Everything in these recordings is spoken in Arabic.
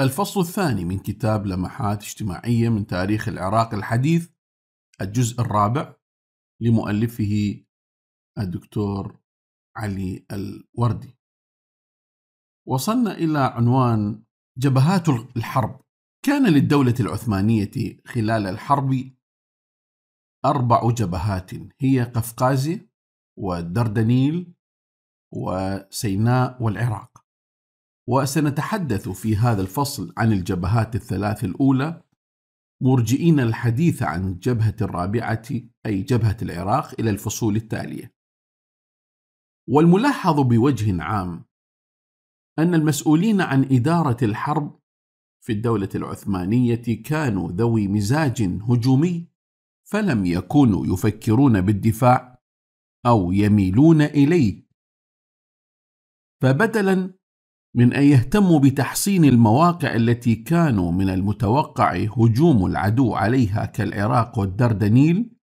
الفصل الثاني من كتاب لمحات اجتماعية من تاريخ العراق الحديث الجزء الرابع لمؤلفه الدكتور علي الوردي. وصلنا إلى عنوان جبهات الحرب. كان للدولة العثمانية خلال الحرب أربع جبهات هي قفقازيا والدردنيل وسيناء والعراق. وسنتحدث في هذا الفصل عن الجبهات الثلاث الأولى مرجئين الحديث عن الجبهة الرابعة أي جبهة العراق إلى الفصول التالية. والملاحظ بوجه عام أن المسؤولين عن إدارة الحرب في الدولة العثمانية كانوا ذوي مزاج هجومي فلم يكونوا يفكرون بالدفاع أو يميلون إليه. فبدلا من أن يهتموا بتحصين المواقع التي كانوا من المتوقع هجوم العدو عليها كالعراق والدردنيل.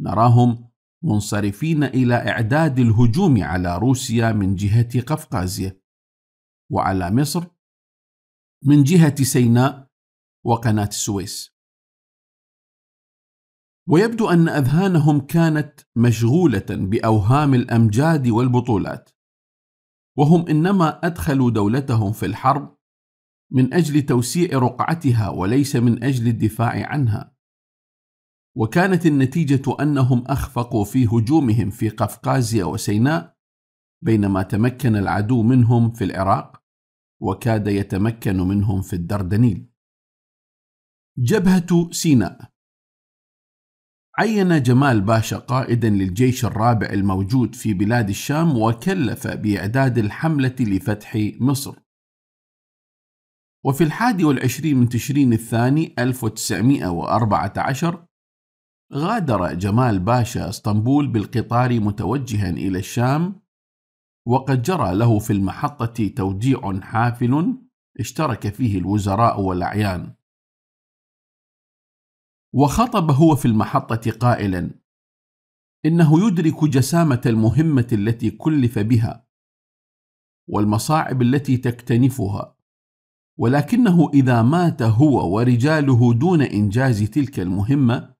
نراهم منصرفين إلى إعداد الهجوم على روسيا من جهة قفقازيا وعلى مصر من جهة سيناء وقناة السويس. ويبدو أن أذهانهم كانت مشغولة بأوهام الأمجاد والبطولات. وهم إنما أدخلوا دولتهم في الحرب من أجل توسيع رقعتها وليس من أجل الدفاع عنها. وكانت النتيجة أنهم أخفقوا في هجومهم في قفقازيا وسيناء بينما تمكن العدو منهم في العراق وكاد يتمكن منهم في الدردنيل. جبهة سيناء عين جمال باشا قائدا للجيش الرابع الموجود في بلاد الشام وكلف بإعداد الحملة لفتح مصر. وفي الحادي والعشرين من تشرين الثاني 1914 غادر جمال باشا إسطنبول بالقطار متوجها إلى الشام وقد جرى له في المحطة توديع حافل اشترك فيه الوزراء والأعيان. وخطب هو في المحطة قائلا إنه يدرك جسامة المهمة التي كلف بها والمصاعب التي تكتنفها ولكنه إذا مات هو ورجاله دون إنجاز تلك المهمة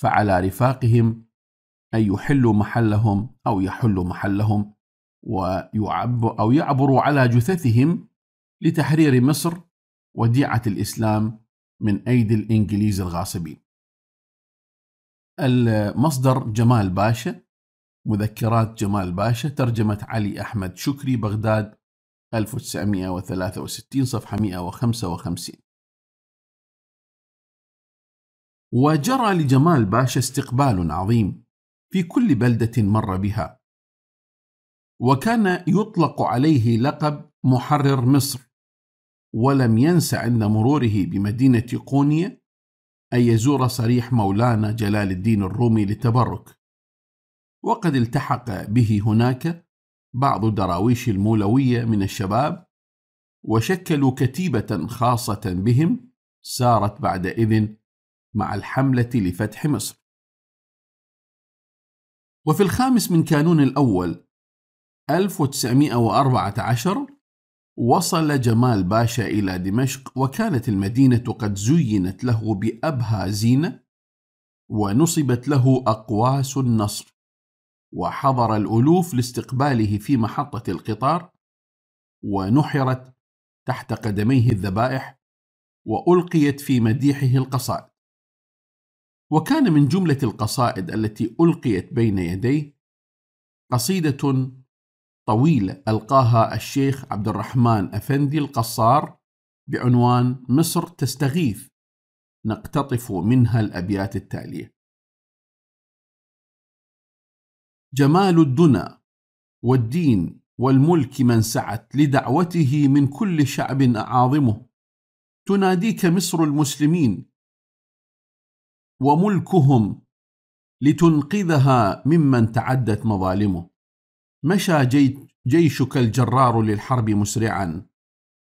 فعلى رفاقهم أن يحلوا محلهم أو يحلوا محلهم ويعبر أو يعبروا على جثثهم لتحرير مصر وديعة الإسلام من أيدي الإنجليز الغاصبين. المصدر جمال باشا مذكرات جمال باشا ترجمة علي أحمد شكري بغداد 1963 صفحة 155 وجرى لجمال باشا استقبال عظيم في كل بلدة مر بها. وكان يطلق عليه لقب محرر مصر. ولم ينس عند مروره بمدينة قونية أن يزور صريح مولانا جلال الدين الرومي للتبرك. وقد التحق به هناك بعض دراويش المولوية من الشباب وشكلوا كتيبة خاصة بهم سارت بعد إذن مع الحملة لفتح مصر. وفي الخامس من كانون الأول 1914 وصل جمال باشا إلى دمشق وكانت المدينة قد زينت له بأبهى زينة ونصبت له أقواس النصر وحضر الألوف لاستقباله في محطة القطار ونحرت تحت قدميه الذبائح وألقيت في مديحه القصائد. وكان من جملة القصائد التي ألقيت بين يديه قصيدة طويلة ألقاها الشيخ عبد الرحمن أفندي القصار بعنوان مصر تستغيث نقتطف منها الأبيات التالية. جمال الدنا والدين والملك من سعت لدعوته من كل شعب أعاظمه. تناديك مصر المسلمين وملكهم لتنقذها ممن تعدت مظالمه. مشى جي جيشك الجرار للحرب مسرعا.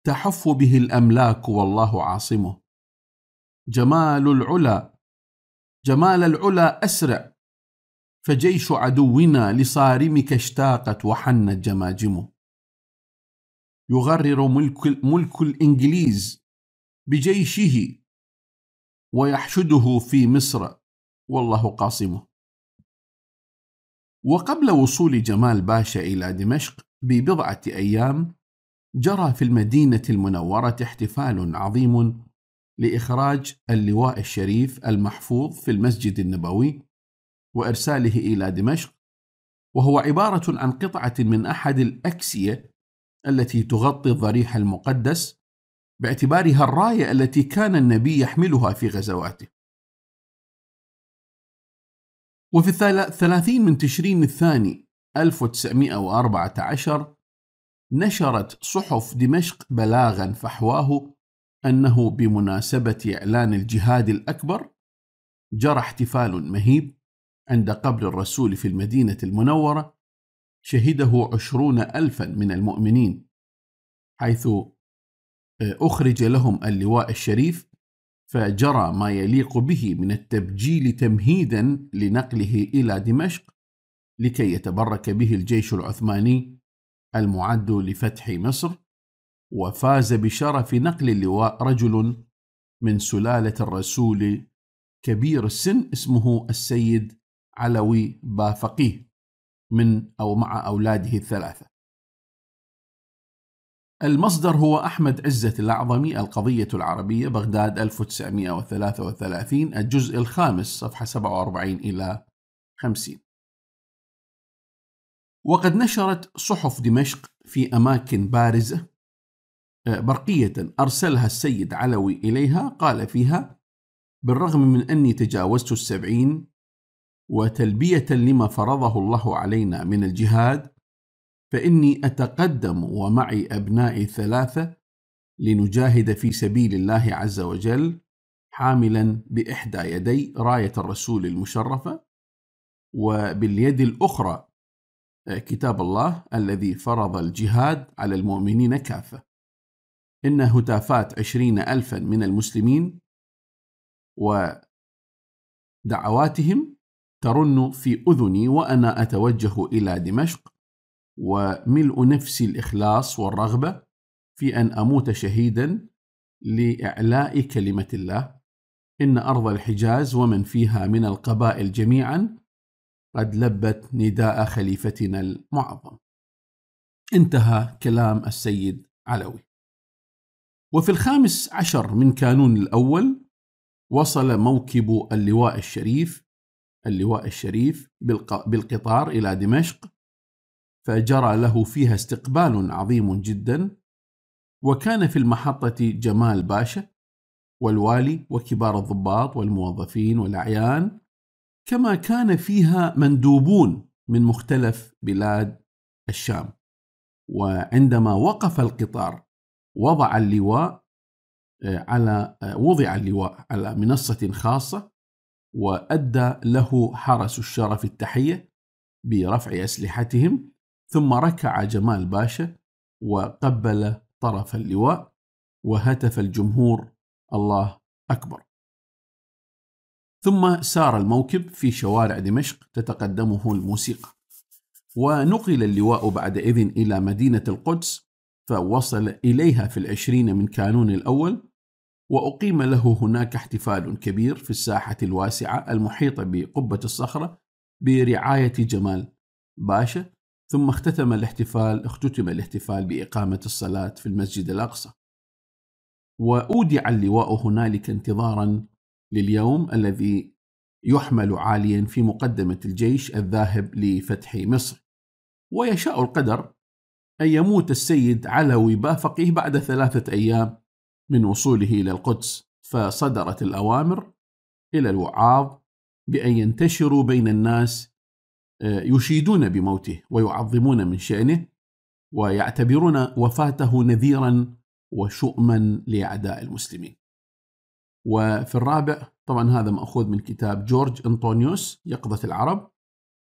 تحف به الأملاك والله عاصمه. جمال العلا جمال العلا أسرع. فجيش عدونا لصارمك اشتاقت وحنت جماجمه. يغرر ملك, ملك الإنجليز بجيشه ويحشده في مصر. والله قاصمه. وقبل وصول جمال باشا إلى دمشق ببضعة أيام جرى في المدينة المنورة احتفال عظيم لإخراج اللواء الشريف المحفوظ في المسجد النبوي وإرساله إلى دمشق وهو عبارة عن قطعة من أحد الأكسية التي تغطي الضريح المقدس باعتبارها الراية التي كان النبي يحملها في غزواته. وفي الثلاثين من تشرين الثاني 1914 نشرت صحف دمشق بلاغا فحواه أنه بمناسبة إعلان الجهاد الأكبر جرى احتفال مهيب عند قبر الرسول في المدينة المنورة شهده عشرون ألفا من المؤمنين حيث آه، أخرج لهم اللواء الشريف فجرى ما يليق به من التبجيل تمهيدا لنقله إلى دمشق لكي يتبرك به الجيش العثماني المعد لفتح مصر وفاز بشرف نقل اللواء رجل من سلالة الرسول كبير السن اسمه السيد علوي بافقيه من أو مع أولاده الثلاثة. المصدر هو أحمد عزة الأعظمي القضية العربية بغداد 1933 الجزء الخامس صفحة 47 إلى 50 وقد نشرت صحف دمشق في أماكن بارزة آه، برقية أرسلها السيد علوي إليها قال فيها بالرغم من أني تجاوزت السبعين وتلبية لما فرضه الله علينا من الجهاد فإني أتقدم ومعي أبنائي ثلاثة لنجاهد في سبيل الله عز وجل حاملا بإحدى يدي راية الرسول المشرفة وباليد الأخرى كتاب الله الذي فرض الجهاد على المؤمنين كافة. إن هتافات عشرين ألفا من المسلمين ودعواتهم ترن في أذني وأنا أتوجه إلى دمشق وملء نفسي الإخلاص والرغبة في أن أموت شهيدا لإعلاء كلمة الله. إن أرض الحجاز ومن فيها من القبائل جميعا قد لبت نداء خليفتنا المعظم. انتهى كلام السيد علوي. وفي الخامس عشر من كانون الأول وصل موكب اللواء الشريف اللواء الشريف بالقطار إلى دمشق فجرى له فيها استقبال عظيم جدا وكان في المحطة جمال باشا والوالي وكبار الضباط والموظفين والأعيان كما كان فيها مندوبون من مختلف بلاد الشام. وعندما وقف القطار وضع اللواء آه، على آه، وضع اللواء على منصة خاصة وأدى له حرس الشرف التحية برفع أسلحتهم ثم ركع جمال باشا وقبل طرف اللواء وهتف الجمهور الله أكبر. ثم سار الموكب في شوارع دمشق تتقدمه الموسيقى. ونقل اللواء بعدئذ إلى مدينة القدس فوصل إليها في العشرين من كانون الأول وأقيم له هناك احتفال كبير في الساحة الواسعة المحيطة بقبة الصخرة برعاية جمال باشا ثم اختتم الاحتفال اختتم الاحتفال بإقامة الصلاة في المسجد الأقصى. وأودع اللواء هنالك انتظارا لليوم الذي يحمل عاليا في مقدمة الجيش الذاهب لفتح مصر. ويشاء القدر أن يموت السيد علوي بافقيه بعد ثلاثة أيام من وصوله إلى القدس. فصدرت الأوامر إلى الوعاظ بأن ينتشروا بين الناس يشيدون بموته ويعظمون من شأنه ويعتبرون وفاته نذيرا وشؤما لأعداء المسلمين. وفي الرابع طبعا هذا مأخوذ من كتاب جورج أنطونيوس يقظة العرب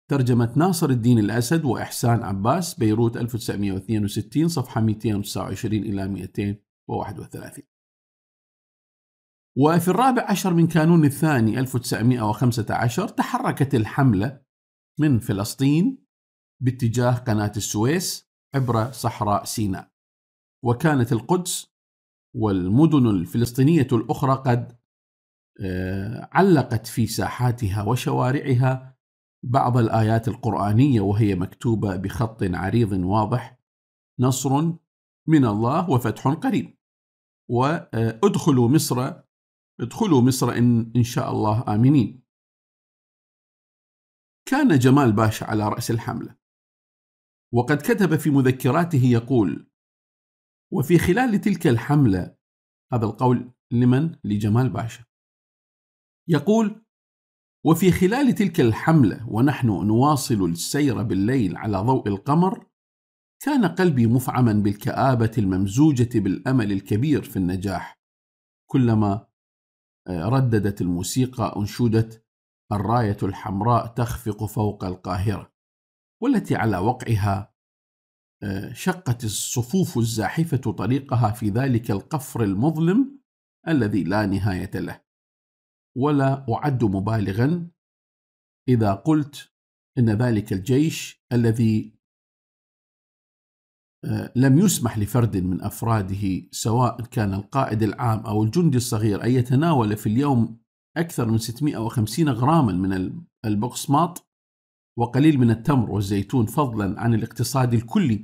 ترجمة ناصر الدين الأسد وإحسان عباس بيروت 1962 صفحة 229 إلى 231 وفي الرابع عشر من كانون الثاني 1915 تحركت الحملة من فلسطين باتجاه قناة السويس عبر صحراء سيناء. وكانت القدس والمدن الفلسطينية الأخرى قد آه، علقت في ساحاتها وشوارعها بعض الآيات القرآنية وهي مكتوبة بخط عريض واضح نصر من الله وفتح قريب. وادخلوا مصر ادخلوا مصر إن, إن شاء الله آمنين. كان جمال باشا على رأس الحملة وقد كتب في مذكراته يقول وفي خلال تلك الحملة هذا القول لمن؟ لجمال باشا يقول وفي خلال تلك الحملة ونحن نواصل السير بالليل على ضوء القمر كان قلبي مفعما بالكآبة الممزوجة بالأمل الكبير في النجاح كلما آه، رددت الموسيقى أنشودة الراية الحمراء تخفق فوق القاهرة والتي على وقعها آه، شقت الصفوف الزاحفة طريقها في ذلك القفر المظلم الذي لا نهاية له. ولا أعد مبالغا إذا قلت إن ذلك الجيش الذي آه، لم يسمح لفرد من أفراده سواء كان القائد العام أو الجندي الصغير أن يتناول في اليوم أكثر من 650 غراما من البقسماط وقليل من التمر والزيتون فضلا عن الاقتصاد الكلي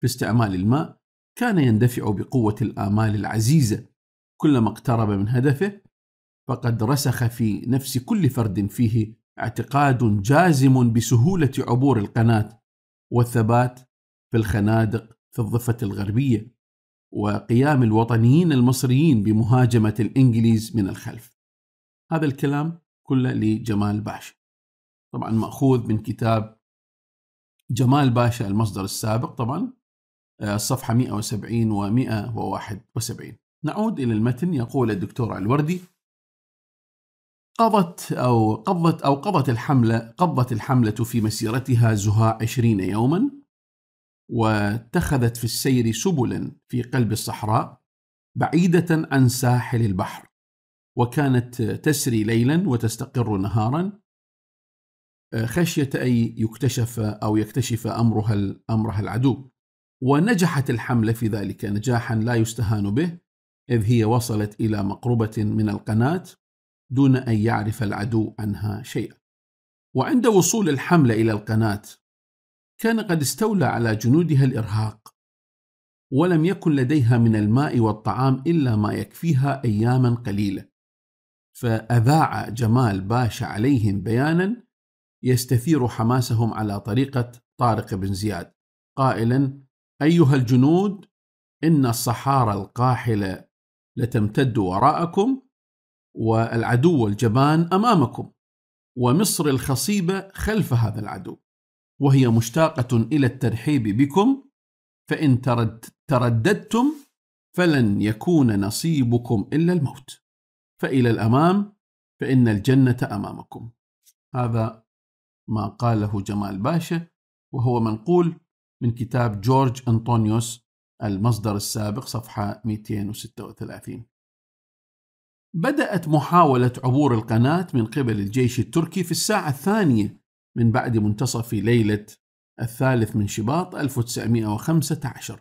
في استعمال الماء كان يندفع بقوة الآمال العزيزة. كلما اقترب من هدفه فقد رسخ في نفس كل فرد فيه اعتقاد جازم بسهولة عبور القناة والثبات في الخنادق في الضفة الغربية وقيام الوطنيين المصريين بمهاجمة الإنجليز من الخلف. هذا الكلام كله لجمال باشا. طبعا مأخوذ من كتاب جمال باشا المصدر السابق طبعا الصفحة 170 و 171 نعود إلى المتن يقول الدكتور الوردي قضت أو قضت أو قضت الحملة قضت الحملة في مسيرتها زهاء عشرين يوما واتخذت في السير سبلا في قلب الصحراء بعيدة عن ساحل البحر. وكانت تسري ليلا وتستقر نهارا خشية أن يكتشف أو يكتشف أمرها أمرها العدو. ونجحت الحملة في ذلك نجاحا لا يستهان به إذ هي وصلت إلى مقربة من القناة دون أن يعرف العدو عنها شيئا. وعند وصول الحملة إلى القناة كان قد استولى على جنودها الإرهاق ولم يكن لديها من الماء والطعام إلا ما يكفيها أياما قليلة. فأذاع جمال باشا عليهم بيانا يستثير حماسهم على طريقة طارق بن زياد قائلا أيها الجنود إن الصحارى القاحلة لتمتد وراءكم والعدو الجبان أمامكم ومصر الخصيبة خلف هذا العدو وهي مشتاقة إلى الترحيب بكم ترد ترددتم فلن يكون نصيبكم إلا الموت. فإلى الأمام فإن الجنة أمامكم. هذا ما قاله جمال باشا وهو منقول من كتاب جورج أنطونيوس المصدر السابق صفحة 236 بدأت محاولة عبور القناة من قبل الجيش التركي في الساعة الثانية من بعد منتصف ليلة الثالث من شباط 1915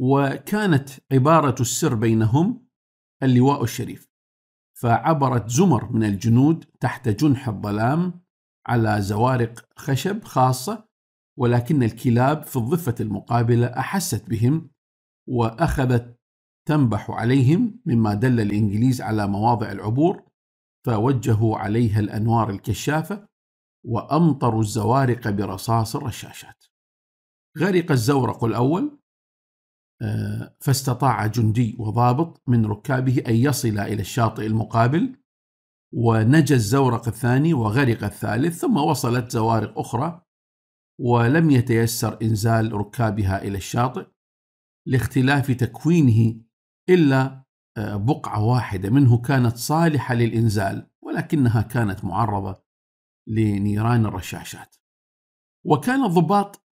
وكانت عبارة السر بينهم اللواء الشريف. فعبرت زمر من الجنود تحت جنح الظلام على زوارق خشب خاصة ولكن الكلاب في الضفة المقابلة أحست بهم وأخذت تنبح عليهم مما دل الإنجليز على مواضع العبور فوجهوا عليها الأنوار الكشافة وأمطروا الزوارق برصاص الرشاشات. غرق الزورق الأول فاستطاع جندي وضابط من ركابه أن يصل إلى الشاطئ المقابل ونجا الزورق الثاني وغرق الثالث ثم وصلت زوارق أخرى ولم يتيسر إنزال ركابها إلى الشاطئ لاختلاف تكوينه إلا آه، بقعة واحدة منه كانت صالحة للإنزال ولكنها كانت معرضة لنيران الرشاشات. وكان الضباط آه،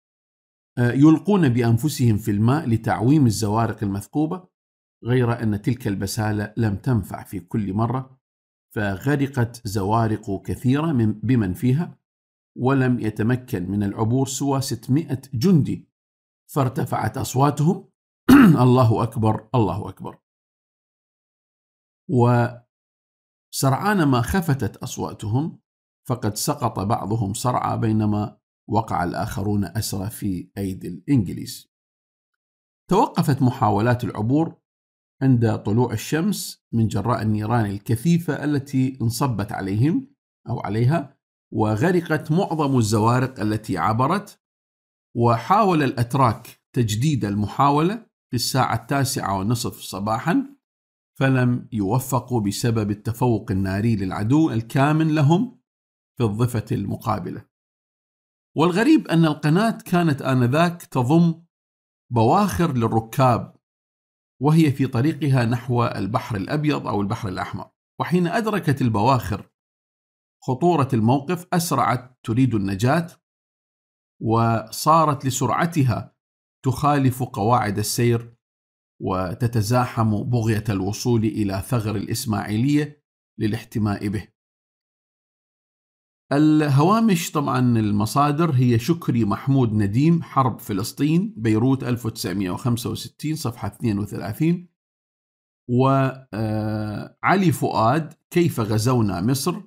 يلقون بأنفسهم في الماء لتعويم الزوارق المثقوبة غير أن تلك البسالة لم تنفع في كل مرة فغرقت زوارق كثيرة من بمن فيها ولم يتمكن من العبور سوى 600 جندي. فارتفعت أصواتهم. الله أكبر الله أكبر. وسرعان ما خفتت أصواتهم فقد سقط بعضهم صرعى بينما وقع الآخرون أسرى في أيدي الإنجليز. توقفت محاولات العبور عند طلوع الشمس من جراء النيران الكثيفة التي انصبت عليهم أو عليها وغرقت معظم الزوارق التي عبرت وحاول الأتراك تجديد المحاولة في الساعة التاسعة والنصف صباحا فلم يوفقوا بسبب التفوق الناري للعدو الكامن لهم في الضفة المقابلة. والغريب أن القناة كانت آنذاك تضم بواخر للركاب وهي في طريقها نحو البحر الأبيض أو البحر الأحمر وحين أدركت البواخر خطورة الموقف أسرعت تريد النجاة وصارت لسرعتها تخالف قواعد السير وتتزاحم بغية الوصول إلى ثغر الإسماعيلية للاحتماء به. الهوامش طبعا المصادر هي شكري محمود نديم حرب فلسطين بيروت 1965 صفحة 32 وعلي فؤاد كيف غزونا مصر؟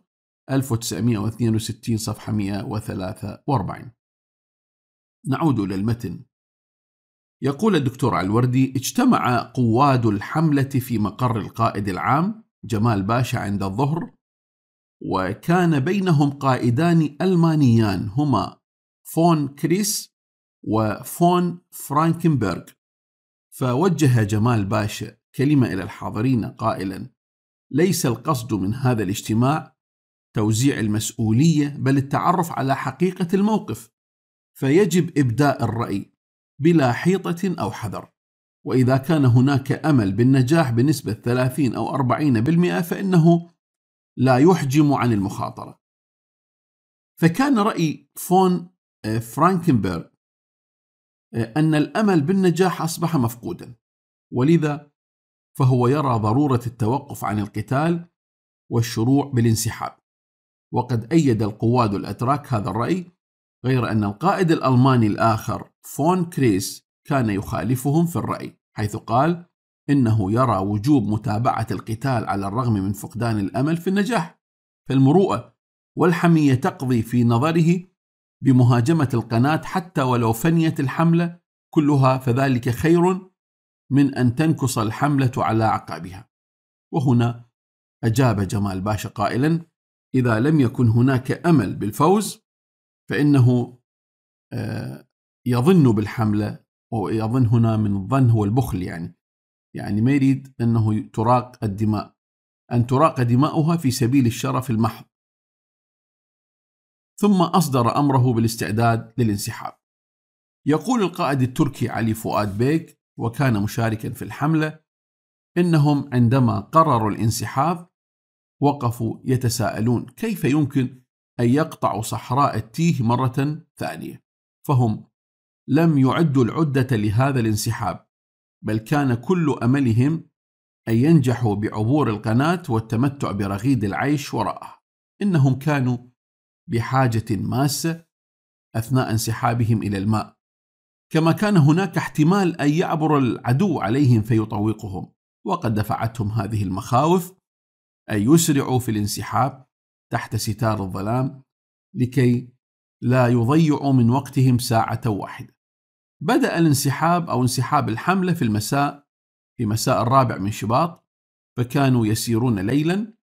1962 صفحة 143 نعود إلى المتن. يقول الدكتور علوردي اجتمع قواد الحملة في مقر القائد العام جمال باشا عند الظهر وكان بينهم قائدان ألمانيان هما فون كريس وفون فرانكنبرغ. فوجه جمال باشا كلمة إلى الحاضرين قائلا ليس القصد من هذا الاجتماع توزيع المسؤولية بل التعرف على حقيقة الموقف فيجب إبداء الرأي بلا حيطة أو حذر. وإذا كان هناك أمل بالنجاح بنسبة 30 أو 40% فإنه لا يحجم عن المخاطرة. فكان رأي فون آه، فرانكنبرغ آه، أن الأمل بالنجاح أصبح مفقودا. ولذا فهو يرى ضرورة التوقف عن القتال والشروع بالانسحاب. وقد أيد القواد الأتراك هذا الرأي غير أن القائد الألماني الآخر فون كريس كان يخالفهم في الرأي حيث قال إنه يرى وجوب متابعة القتال على الرغم من فقدان الأمل في النجاح فالمروءة والحمية تقضي في نظره بمهاجمة القناة حتى ولو فنيت الحملة كلها فذلك خير من أن تنكص الحملة على أعقابها وهنا أجاب جمال باشا قائلا إذا لم يكن هناك أمل بالفوز فإنه آه، يظن بالحملة ويظن هنا من الظن هو البخل يعني. يعني ما يريد أنه تراق الدماء أن تراق دماؤها في سبيل الشرف المحض. ثم أصدر أمره بالاستعداد للانسحاب. يقول القائد التركي علي فؤاد بيك وكان مشاركا في الحملة إنهم عندما قرروا الانسحاب وقفوا يتساءلون كيف يمكن أن يقطعوا صحراء التيه مرة ثانية؟ فهم لم يعدوا العدة لهذا الانسحاب. بل كان كل أملهم أن ينجحوا بعبور القناة والتمتع برغيد العيش وراءها إنهم كانوا بحاجة ماسة أثناء انسحابهم إلى الماء كما كان هناك احتمال أن يعبر العدو عليهم فيطوقهم وقد دفعتهم هذه المخاوف أن يسرعوا في الانسحاب تحت ستار الظلام لكي لا يضيعوا من وقتهم ساعة واحدة. بدأ الانسحاب أو انسحاب الحملة في المساء في مساء الرابع من شباط فكانوا يسيرون ليلا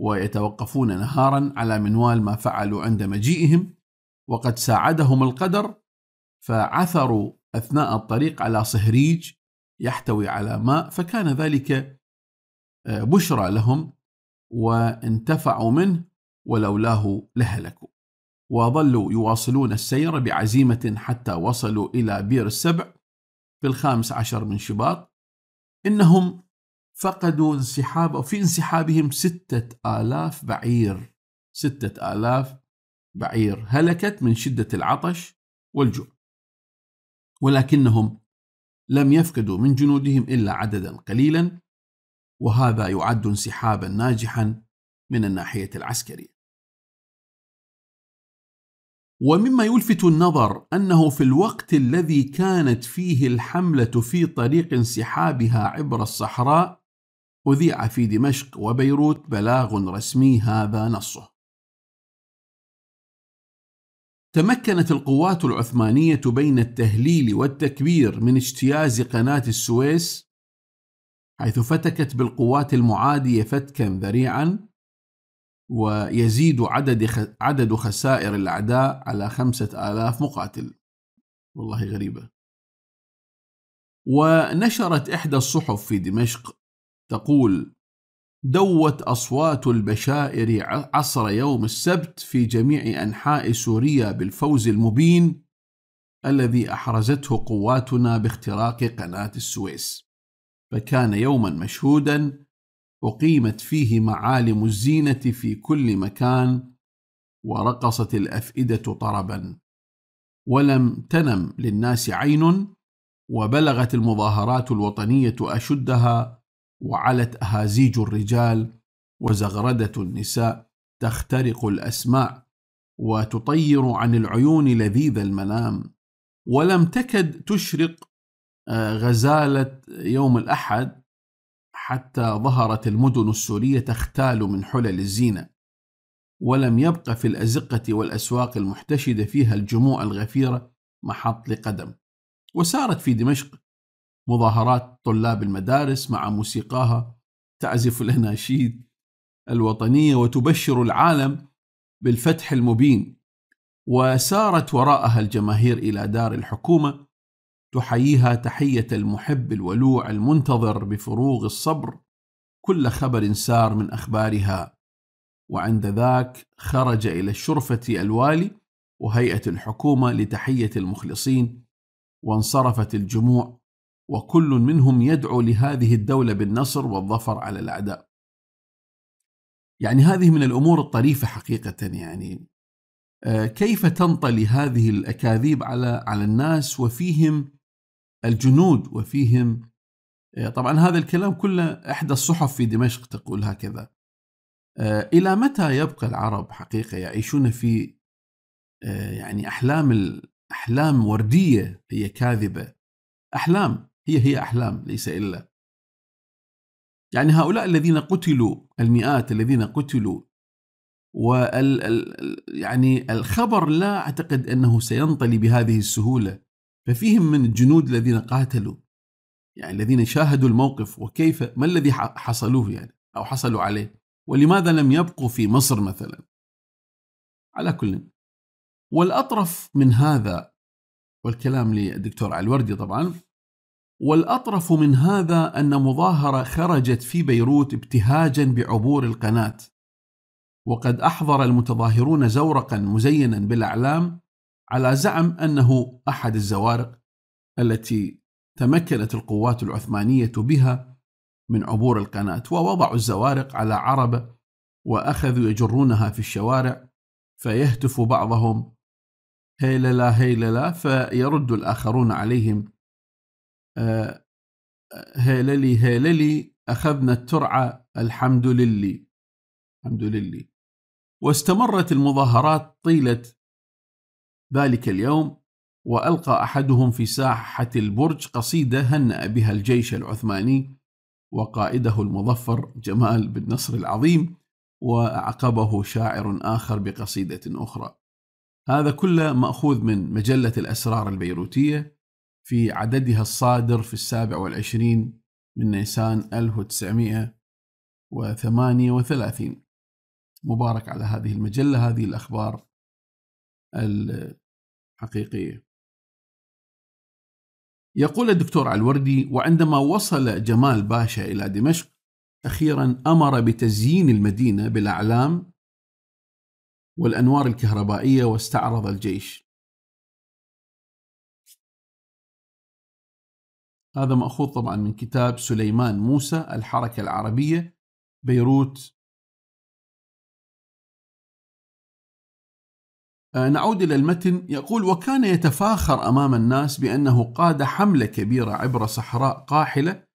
ويتوقفون نهارا على منوال ما فعلوا عند مجيئهم وقد ساعدهم القدر فعثروا أثناء الطريق على صهريج يحتوي على ماء فكان ذلك آه، بشرى لهم وانتفعوا منه ولولاه لهلكوا. وظلوا يواصلون السير بعزيمة حتى وصلوا إلى بير السبع في الخامس عشر من شباط. إنهم فقدوا انسحاب في انسحابهم ستة آلاف بعير ستة آلاف بعير هلكت من شدة العطش والجوع. ولكنهم لم يفقدوا من جنودهم إلا عددا قليلا وهذا يعد انسحابا ناجحا من الناحية العسكرية. ومما يلفت النظر أنه في الوقت الذي كانت فيه الحملة في طريق انسحابها عبر الصحراء أذيع في دمشق وبيروت بلاغ رسمي هذا نصه. تمكنت القوات العثمانية بين التهليل والتكبير من اجتياز قناة السويس حيث فتكت بالقوات المعادية فتكا ذريعا ويزيد عدد عدد خسائر الأعداء على خمسة آلاف مقاتل. والله غريبة. ونشرت إحدى الصحف في دمشق تقول دوت أصوات البشائر عصر يوم السبت في جميع أنحاء سوريا بالفوز المبين الذي أحرزته قواتنا باختراق قناة السويس. فكان يوما مشهودا أقيمت فيه معالم الزينة في كل مكان ورقصت الأفئدة طربا. ولم تنم للناس عين وبلغت المظاهرات الوطنية أشدها وعلت أهازيج الرجال وزغردة النساء تخترق الأسماع وتطير عن العيون لذيذ المنام. ولم تكد تشرق آه، غزالة يوم الأحد حتى ظهرت المدن السورية تختال من حلل الزينة ولم يبق في الأزقة والأسواق المحتشدة فيها الجموع الغفيرة محط لقدم. وسارت في دمشق مظاهرات طلاب المدارس مع موسيقاها تعزف الأناشيد الوطنية وتبشر العالم بالفتح المبين وسارت وراءها الجماهير إلى دار الحكومة تحييها تحية المحب الولوع المنتظر بفروغ الصبر. كل خبر سار من أخبارها. وعند ذاك خرج إلى الشرفة الوالي وهيئة الحكومة لتحية المخلصين. وانصرفت الجموع. وكل منهم يدعو لهذه الدولة بالنصر والظفر على الأعداء. يعني هذه من الأمور الطريفة حقيقة يعني. آه، كيف تنطلي هذه الأكاذيب على على الناس؟ وفيهم الجنود وفيهم آه، طبعا هذا الكلام كله إحدى الصحف في دمشق تقول هكذا. آه، إلى متى يبقى العرب حقيقة يعيشون في آه، يعني أحلام أحلام وردية هي كاذبة؟ أحلام هي هي أحلام ليس إلا. يعني هؤلاء الذين قتلوا المئات الذين قتلوا وال يعني الخبر لا أعتقد أنه سينطلي بهذه السهولة. ففيهم من الجنود الذين قاتلوا يعني الذين شاهدوا الموقف وكيف ما الذي حصلوه يعني أو حصلوا عليه؟ ولماذا لم يبقوا في مصر مثلا؟ على كل والأطرف من هذا والكلام للدكتور علي الوردي طبعا والأطرف من هذا أن مظاهرة خرجت في بيروت ابتهاجا بعبور القناة وقد أحضر المتظاهرون زورقا مزينا بالأعلام على زعم أنه أحد الزوارق التي تمكنت القوات العثمانية بها من عبور القناة ووضعوا الزوارق على عربة وأخذوا يجرونها في الشوارع فيهتف بعضهم هيللا هيللا فيرد الآخرون عليهم آه، هيللي هيللي أخذنا الترعة الحمد لله الحمد لله واستمرت المظاهرات طيلة ذلك اليوم وألقى أحدهم في ساحة البرج قصيدة هنأ بها الجيش العثماني وقائده المظفر جمال بن نصر العظيم وأعقبه شاعر آخر بقصيدة أخرى. هذا كله مأخوذ من مجلة الأسرار البيروتية في عددها الصادر في السابع والعشرين من نيسان 1938 مبارك على هذه المجلة هذه الأخبار الحقيقية يقول الدكتور علوردي وعندما وصل جمال باشا إلى دمشق أخيرا أمر بتزيين المدينة بالأعلام والأنوار الكهربائية واستعرض الجيش. هذا مأخوذ طبعا من كتاب سليمان موسى الحركة العربية بيروت نعود إلى المتن. يقول وكان يتفاخر أمام الناس بأنه قاد حملة كبيرة عبر صحراء قاحلة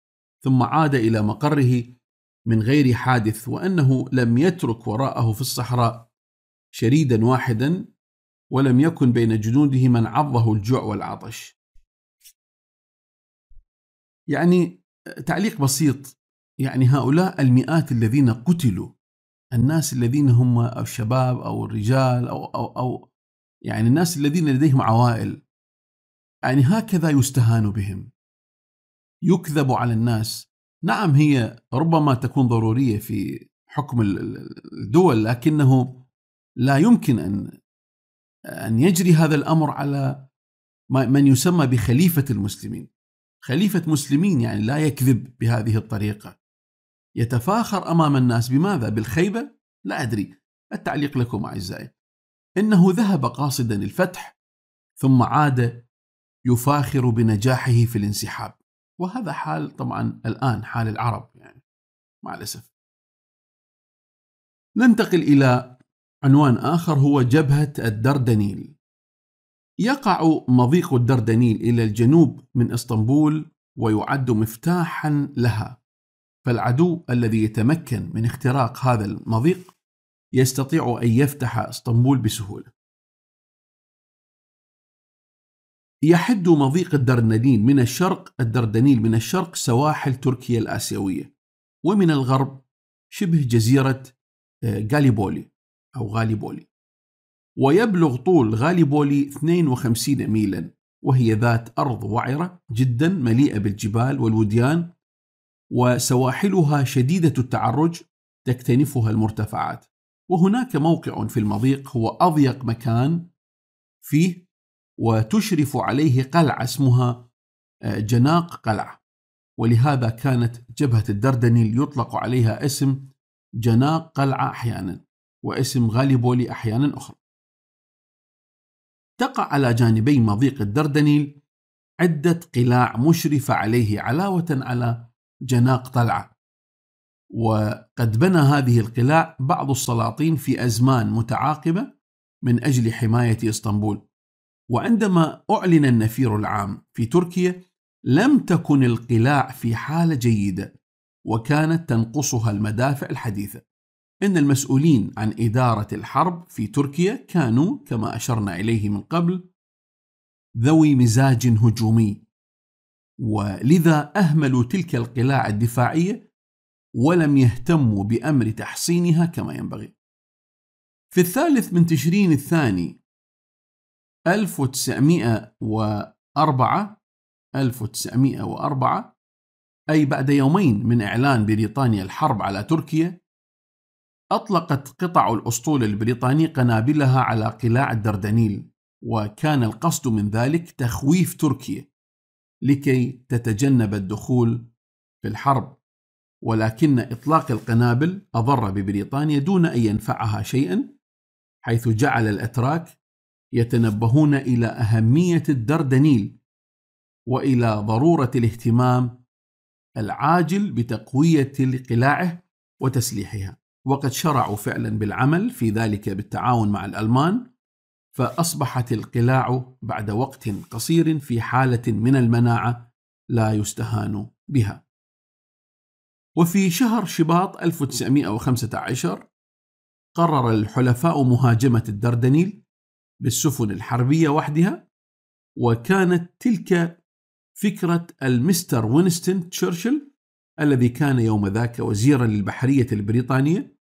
ثم عاد إلى مقره من غير حادث وأنه لم يترك وراءه في الصحراء شريدا واحدا ولم يكن بين جنوده من عضه الجوع والعطش. يعني تعليق بسيط. يعني هؤلاء المئات الذين قتلوا الناس الذين هم الشباب أو الرجال أو أو أو يعني الناس الذين لديهم عوائل يعني هكذا يستهان بهم. يكذب على الناس. نعم هي ربما تكون ضرورية في حكم الدول لكنه لا يمكن أن أن يجري هذا الأمر على من يسمى بخليفة المسلمين. خليفة مسلمين يعني لا يكذب بهذه الطريقة. يتفاخر أمام الناس. بماذا؟ بالخيبة؟ لا أدري. التعليق لكم أعزائي. إنه ذهب قاصدا الفتح ثم عاد يفاخر بنجاحه في الانسحاب. وهذا حال طبعا الآن حال العرب يعني مع الأسف. ننتقل إلى عنوان آخر هو جبهة الدردنيل. يقع مضيق الدردنيل إلى الجنوب من إسطنبول ويعد مفتاحا لها. فالعدو الذي يتمكن من اختراق هذا المضيق يستطيع أن يفتح إسطنبول بسهولة. يحد مضيق الدردنيل من الشرق الدردنيل من الشرق سواحل تركيا الآسيوية ومن الغرب شبه جزيرة آه، غاليبولي أو غاليبولي. ويبلغ طول غاليبولي 52 ميلا وهي ذات أرض وعرة جدا مليئة بالجبال والوديان وسواحلها شديدة التعرج تكتنفها المرتفعات. وهناك موقع في المضيق هو أضيق مكان فيه وتشرف عليه قلعة اسمها آه، جناق قلعة. ولهذا كانت جبهة الدردنيل يطلق عليها اسم جناق قلعة أحيانا واسم غاليبولي أحيانا أخرى. تقع على جانبي مضيق الدردنيل عدة قلاع مشرفة عليه علاوة على جناق طلعة. وقد بنى هذه القلاع بعض السلاطين في أزمان متعاقبة من أجل حماية إسطنبول. وعندما أعلن النفير العام في تركيا لم تكن القلاع في حالة جيدة وكانت تنقصها المدافع الحديثة. إن المسؤولين عن إدارة الحرب في تركيا كانوا كما أشرنا إليه من قبل ذوي مزاج هجومي. ولذا أهملوا تلك القلاع الدفاعية ولم يهتموا بأمر تحصينها كما ينبغي. في الثالث من تشرين الثاني 1904 1904 أي بعد يومين من إعلان بريطانيا الحرب على تركيا أطلقت قطع الأسطول البريطاني قنابلها على قلاع الدردنيل وكان القصد من ذلك تخويف تركيا. لكي تتجنب الدخول في الحرب. ولكن إطلاق القنابل أضر ببريطانيا دون أن ينفعها شيئا حيث جعل الأتراك يتنبهون إلى أهمية الدردنيل وإلى ضرورة الاهتمام العاجل بتقوية قلاعه وتسليحها. وقد شرعوا فعلا بالعمل في ذلك بالتعاون مع الألمان فأصبحت القلاع بعد وقت قصير في حالة من المناعة لا يستهان بها. وفي شهر شباط 1915 قرر الحلفاء مهاجمة الدردنيل بالسفن الحربية وحدها وكانت تلك فكرة المستر وينستون تشرشل الذي كان يوم ذاك وزيرا للبحرية البريطانية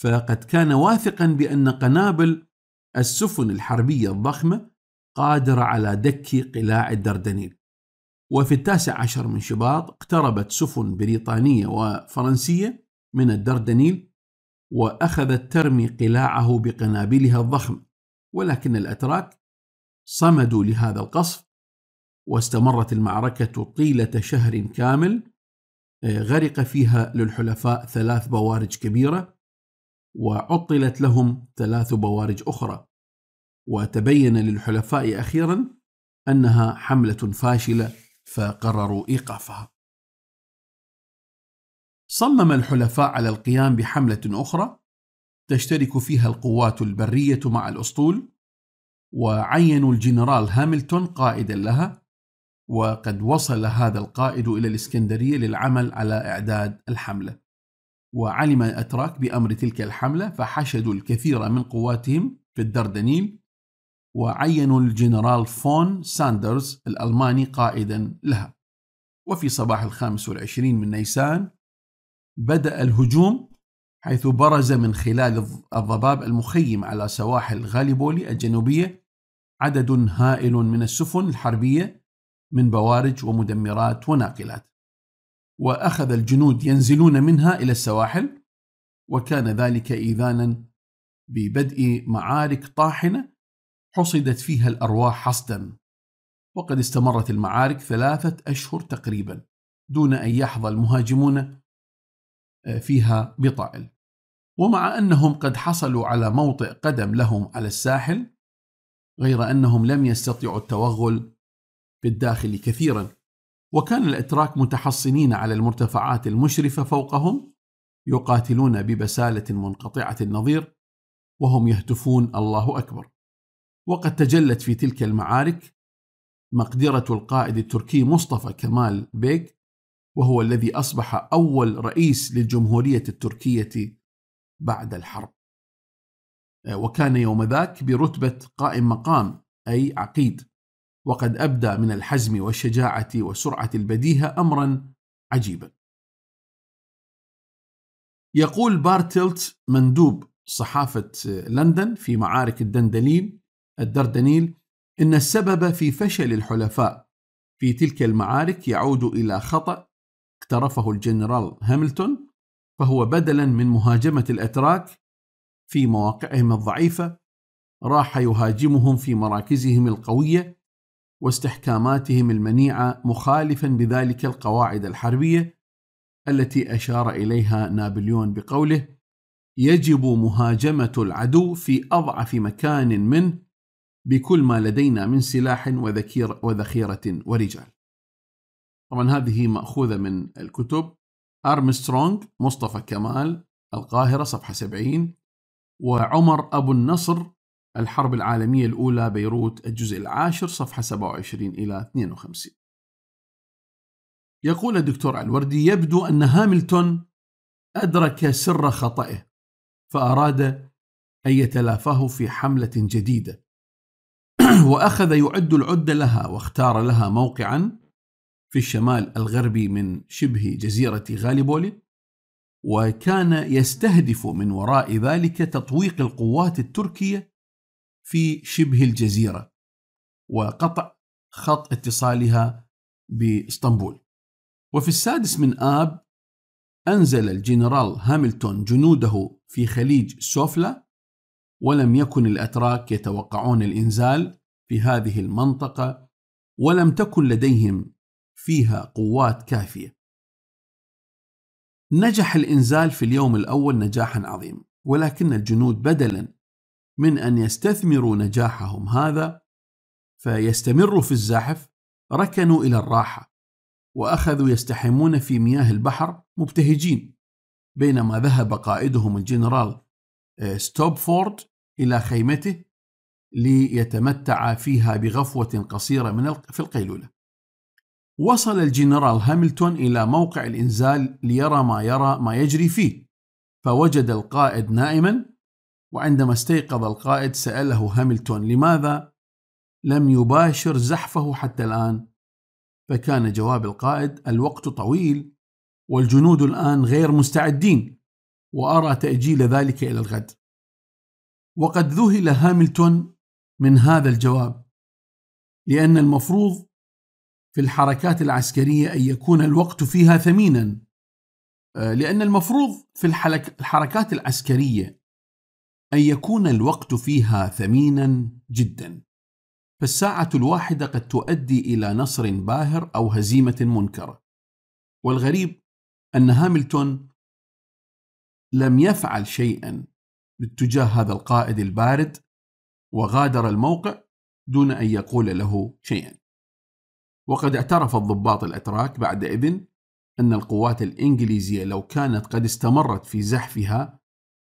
فقد كان واثقا بأن قنابل السفن الحربية الضخمة قادرة على دك قلاع الدردنيل. وفي التاسع عشر من شباط اقتربت سفن بريطانية وفرنسية من الدردنيل وأخذت ترمي قلاعه بقنابلها الضخمة ولكن الأتراك صمدوا لهذا القصف واستمرت المعركة طيلة شهر كامل آه، غرق فيها للحلفاء ثلاث بوارج كبيرة وعطلت لهم ثلاث بوارج أخرى. وتبين للحلفاء أخيرا أنها حملة فاشلة فقرروا إيقافها. صمم الحلفاء على القيام بحملة أخرى تشترك فيها القوات البرية مع الأسطول وعينوا الجنرال هاملتون قائدا لها وقد وصل هذا القائد إلى الإسكندرية للعمل على إعداد الحملة. وعلم الأتراك بأمر تلك الحملة فحشدوا الكثير من قواتهم في الدردنيل وعينوا الجنرال فون ساندرز الألماني قائدا لها. وفي صباح الخامس والعشرين من نيسان بدأ الهجوم حيث برز من خلال الضباب المخيم على سواحل غاليبولي الجنوبية عدد هائل من السفن الحربية من بوارج ومدمرات وناقلات. وأخذ الجنود ينزلون منها إلى السواحل وكان ذلك إيذانا ببدء معارك طاحنة حصدت فيها الأرواح حصدا. وقد استمرت المعارك ثلاثة أشهر تقريبا دون أن يحظى المهاجمون آه، فيها بطائل. ومع أنهم قد حصلوا على موطئ قدم لهم على الساحل غير أنهم لم يستطيعوا التوغل في الداخل كثيرا. وكان الأتراك متحصنين على المرتفعات المشرفة فوقهم يقاتلون ببسالة منقطعة النظير وهم يهتفون الله أكبر. وقد تجلت في تلك المعارك مقدرة القائد التركي مصطفى كمال بيك وهو الذي أصبح أول رئيس للجمهورية التركية بعد الحرب. وكان يوم ذاك برتبة قائم مقام أي عقيد. وقد أبدى من الحزم والشجاعة وسرعة البديهة أمرا عجيبا. يقول بارتلت مندوب صحافة لندن في معارك الدندليل الدردنيل إن السبب في فشل الحلفاء في تلك المعارك يعود إلى خطأ اقترفه الجنرال هاملتون فهو بدلا من مهاجمة الأتراك في مواقعهم الضعيفة راح يهاجمهم في مراكزهم القوية واستحكاماتهم المنيعة مخالفا بذلك القواعد الحربية التي أشار إليها نابليون بقوله يجب مهاجمة العدو في أضعف مكان منه بكل ما لدينا من سلاح وذكير وذخيرة ورجال. طبعا هذه مأخوذة من الكتب. أرمسترونغ مصطفى كمال القاهرة صفحة 70 وعمر أبو النصر الحرب العالمية الأولى بيروت الجزء العاشر صفحة 27 إلى 52 يقول الدكتور الوردي يبدو أن هاملتون أدرك سر خطئه فأراد أن يتلافاه في حملة جديدة. وأخذ يعد العدة لها واختار لها موقعا في الشمال الغربي من شبه جزيرة غاليبولي وكان يستهدف من وراء ذلك تطويق القوات التركية في شبه الجزيرة وقطع خط اتصالها بإسطنبول. وفي السادس من آب أنزل الجنرال هاملتون جنوده في خليج سوفلا ولم يكن الأتراك يتوقعون الإنزال في هذه المنطقة ولم تكن لديهم فيها قوات كافية. نجح الإنزال في اليوم الأول نجاحا عظيما ولكن الجنود بدلا من أن يستثمروا نجاحهم هذا فيستمروا في الزاحف ركنوا إلى الراحة وأخذوا يستحمون في مياه البحر مبتهجين بينما ذهب قائدهم الجنرال آه، ستوبفورد إلى خيمته ليتمتع فيها بغفوة قصيرة من في القيلولة. وصل الجنرال هاملتون إلى موقع الإنزال ليرى ما يرى ما يجري فيه، فوجد القائد نائما، وعندما استيقظ القائد سأله هاملتون لماذا لم يباشر زحفه حتى الآن؟ فكان جواب القائد: الوقت طويل والجنود الآن غير مستعدين وأرى تأجيل ذلك إلى الغد وقد ذهل هاملتون من هذا الجواب لأن المفروض في الحركات العسكرية أن يكون الوقت فيها ثمينا آه، لأن المفروض في الحركات العسكرية أن يكون الوقت فيها ثمينا جدا. فالساعة الواحدة قد تؤدي إلى نصر باهر أو هزيمة منكرة. والغريب أن هاملتون لم يفعل شيئا باتجاه هذا القائد البارد وغادر الموقع دون أن يقول له شيئا. وقد اعترف الضباط الأتراك بعد إذن أن القوات الإنجليزية لو كانت قد استمرت في زحفها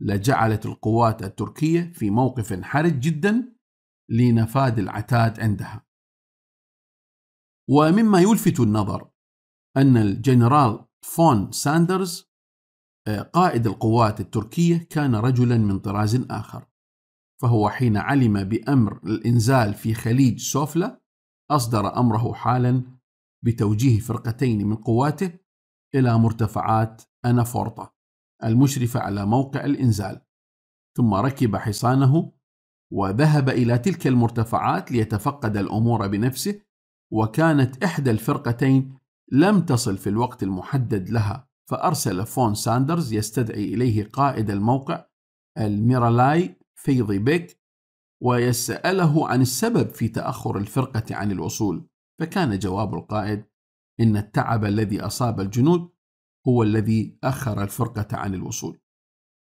لجعلت القوات التركية في موقف حرج جدا لنفاذ العتاد عندها. ومما يلفت النظر أن الجنرال فون ساندرز آه، قائد القوات التركية كان رجلا من طراز آخر فهو حين علم بأمر الإنزال في خليج سوفلا أصدر أمره حالا بتوجيه فرقتين من قواته إلى مرتفعات أنافورتا. المشرفة على موقع الإنزال. ثم ركب حصانه وذهب إلى تلك المرتفعات ليتفقد الأمور بنفسه وكانت إحدى الفرقتين لم تصل في الوقت المحدد لها فأرسل فون ساندرز يستدعي إليه قائد الموقع الميرالاي فيضي بيك ويسأله عن السبب في تأخر الفرقة عن الوصول. فكان جواب القائد إن التعب الذي أصاب الجنود هو الذي أخر الفرقة عن الوصول.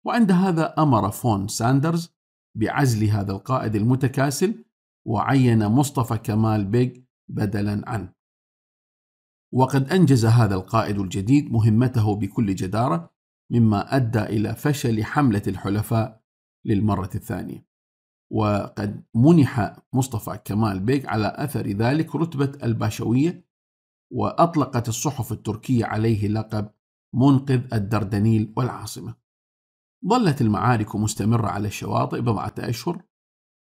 وعند هذا أمر فون ساندرز بعزل هذا القائد المتكاسل وعين مصطفى كمال بيك بدلا عنه. وقد أنجز هذا القائد الجديد مهمته بكل جدارة مما أدى إلى فشل حملة الحلفاء للمرة الثانية. وقد منح مصطفى كمال بيك على أثر ذلك رتبة الباشوية وأطلقت الصحف التركية عليه لقب منقذ الدردنيل والعاصمة. ظلت المعارك مستمرة على الشواطئ بضعة أشهر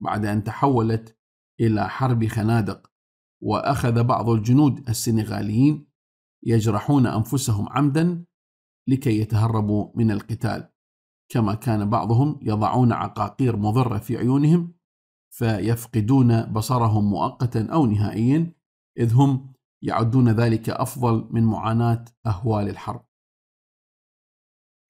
بعد أن تحولت إلى حرب خنادق وأخذ بعض الجنود السنغاليين يجرحون أنفسهم عمدا لكي يتهربوا من القتال. كما كان بعضهم يضعون عقاقير مضرة في عيونهم فيفقدون بصرهم مؤقتا أو نهائيا إذ هم يعدون ذلك أفضل من معاناة أهوال الحرب.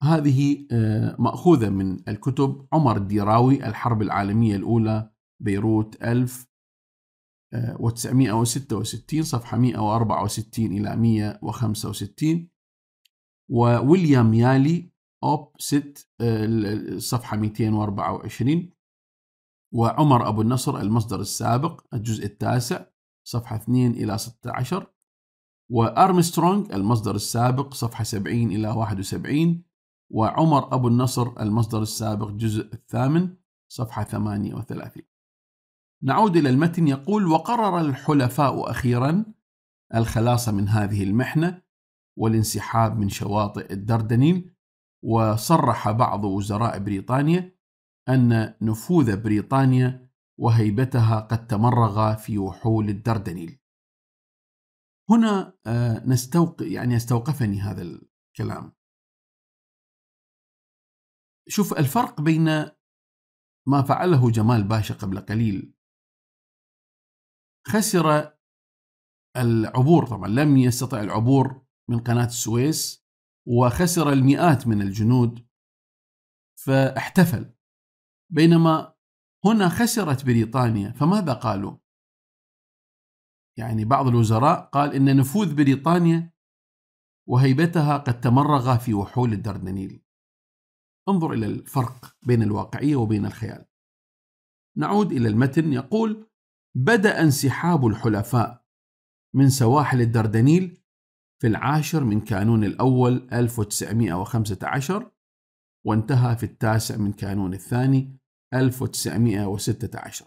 هذه آه، مأخوذة من الكتب عمر الديراوي الحرب العالمية الأولى بيروت 1966 صفحة 164 إلى 165 وويليام يالي أوب 6 آه، صفحة 224 وعمر أبو النصر المصدر السابق الجزء التاسع صفحة 2 إلى 16 وأرمسترونغ المصدر السابق صفحة 70 إلى 71 وعمر أبو النصر المصدر السابق الجزء الثامن صفحة 38 نعود إلى المتن يقول وقرر الحلفاء أخيرا الخلاص من هذه المحنة والانسحاب من شواطئ الدردنيل وصرح بعض وزراء بريطانيا أن نفوذ بريطانيا وهيبتها قد تمرغ في وحول الدردنيل. هنا آه، نستوق يعني أستوقفني هذا الكلام. شوف الفرق بين ما فعله جمال باشا قبل قليل. خسر العبور طبعا لم يستطع العبور من قناة السويس وخسر المئات من الجنود فاحتفل. بينما هنا خسرت بريطانيا فماذا قالوا؟ يعني بعض الوزراء قال إن نفوذ بريطانيا وهيبتها قد تمرغ في وحول الدردنيل. انظر إلى الفرق بين الواقعية وبين الخيال. نعود إلى المتن يقول بدأ انسحاب الحلفاء من سواحل الدردنيل في العاشر من كانون الأول 1915 وانتهى في التاسع من كانون الثاني 1916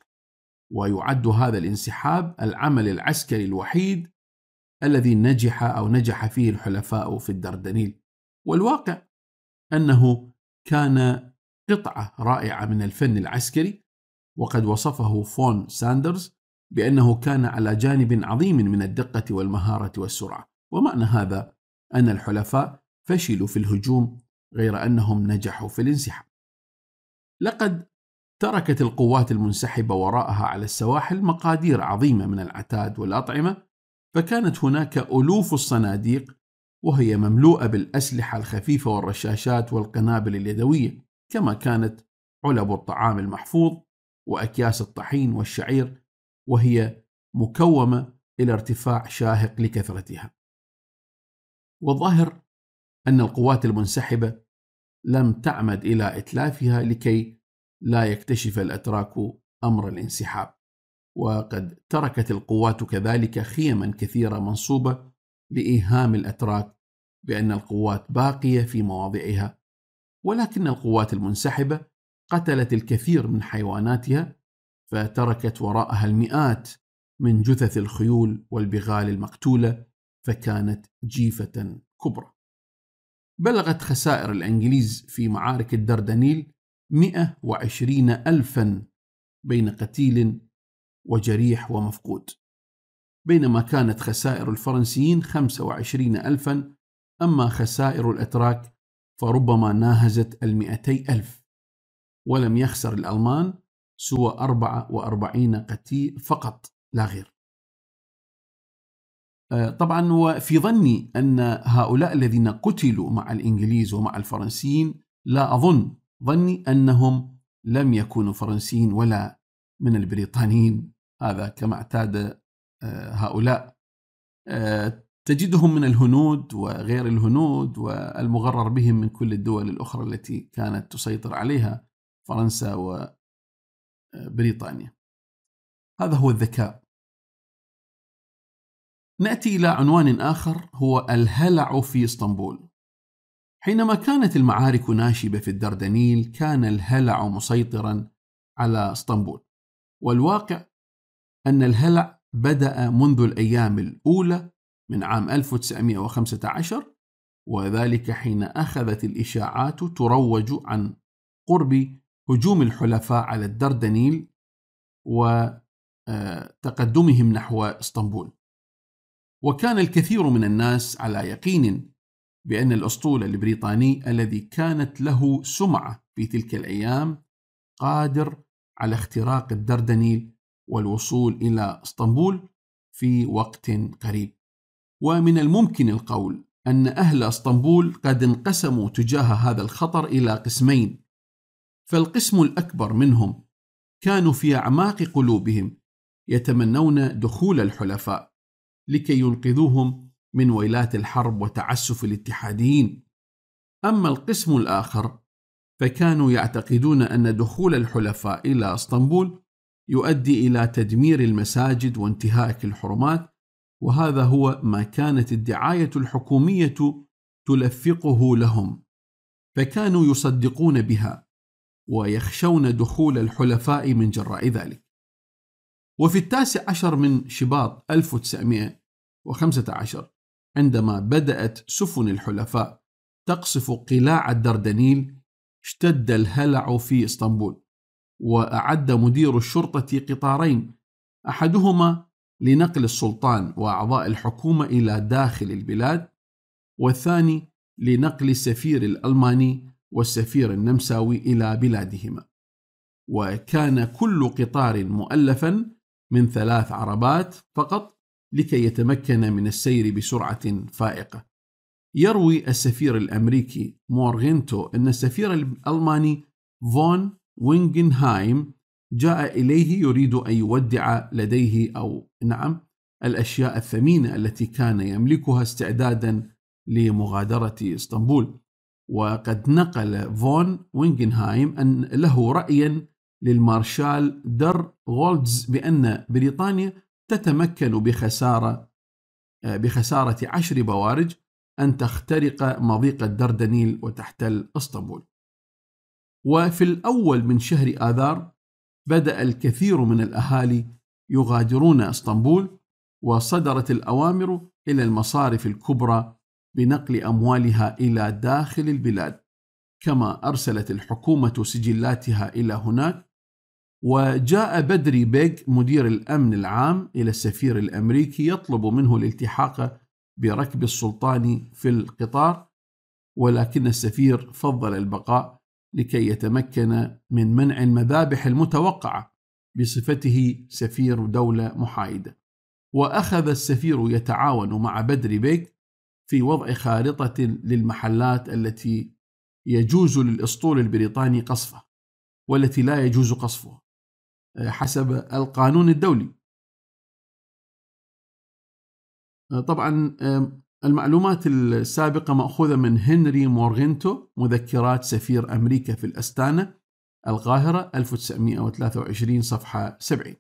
ويعد هذا الانسحاب العمل العسكري الوحيد الذي نجح أو نجح فيه الحلفاء في الدردنيل. والواقع أنه كان قطعة رائعة من الفن العسكري وقد وصفه فون ساندرز بأنه كان على جانب عظيم من الدقة والمهارة والسرعة. ومعنى هذا أن الحلفاء فشلوا في الهجوم غير أنهم نجحوا في الانسحاب. لقد تركت القوات المنسحبة وراءها على السواحل مقادير عظيمة من العتاد والأطعمة فكانت هناك ألوف الصناديق وهي مملوءة بالأسلحة الخفيفة والرشاشات والقنابل اليدوية كما كانت علب الطعام المحفوظ وأكياس الطحين والشعير وهي مكومة إلى ارتفاع شاهق لكثرتها. والظاهر أن القوات المنسحبة لم تعمد إلى إتلافها لكي لا يكتشف الأتراك أمر الانسحاب وقد تركت القوات كذلك خيما كثيرة منصوبة لإيهام الأتراك بأن القوات باقية في مواضعها ولكن القوات المنسحبة قتلت الكثير من حيواناتها فتركت وراءها المئات من جثث الخيول والبغال المقتولة فكانت جيفة كبرى. بلغت خسائر الإنجليز في معارك الدردنيل 120 ألفا بين قتيل وجريح ومفقود. بينما كانت خسائر الفرنسيين 25 ألفا أما خسائر الأتراك فربما ناهزت المئتي ألف. ولم يخسر الألمان سوى 44 قتيل فقط لا غير. آه، طبعا وفي ظني أن هؤلاء الذين قتلوا مع الإنجليز ومع الفرنسيين لا أظن ظني أنهم لم يكونوا فرنسيين ولا من البريطانيين. هذا كما اعتاد هؤلاء آه، تجدهم من الهنود وغير الهنود والمغرر بهم من كل الدول الأخرى التي كانت تسيطر عليها فرنسا وبريطانيا هذا هو الذكاء. نأتي إلى عنوان آخر هو الهلع في إسطنبول. حينما كانت المعارك ناشبة في الدردنيل كان الهلع مسيطرا على إسطنبول. والواقع أن الهلع بدأ منذ الأيام الأولى من عام 1915 وذلك حين أخذت الإشاعات تروج عن قرب هجوم الحلفاء على الدردنيل وتقدمهم نحو إسطنبول. وكان الكثير من الناس على يقين بأن الأسطول البريطاني الذي كانت له سمعة في تلك الأيام قادر على اختراق الدردنيل والوصول إلى إسطنبول في وقت قريب. ومن الممكن القول أن أهل إسطنبول قد انقسموا تجاه هذا الخطر إلى قسمين. فالقسم الأكبر منهم كانوا في أعماق قلوبهم يتمنون دخول الحلفاء لكي ينقذوهم من ويلات الحرب وتعسف الاتحاديين. أما القسم الآخر فكانوا يعتقدون أن دخول الحلفاء إلى إسطنبول يؤدي إلى تدمير المساجد وانتهاك الحرمات وهذا هو ما كانت الدعاية الحكومية تلفقه لهم فكانوا يصدقون بها ويخشون دخول الحلفاء من جراء ذلك. وفي التاسع عشر من شباط 1915 عندما بدأت سفن الحلفاء تقصف قلاع الدردنيل اشتد الهلع في إسطنبول. وأعد مدير الشرطة قطارين أحدهما لنقل السلطان وأعضاء الحكومة إلى داخل البلاد والثاني لنقل السفير الألماني والسفير النمساوي إلى بلادهما وكان كل قطار مؤلفا من ثلاث عربات فقط لكي يتمكن من السير بسرعة فائقة. يروي السفير الأمريكي مورغنتو أن السفير الألماني فون وينغنهايم جاء إليه يريد أن يودع لديه أو نعم الأشياء الثمينة التي كان يملكها استعدادا لمغادرة إسطنبول وقد نقل فون وينغنهايم أن له رأيا للمارشال در غولتز بأن بريطانيا تتمكن بخسارة بخسارة عشر بوارج أن تخترق مضيق الدردنيل وتحتل اسطنبول. وفي الأول من شهر آذار بدأ الكثير من الأهالي يغادرون إسطنبول وصدرت الأوامر إلى المصارف الكبرى بنقل أموالها إلى داخل البلاد كما أرسلت الحكومة سجلاتها إلى هناك. وجاء بدري بيج مدير الأمن العام إلى السفير الأمريكي يطلب منه الالتحاق بركب السلطان في القطار ولكن السفير فضل البقاء لكي يتمكن من منع المذابح المتوقعة بصفته سفير دولة محايدة. وأخذ السفير يتعاون مع بدري بيج في وضع خارطة للمحلات التي يجوز للأسطول البريطاني قصفها والتي لا يجوز قصفها حسب القانون الدولي. طبعا المعلومات السابقة مأخوذة من هنري مورغنتو مذكرات سفير أمريكا في الأستانة القاهرة 1923 صفحة 70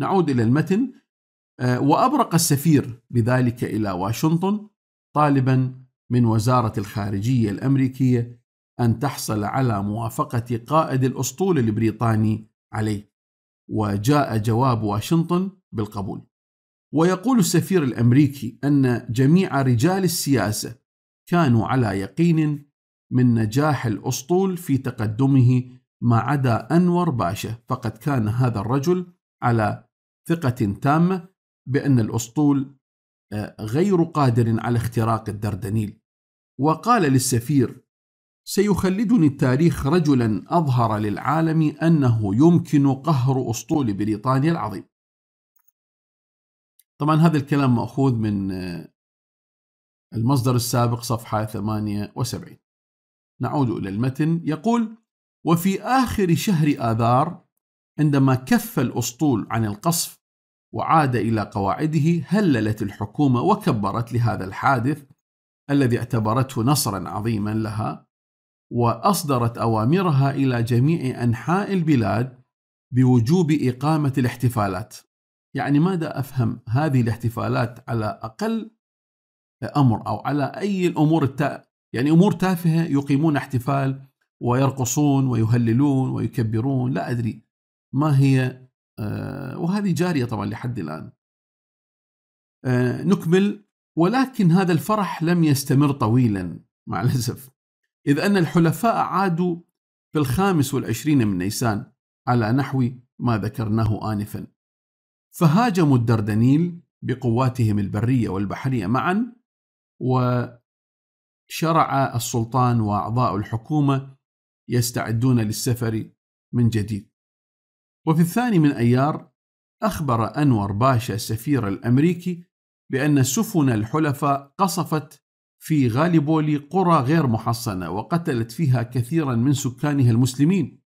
نعود إلى المتن. وأبرق السفير بذلك إلى واشنطن طالبا من وزارة الخارجية الأمريكية أن تحصل على موافقة قائد الأسطول البريطاني عليه. وجاء جواب واشنطن بالقبول. ويقول السفير الأمريكي أن جميع رجال السياسة كانوا على يقين من نجاح الأسطول في تقدمه ما عدا أنور باشا. فقد كان هذا الرجل على ثقة تامة بأن الأسطول آه، غير قادر على اختراق الدردنيل. وقال للسفير سيخلدني التاريخ رجلا أظهر للعالم أنه يمكن قهر أسطول بريطانيا العظيم. طبعا هذا الكلام مأخوذ من آه، المصدر السابق صفحة 78 نعود إلى المتن. يقول وفي آخر شهر آذار عندما كف الأسطول عن القصف وعاد إلى قواعده هللت الحكومة وكبرت لهذا الحادث الذي اعتبرته نصرا عظيما لها وأصدرت أوامرها إلى جميع أنحاء البلاد بوجوب إقامة الاحتفالات. يعني ماذا أفهم هذه الاحتفالات على أقل أمر أو على أي الأمور التا... يعني أمور تافهة يقيمون احتفال ويرقصون ويهللون ويكبرون لا أدري ما هي آه، وهذه جارية طبعا لحد الآن. آه، نكمل. ولكن هذا الفرح لم يستمر طويلا مع الأسف. إذ أن الحلفاء عادوا في الخامس والعشرين من نيسان على نحو ما ذكرناه آنفا. فهاجموا الدردنيل بقواتهم البرية والبحرية معا وشرع السلطان وأعضاء الحكومة يستعدون للسفر من جديد. وفي الثاني من أيار أخبر أنور باشا السفير الأمريكي بأن سفن الحلفاء قصفت في غالبولي قرى غير محصنة وقتلت فيها كثيرا من سكانها المسلمين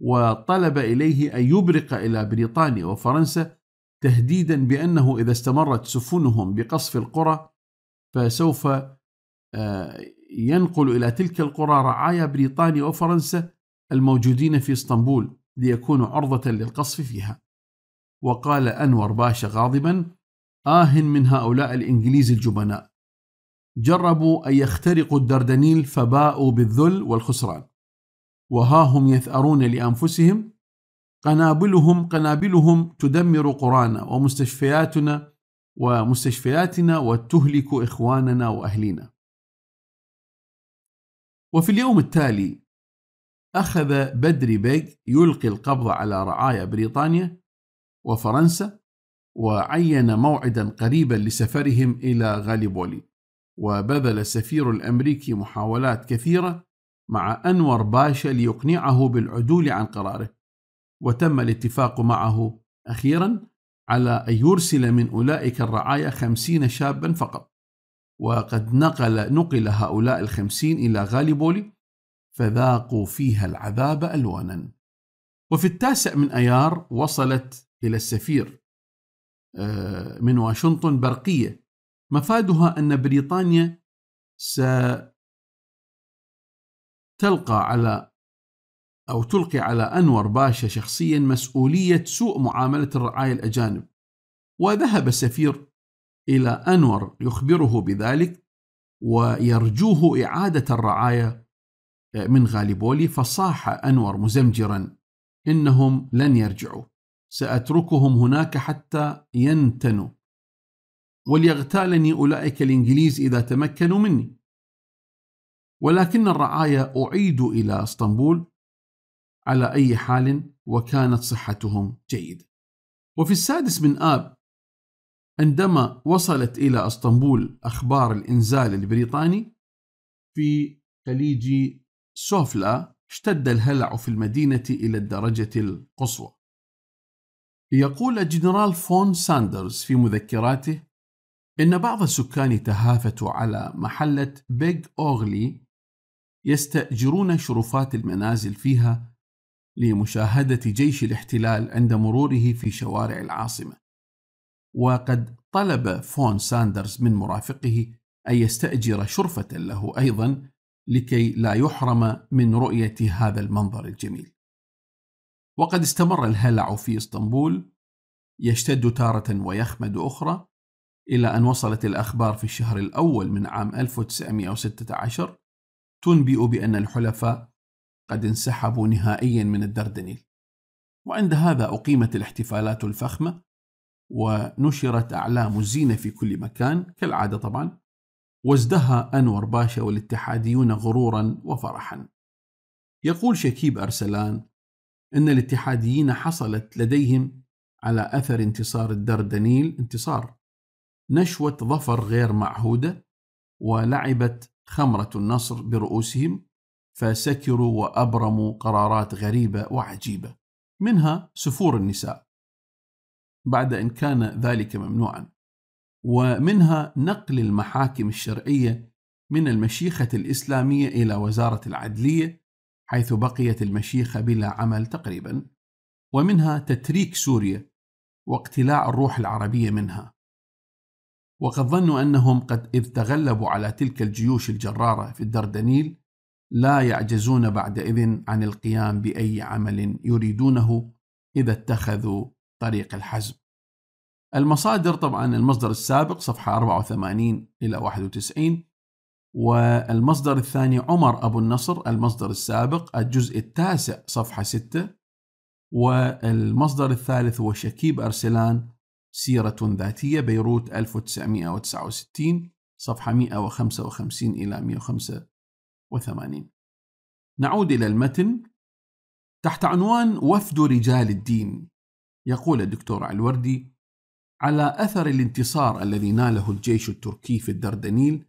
وطلب إليه أن يبرق إلى بريطانيا وفرنسا تهديدا بأنه إذا استمرت سفنهم بقصف القرى فسوف آه، ينقل إلى تلك القرى رعايا بريطانيا وفرنسا الموجودين في إسطنبول ليكونوا عرضة للقصف فيها. وقال أنور باشا غاضبا آه من هؤلاء الإنجليز الجبناء. جربوا أن يخترقوا الدردنيل فباءوا بالذل والخسران. وها هم يثأرون لأنفسهم قنابلهم قنابلهم تدمر قرانا ومستشفياتنا ومستشفياتنا وتهلك إخواننا وأهلينا. وفي اليوم التالي أخذ بدري بيج يلقي القبض على رعايا بريطانيا وفرنسا وعين موعدا قريبا لسفرهم إلى غاليبولي وبذل السفير الأمريكي محاولات كثيرة مع أنور باشا ليقنعه بالعدول عن قراره. وتم الاتفاق معه. أخيرا على أن يرسل من أولئك الرعايا خمسين شابا فقط. وقد نقل, نقل هؤلاء الخمسين إلى غاليبولي فذاقوا فيها العذاب ألوانا. وفي التاسع من أيار وصلت إلى السفير آه، من واشنطن برقية. مفادها أن بريطانيا ستلقى على أو تلقي على أنور باشا شخصيا مسؤولية سوء معاملة الرعايا الأجانب. وذهب السفير إلى أنور يخبره بذلك ويرجوه إعادة الرعاية من غالبولي فصاح أنور مزمجرا إنهم لن يرجعوا. سأتركهم هناك حتى ينتنوا. وليغتالني أولئك الإنجليز إذا تمكنوا مني. ولكن الرعايا أعيدوا إلى إسطنبول على أي حال وكانت صحتهم جيدة. وفي السادس من آب عندما وصلت إلى إسطنبول أخبار الإنزال البريطاني في خليج سوفلا اشتد الهلع في المدينة إلى الدرجة القصوى. يقول الجنرال فون ساندرز في مذكراته إن بعض السكان تهافتوا على محلة بيك أوغلي يستأجرون شرفات المنازل فيها لمشاهدة جيش الاحتلال عند مروره في شوارع العاصمة. وقد طلب فون ساندرز من مرافقه أن يستأجر شرفة له أيضا لكي لا يحرم من رؤية هذا المنظر الجميل. وقد استمر الهلع في إسطنبول يشتد تارة ويخمد أخرى إلى أن وصلت الأخبار في الشهر الأول من عام 1916 تنبئ بأن الحلفاء قد انسحبوا نهائيا من الدردنيل. وعند هذا أقيمت الاحتفالات الفخمة ونشرت أعلام الزينة في كل مكان كالعادة طبعا وازدهى أنور باشا والاتحاديون غرورا وفرحا. يقول شكيب أرسلان إن الاتحاديين حصلت لديهم على أثر انتصار الدردنيل انتصار نشوة ظفر غير معهودة ولعبت خمرة النصر برؤوسهم فسكروا وأبرموا قرارات غريبة وعجيبة منها سفور النساء. بعد إن كان ذلك ممنوعا. ومنها نقل المحاكم الشرعية من المشيخة الإسلامية إلى وزارة العدلية حيث بقيت المشيخة بلا عمل تقريبا. ومنها تتريك سوريا واقتلاع الروح العربية منها. وقد ظنوا أنهم قد إذ تغلبوا على تلك الجيوش الجرارة في الدردنيل لا يعجزون بعدئذ عن القيام بأي عمل يريدونه إذا اتخذوا طريق الحزم. المصادر طبعا المصدر السابق صفحة 84 إلى 91 والمصدر الثاني عمر أبو النصر المصدر السابق الجزء التاسع صفحة 6 والمصدر الثالث هو شكيب أرسلان سيرة ذاتية بيروت 1969 صفحة 155 إلى 185 نعود إلى المتن. تحت عنوان وفد رجال الدين يقول الدكتور الوردي على أثر الانتصار الذي ناله الجيش التركي في الدردنيل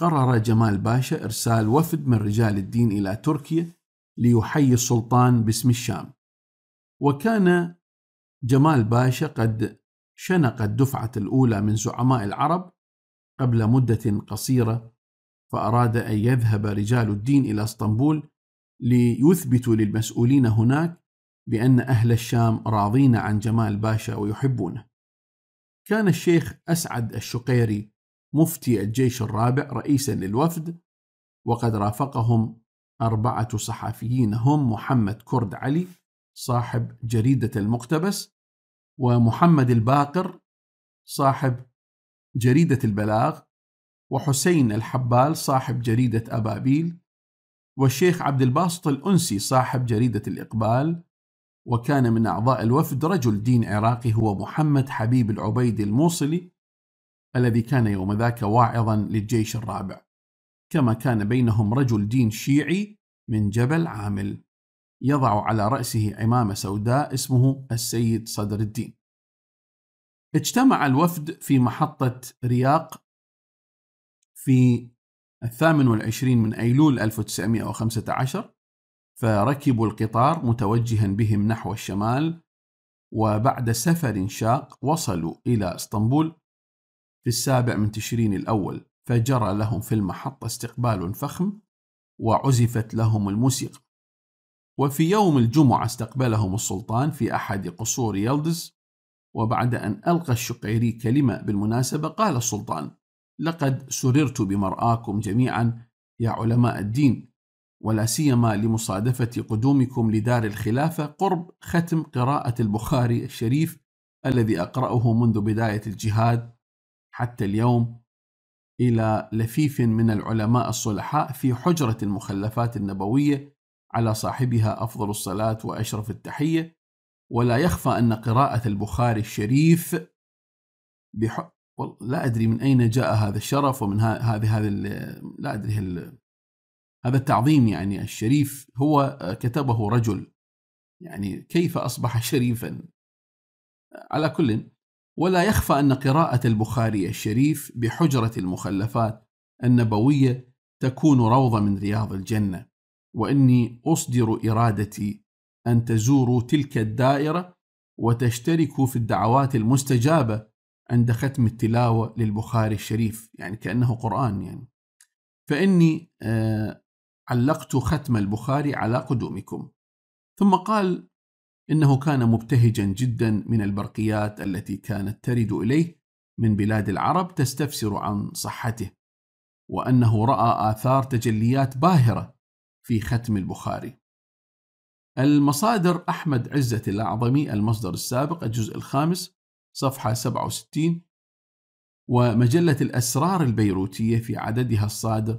قرر جمال باشا إرسال وفد من رجال الدين إلى تركيا ليحيي السلطان باسم الشام. وكان جمال باشا قد شنق الدفعة الأولى من زعماء العرب قبل مدة قصيرة فأراد أن يذهب رجال الدين إلى إسطنبول ليثبتوا للمسؤولين هناك بأن أهل الشام راضين عن جمال باشا ويحبونه. كان الشيخ أسعد الشقيري مفتي الجيش الرابع رئيسا للوفد وقد رافقهم أربعة صحفيين هم محمد كرد علي صاحب جريدة المقتبس ومحمد الباقر صاحب جريدة البلاغ وحسين الحبال صاحب جريدة أبابيل والشيخ عبد الباسط الأنسي صاحب جريدة الإقبال وكان من أعضاء الوفد رجل دين عراقي هو محمد حبيب العبيد الموصلي الذي كان يوم ذاك واعظا للجيش الرابع كما كان بينهم رجل دين شيعي من جبل عامل يضع على رأسه عمامة سوداء اسمه السيد صدر الدين. اجتمع الوفد في محطة رياق في الثامن والعشرين من أيلول 1915 فركبوا القطار متوجها بهم نحو الشمال وبعد سفر شاق وصلوا إلى إسطنبول في السابع من تشرين الأول فجرى لهم في المحطة استقبال فخم وعزفت لهم الموسيقى. وفي يوم الجمعة استقبلهم السلطان في أحد قصور يلدز وبعد أن ألقى الشقيري كلمة بالمناسبة قال السلطان لقد سررت بمرآكم جميعا يا علماء الدين ولا سيما لمصادفة قدومكم لدار الخلافة قرب ختم قراءة البخاري الشريف الذي أقرأه منذ بداية الجهاد حتى اليوم إلى لفيف من العلماء الصلحاء في حجرة المخلفات النبوية على صاحبها أفضل الصلاة وأشرف التحية. ولا يخفى أن قراءة البخاري الشريف لا أدري من أين جاء هذا الشرف ومن هذه هذه لا أدري هل هذا التعظيم يعني الشريف هو كتبه رجل. يعني كيف أصبح شريفا؟ على كل ولا يخفى أن قراءة البخاري الشريف بحجرة المخلفات النبوية تكون روضة من رياض الجنة. وإني أصدر إرادتي أن تزوروا تلك الدائرة وتشتركوا في الدعوات المستجابة عند ختم التلاوة للبخاري الشريف يعني كأنه قرآن يعني. فإني آه، علقت ختم البخاري على قدومكم. ثم قال إنه كان مبتهجا جدا من البرقيات التي كانت ترد إليه من بلاد العرب تستفسر عن صحته وأنه رأى آثار تجليات باهرة في ختم البخاري. المصادر أحمد عزة الأعظمي المصدر السابق الجزء الخامس صفحة 67 ومجلة الأسرار البيروتية في عددها الصادر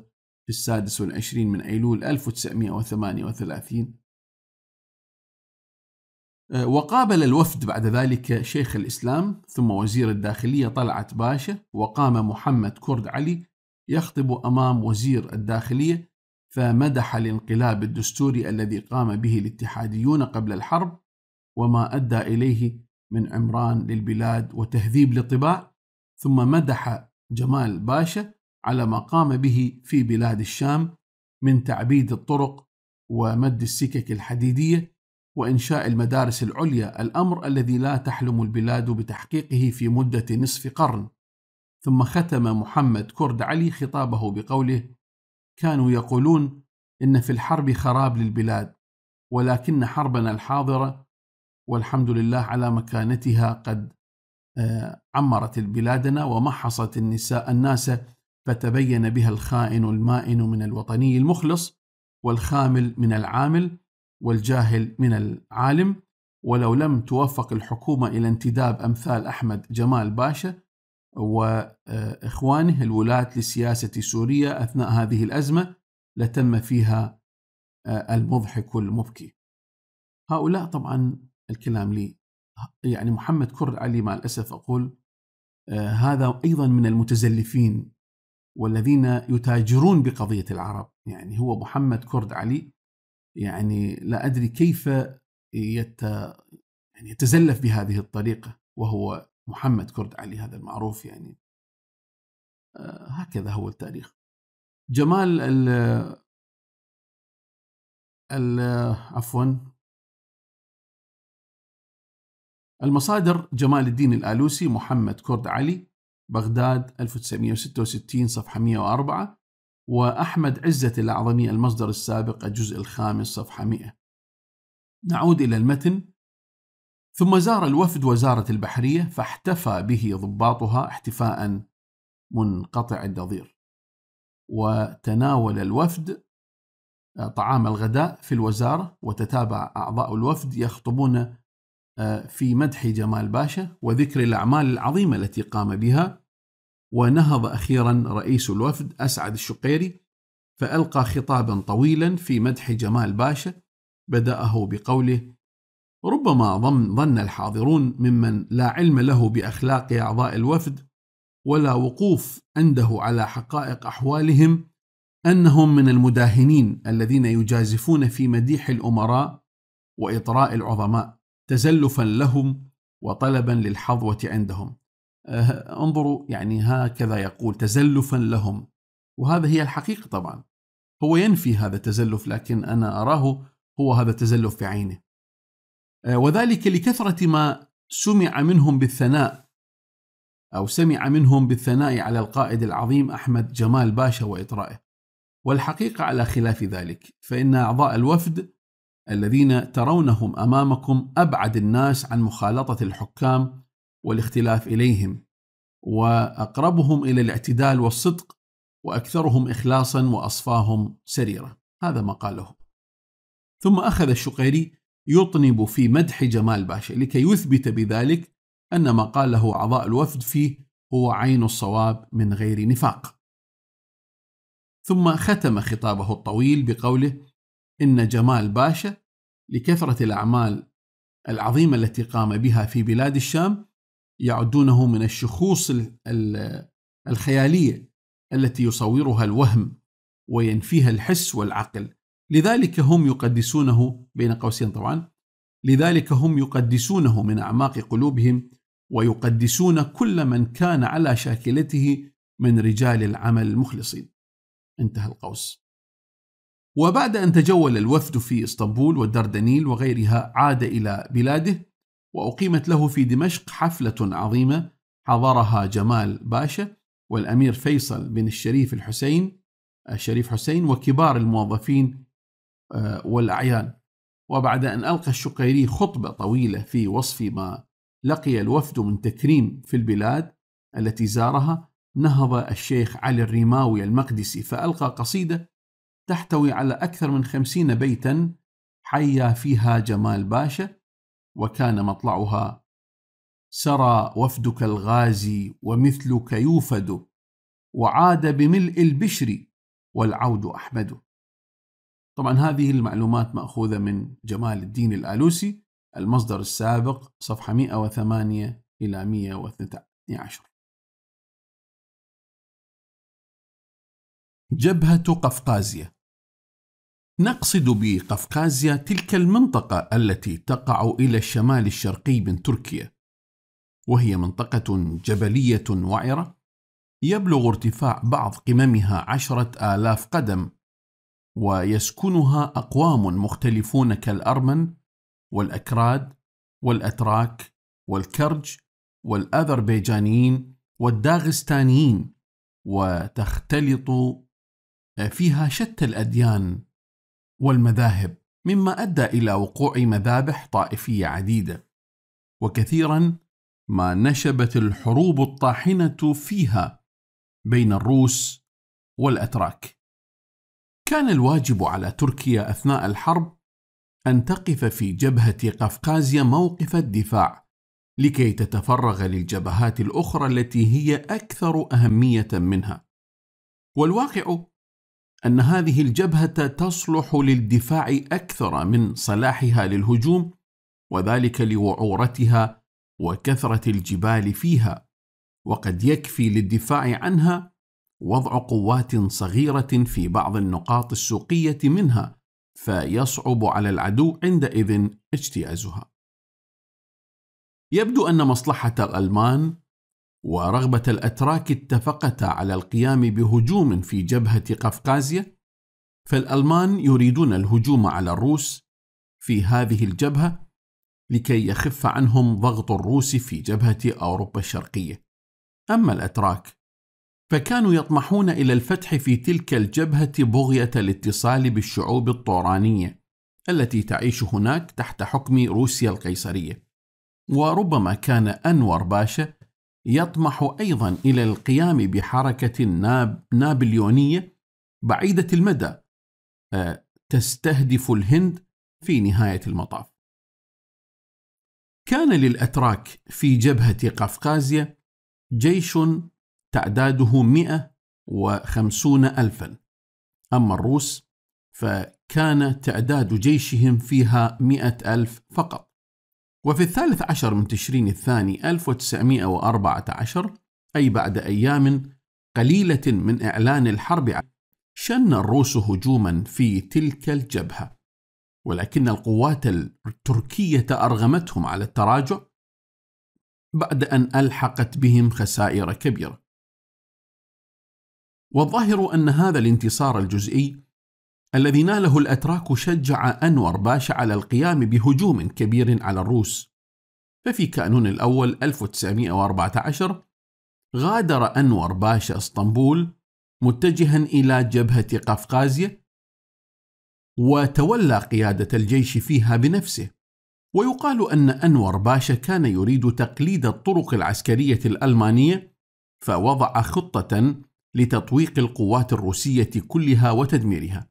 في السادس والعشرين من أيلول 1938 وقابل الوفد بعد ذلك شيخ الإسلام ثم وزير الداخلية طلعت باشا وقام محمد كرد علي يخطب أمام وزير الداخلية فمدح الانقلاب الدستوري الذي قام به الاتحاديون قبل الحرب وما أدى إليه من عمران للبلاد وتهذيب للطباع ثم مدح جمال باشا على ما قام به في بلاد الشام من تعبيد الطرق ومد السكك الحديدية وإنشاء المدارس العليا الأمر الذي لا تحلم البلاد بتحقيقه في مدة نصف قرن. ثم ختم محمد كرد علي خطابه بقوله كانوا يقولون إن في الحرب خراب للبلاد ولكن حربنا الحاضرة والحمد لله على مكانتها قد آه، عمرت بلادنا ومحصت النساء الناس فتبين بها الخائن المائن من الوطني المخلص والخامل من العامل والجاهل من العالم. ولو لم توفق الحكومة إلى انتداب أمثال أحمد جمال باشا وإخوانه الولاة لسياسة سوريا أثناء هذه الأزمة لتم فيها آه، المضحك المبكي. هؤلاء طبعا الكلام لي. يعني محمد كرد علي مع الأسف أقول آه، هذا أيضا من المتزلفين والذين يتاجرون بقضية العرب. يعني هو محمد كرد علي يعني لا أدري كيف يت يعني يتزلف بهذه الطريقة وهو محمد كرد علي هذا المعروف يعني. آه، هكذا هو التاريخ. جمال ال ال عفوا. المصادر جمال الدين الآلوسي محمد كرد علي بغداد 1966 صفحة 104 وأحمد عزة الأعظمي المصدر السابق الجزء الخامس صفحة 100 نعود إلى المتن. ثم زار الوفد وزارة البحرية فاحتفى به ضباطها احتفاء منقطع النظير. وتناول الوفد طعام الغداء في الوزارة وتتابع أعضاء الوفد يخطبون آه، في مدح جمال باشا وذكر الأعمال العظيمة التي قام بها ونهض أخيرا رئيس الوفد أسعد الشقيري فألقى خطابا طويلا في مدح جمال باشا بدأه بقوله ربما ظن الحاضرون ممن لا علم له بأخلاق أعضاء الوفد ولا وقوف عنده على حقائق أحوالهم أنهم من المداهنين الذين يجازفون في مديح الأمراء وإطراء العظماء. تزلفا لهم وطلبا للحظوة عندهم. أه، انظروا يعني هكذا يقول تزلفا لهم. وهذا هي الحقيقة طبعا. هو ينفي هذا التزلف لكن أنا أراه هو هذا التزلف بعينه أه، وذلك لكثرة ما سمع منهم بالثناء أو سمع منهم بالثناء على القائد العظيم أحمد جمال باشا وإطرائه. والحقيقة على خلاف ذلك فإن أعضاء الوفد الذين ترونهم أمامكم أبعد الناس عن مخالطة الحكام والاختلاف إليهم وأقربهم إلى الاعتدال والصدق وأكثرهم اخلاصا وأصفاهم سريره هذا ما قاله. ثم أخذ الشقيري يطنب في مدح جمال باشا لكي يثبت بذلك أن ما قاله اعضاء الوفد فيه هو عين الصواب من غير نفاق. ثم ختم خطابه الطويل بقوله إن جمال باشا لكثرة الأعمال العظيمة التي قام بها في بلاد الشام يعدونه من الشخوص الخيالية التي يصورها الوهم وينفيها الحس والعقل. لذلك هم يقدسونه بين قوسين طبعا. لذلك هم يقدسونه من أعماق قلوبهم ويقدسون كل من كان على شاكلته من رجال العمل المخلصين. انتهى القوس. وبعد أن تجول الوفد في إسطنبول والدردنيل وغيرها عاد إلى بلاده وأقيمت له في دمشق حفلة عظيمة حضرها جمال باشا والأمير فيصل بن الشريف الحسين الشريف حسين وكبار الموظفين آه، والأعيان. وبعد أن ألقى الشقيري خطبة طويلة في وصف ما لقي الوفد من تكريم في البلاد التي زارها نهض الشيخ علي الريماوي المقدسي فألقى قصيدة تحتوي على أكثر من خمسين بيتا حيا فيها جمال باشا وكان مطلعها سرى وفدك الغازي ومثلك يوفد وعاد بملء البشر والعود أحمد. طبعا هذه المعلومات مأخوذة من جمال الدين الآلوسي المصدر السابق صفحة 108 إلى 112 جبهة قفقازية. نقصد بقفقازيا تلك المنطقة التي تقع إلى الشمال الشرقي من تركيا وهي منطقة جبلية وعرة يبلغ ارتفاع بعض قممها عشرة آلاف قدم ويسكنها أقوام مختلفون كالأرمن والأكراد والأتراك والكرج والأذربيجانيين والداغستانيين وتختلط فيها شتى الأديان والمذاهب مما أدى إلى وقوع مذابح طائفية عديدة وكثيرا ما نشبت الحروب الطاحنة فيها بين الروس والأتراك. كان الواجب على تركيا أثناء الحرب أن تقف في جبهة قفقازيا موقف الدفاع لكي تتفرغ للجبهات الأخرى التي هي أكثر أهمية منها. والواقع أن هذه الجبهة تصلح للدفاع أكثر من صلاحها للهجوم وذلك لوعورتها وكثرة الجبال فيها وقد يكفي للدفاع عنها وضع قوات صغيرة في بعض النقاط السوقية منها فيصعب على العدو عندئذ اجتيازها. يبدو أن مصلحة الألمان ورغبة الأتراك اتفقتا على القيام بهجوم في جبهة قفقازيا فالألمان يريدون الهجوم على الروس في هذه الجبهة لكي يخف عنهم ضغط الروس في جبهة أوروبا الشرقية. أما الأتراك فكانوا يطمحون إلى الفتح في تلك الجبهة بغية الاتصال بالشعوب الطورانية التي تعيش هناك تحت حكم روسيا القيصرية. وربما كان أنور باشا يطمح أيضا إلى القيام بحركة ناب نابليونية بعيدة المدى آه، تستهدف الهند في نهاية المطاف. كان للأتراك في جبهة قفقازيا جيش تعداده 150 ألفا أما الروس فكان تعداد جيشهم فيها مئة ألف فقط وفي الثالث عشر من تشرين الثاني 1914 أي بعد أيام قليلة من إعلان الحرب شن الروس هجوما في تلك الجبهة. ولكن القوات التركية أرغمتهم على التراجع بعد أن ألحقت بهم خسائر كبيرة. والظاهر أن هذا الانتصار الجزئي الذي ناله الأتراك شجع أنور باشا على القيام بهجوم كبير على الروس. ففي كانون الأول 1914 غادر أنور باشا إسطنبول متجها إلى جبهة قفقازيا وتولى قيادة الجيش فيها بنفسه. ويقال أن أنور باشا كان يريد تقليد الطرق العسكرية الألمانية فوضع خطة لتطويق القوات الروسية كلها وتدميرها.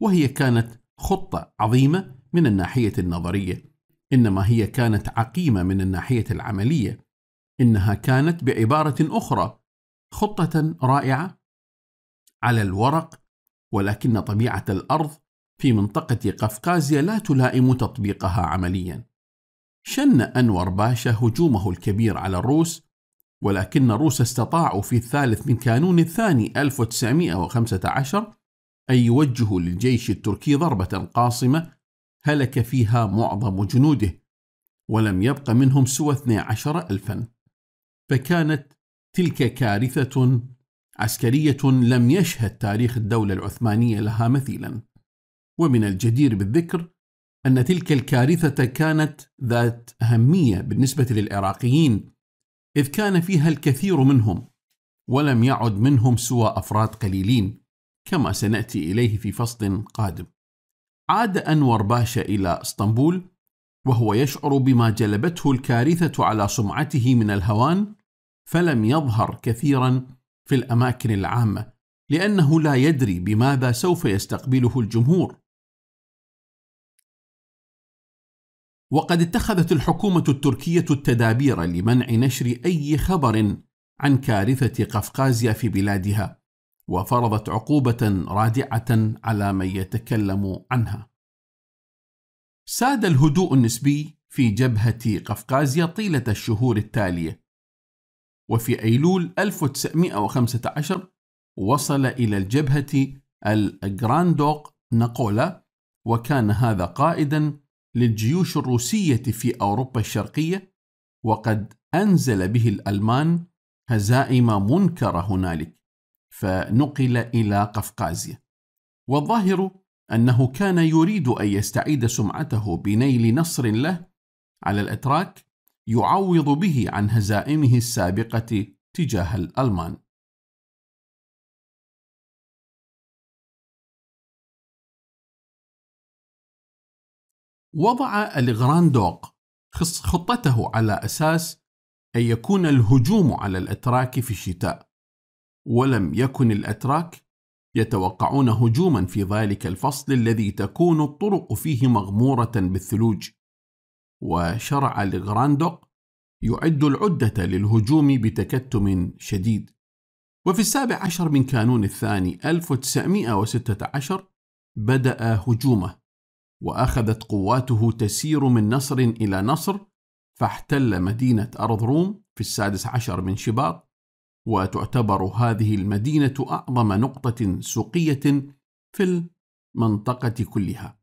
وهي كانت خطة عظيمة من الناحية النظرية. إنما هي كانت عقيمة من الناحية العملية. إنها كانت بعبارة أخرى خطة رائعة على الورق ولكن طبيعة الأرض في منطقة قفقازيا لا تلائم تطبيقها عمليا. شن أنور باشا هجومه الكبير على الروس ولكن الروس استطاعوا في الثالث من كانون الثاني 1915 أن يوجهوا للجيش التركي ضربة قاصمة هلك فيها معظم جنوده ولم يبق منهم سوى 12 ألفا. فكانت تلك كارثة عسكرية لم يشهد تاريخ الدولة العثمانية لها مثيلا. ومن الجدير بالذكر أن تلك الكارثة كانت ذات أهمية بالنسبة للعراقيين إذ كان فيها الكثير منهم ولم يعد منهم سوى أفراد قليلين. كما سنأتي إليه في فصل قادم. عاد أنور باشا إلى إسطنبول وهو يشعر بما جلبته الكارثة على سمعته من الهوان فلم يظهر كثيرا في الأماكن العامة لأنه لا يدري بماذا سوف يستقبله الجمهور. وقد اتخذت الحكومة التركية التدابير لمنع نشر أي خبر عن كارثة قفقازيا في بلادها. وفرضت عقوبة رادعة على من يتكلم عنها. ساد الهدوء النسبي في جبهة قفقازيا طيلة الشهور التالية، وفي أيلول 1915 وصل إلى الجبهة الجراندوق نقولا وكان هذا قائدا للجيوش الروسية في أوروبا الشرقية وقد أنزل به الألمان هزائم منكرة هنالك فنقل إلى قفقازيا والظاهر أنه كان يريد أن يستعيد سمعته بنيل نصر له على الأتراك يعوض به عن هزائمه السابقة تجاه الألمان. وضع الغراندوق خطته على أساس أن يكون الهجوم على الأتراك في الشتاء. ولم يكن الأتراك يتوقعون هجوما في ذلك الفصل الذي تكون الطرق فيه مغمورة بالثلوج. وشرع لغراندوق يعد العدة للهجوم بتكتم شديد. وفي السابع عشر من كانون الثاني 1916 بدأ هجومه وأخذت قواته تسير من نصر إلى نصر فاحتل مدينة أرض روم في السادس عشر من شباط وتعتبر هذه المدينة أعظم نقطة سوقية في المنطقة كلها.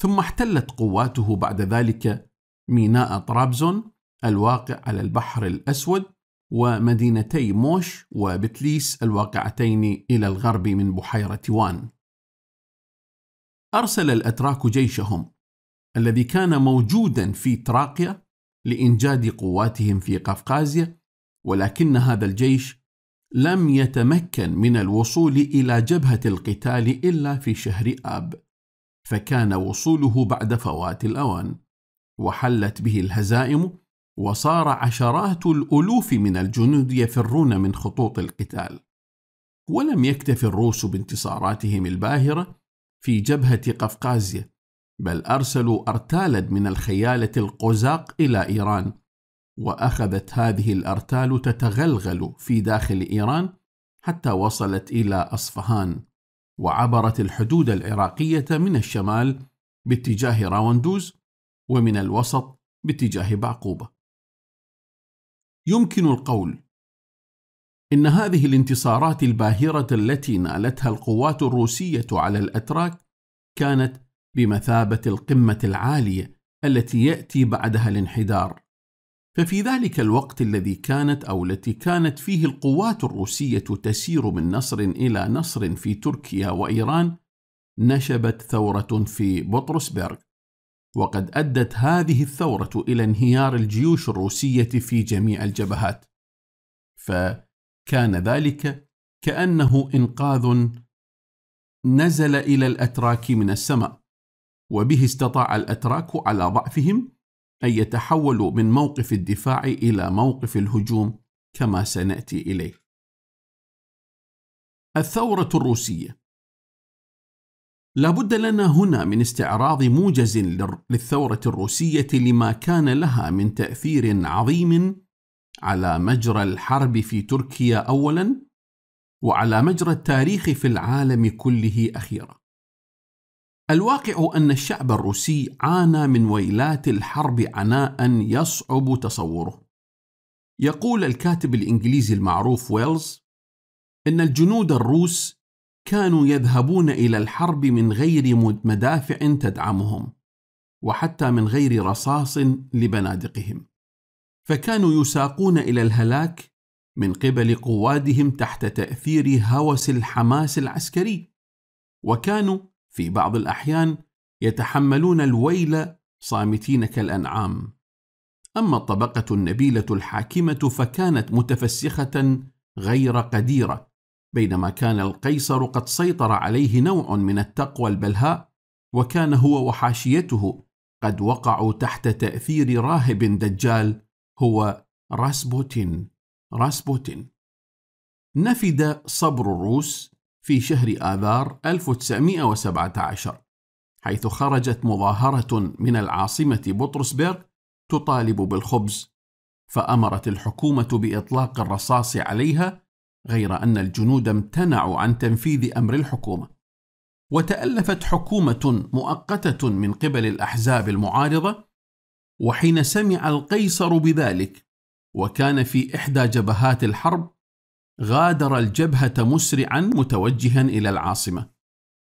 ثم احتلت قواته بعد ذلك ميناء طرابزون الواقع على البحر الأسود ومدينتي موش وبتليس الواقعتين إلى الغرب من بحيرة وان. أرسل الأتراك جيشهم الذي كان موجودا في تراقيا لإنجاد قواتهم في قفقازيا ولكن هذا الجيش لم يتمكن من الوصول إلى جبهة القتال إلا في شهر آب فكان وصوله بعد فوات الأوان. وحلت به الهزائم وصار عشرات الألوف من الجنود يفرون من خطوط القتال. ولم يكتف الروس بانتصاراتهم الباهرة في جبهة قفقازيا بل أرسلوا أرتالا من الخيالة القزاق إلى إيران. وأخذت هذه الأرتال تتغلغل في داخل إيران حتى وصلت إلى أصفهان وعبرت الحدود العراقية من الشمال باتجاه راوندوز ومن الوسط باتجاه بعقوبة يمكن القول إن هذه الانتصارات الباهرة التي نالتها القوات الروسية على الأتراك كانت بمثابة القمة العالية التي يأتي بعدها الانحدار. ففي ذلك الوقت الذي كانت أو التي كانت فيه القوات الروسية تسير من نصر إلى نصر في تركيا وإيران، نشبت ثورة في بطرسبرغ، وقد أدت هذه الثورة إلى انهيار الجيوش الروسية في جميع الجبهات. ف كان ذلك كأنه إنقاذ نزل إلى الأتراك من السماء وبه استطاع الأتراك على ضعفهم أن يتحولوا من موقف الدفاع إلى موقف الهجوم كما سنأتي إليه. الثورة الروسية. لابد لنا هنا من استعراض موجز للثورة الروسية لما كان لها من تأثير عظيم على مجرى الحرب في تركيا اولا وعلى مجرى التاريخ في العالم كله أخيرا. الواقع أن الشعب الروسي عانى من ويلات الحرب عناء يصعب تصوره. يقول الكاتب الإنجليزي المعروف ويلز إن الجنود الروس كانوا يذهبون إلى الحرب من غير مدافع تدعمهم وحتى من غير رصاص لبنادقهم. فكانوا يساقون إلى الهلاك من قبل قوادهم تحت تأثير هوس الحماس العسكري وكانوا في بعض الأحيان يتحملون الويل صامتين كالأنعام. أما الطبقه النبيلة الحاكمة فكانت متفسخة غير قديرة بينما كان القيصر قد سيطر عليه نوع من التقوى البلهاء وكان هو وحاشيته قد وقعوا تحت تأثير راهب دجال هو راسبوتين. راسبوتين. نفد صبر الروس في شهر آذار 1917 حيث خرجت مظاهرة من العاصمة بطرسبرغ تطالب بالخبز فأمرت الحكومة بإطلاق الرصاص عليها غير أن الجنود امتنعوا عن تنفيذ أمر الحكومة. وتألفت حكومة مؤقتة من قبل الأحزاب المعارضة وحين سمع القيصر بذلك وكان في إحدى جبهات الحرب غادر الجبهة مسرعا متوجها إلى العاصمة.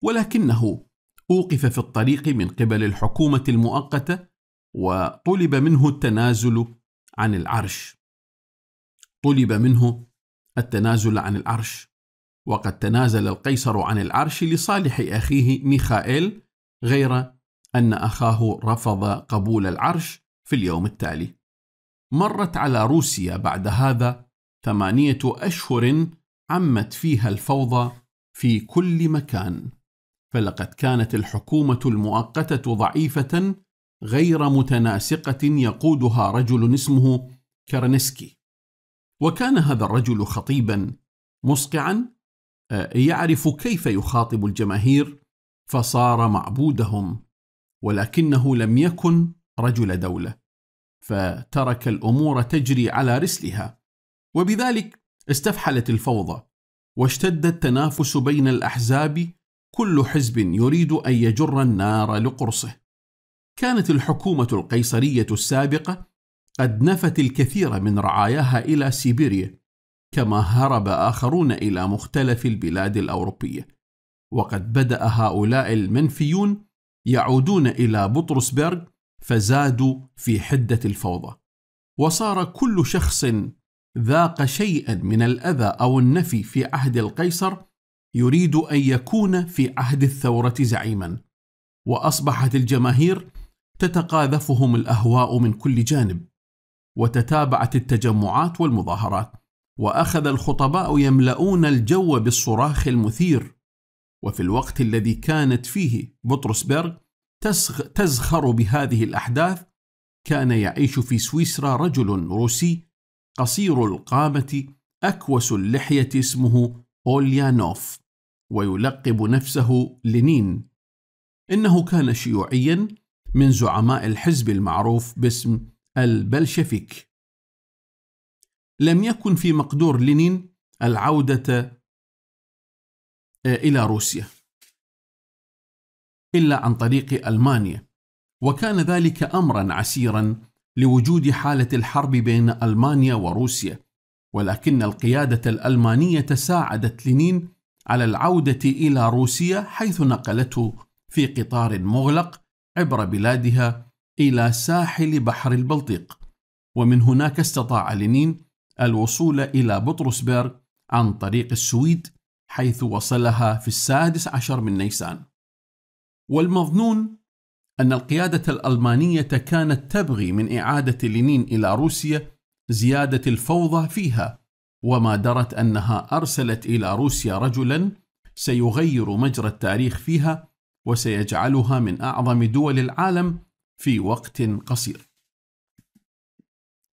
ولكنه أوقف في الطريق من قبل الحكومة المؤقتة وطلب منه التنازل عن العرش. طلب منه التنازل عن العرش. وقد تنازل القيصر عن العرش لصالح أخيه ميخائيل غير أن أخاه رفض قبول العرش في اليوم التالي. مرت على روسيا بعد هذا ثمانية أشهر عمت فيها الفوضى في كل مكان فلقد كانت الحكومة المؤقتة ضعيفة غير متناسقة يقودها رجل اسمه كرنسكي وكان هذا الرجل خطيبا مسقعا آه، يعرف كيف يخاطب الجماهير فصار معبودهم ولكنه لم يكن رجل دولة فترك الأمور تجري على رسلها. وبذلك استفحلت الفوضى واشتد التنافس بين الأحزاب كل حزب يريد أن يجر النار لقرصه. كانت الحكومة القيصرية السابقة قد نفت الكثير من رعاياها إلى سيبيريا كما هرب آخرون إلى مختلف البلاد الأوروبية. وقد بدأ هؤلاء المنفيون يعودون إلى بطرسبرغ فزادوا في حدة الفوضى. وصار كل شخص ذاق شيئا من الأذى أو النفي في عهد القيصر يريد أن يكون في عهد الثورة زعيما. وأصبحت الجماهير تتقاذفهم الأهواء من كل جانب وتتابعت التجمعات والمظاهرات وأخذ الخطباء يملؤون الجو بالصراخ المثير. وفي الوقت الذي كانت فيه بطرسبرغ تزخر بهذه الأحداث كان يعيش في سويسرا رجل روسي قصير القامة أكوس اللحية اسمه أوليانوف ويلقب نفسه لينين إنه كان شيوعيا من زعماء الحزب المعروف باسم البلشفيك. لم يكن في مقدور لينين العودة آه، إلى روسيا. إلا عن طريق ألمانيا. وكان ذلك أمرا عسيرا لوجود حالة الحرب بين ألمانيا وروسيا ولكن القيادة الألمانية ساعدت لينين على العودة إلى روسيا حيث نقلته في قطار مغلق عبر بلادها إلى ساحل بحر البلطيق. ومن هناك استطاع لينين الوصول إلى بطرسبرغ عن طريق السويد حيث وصلها في السادس عشر من نيسان. والمظنون أن القيادة الألمانية كانت تبغي من إعادة لينين إلى روسيا زيادة الفوضى فيها وما درت أنها أرسلت إلى روسيا رجلا سيغير مجرى التاريخ فيها وسيجعلها من أعظم دول العالم في وقت قصير.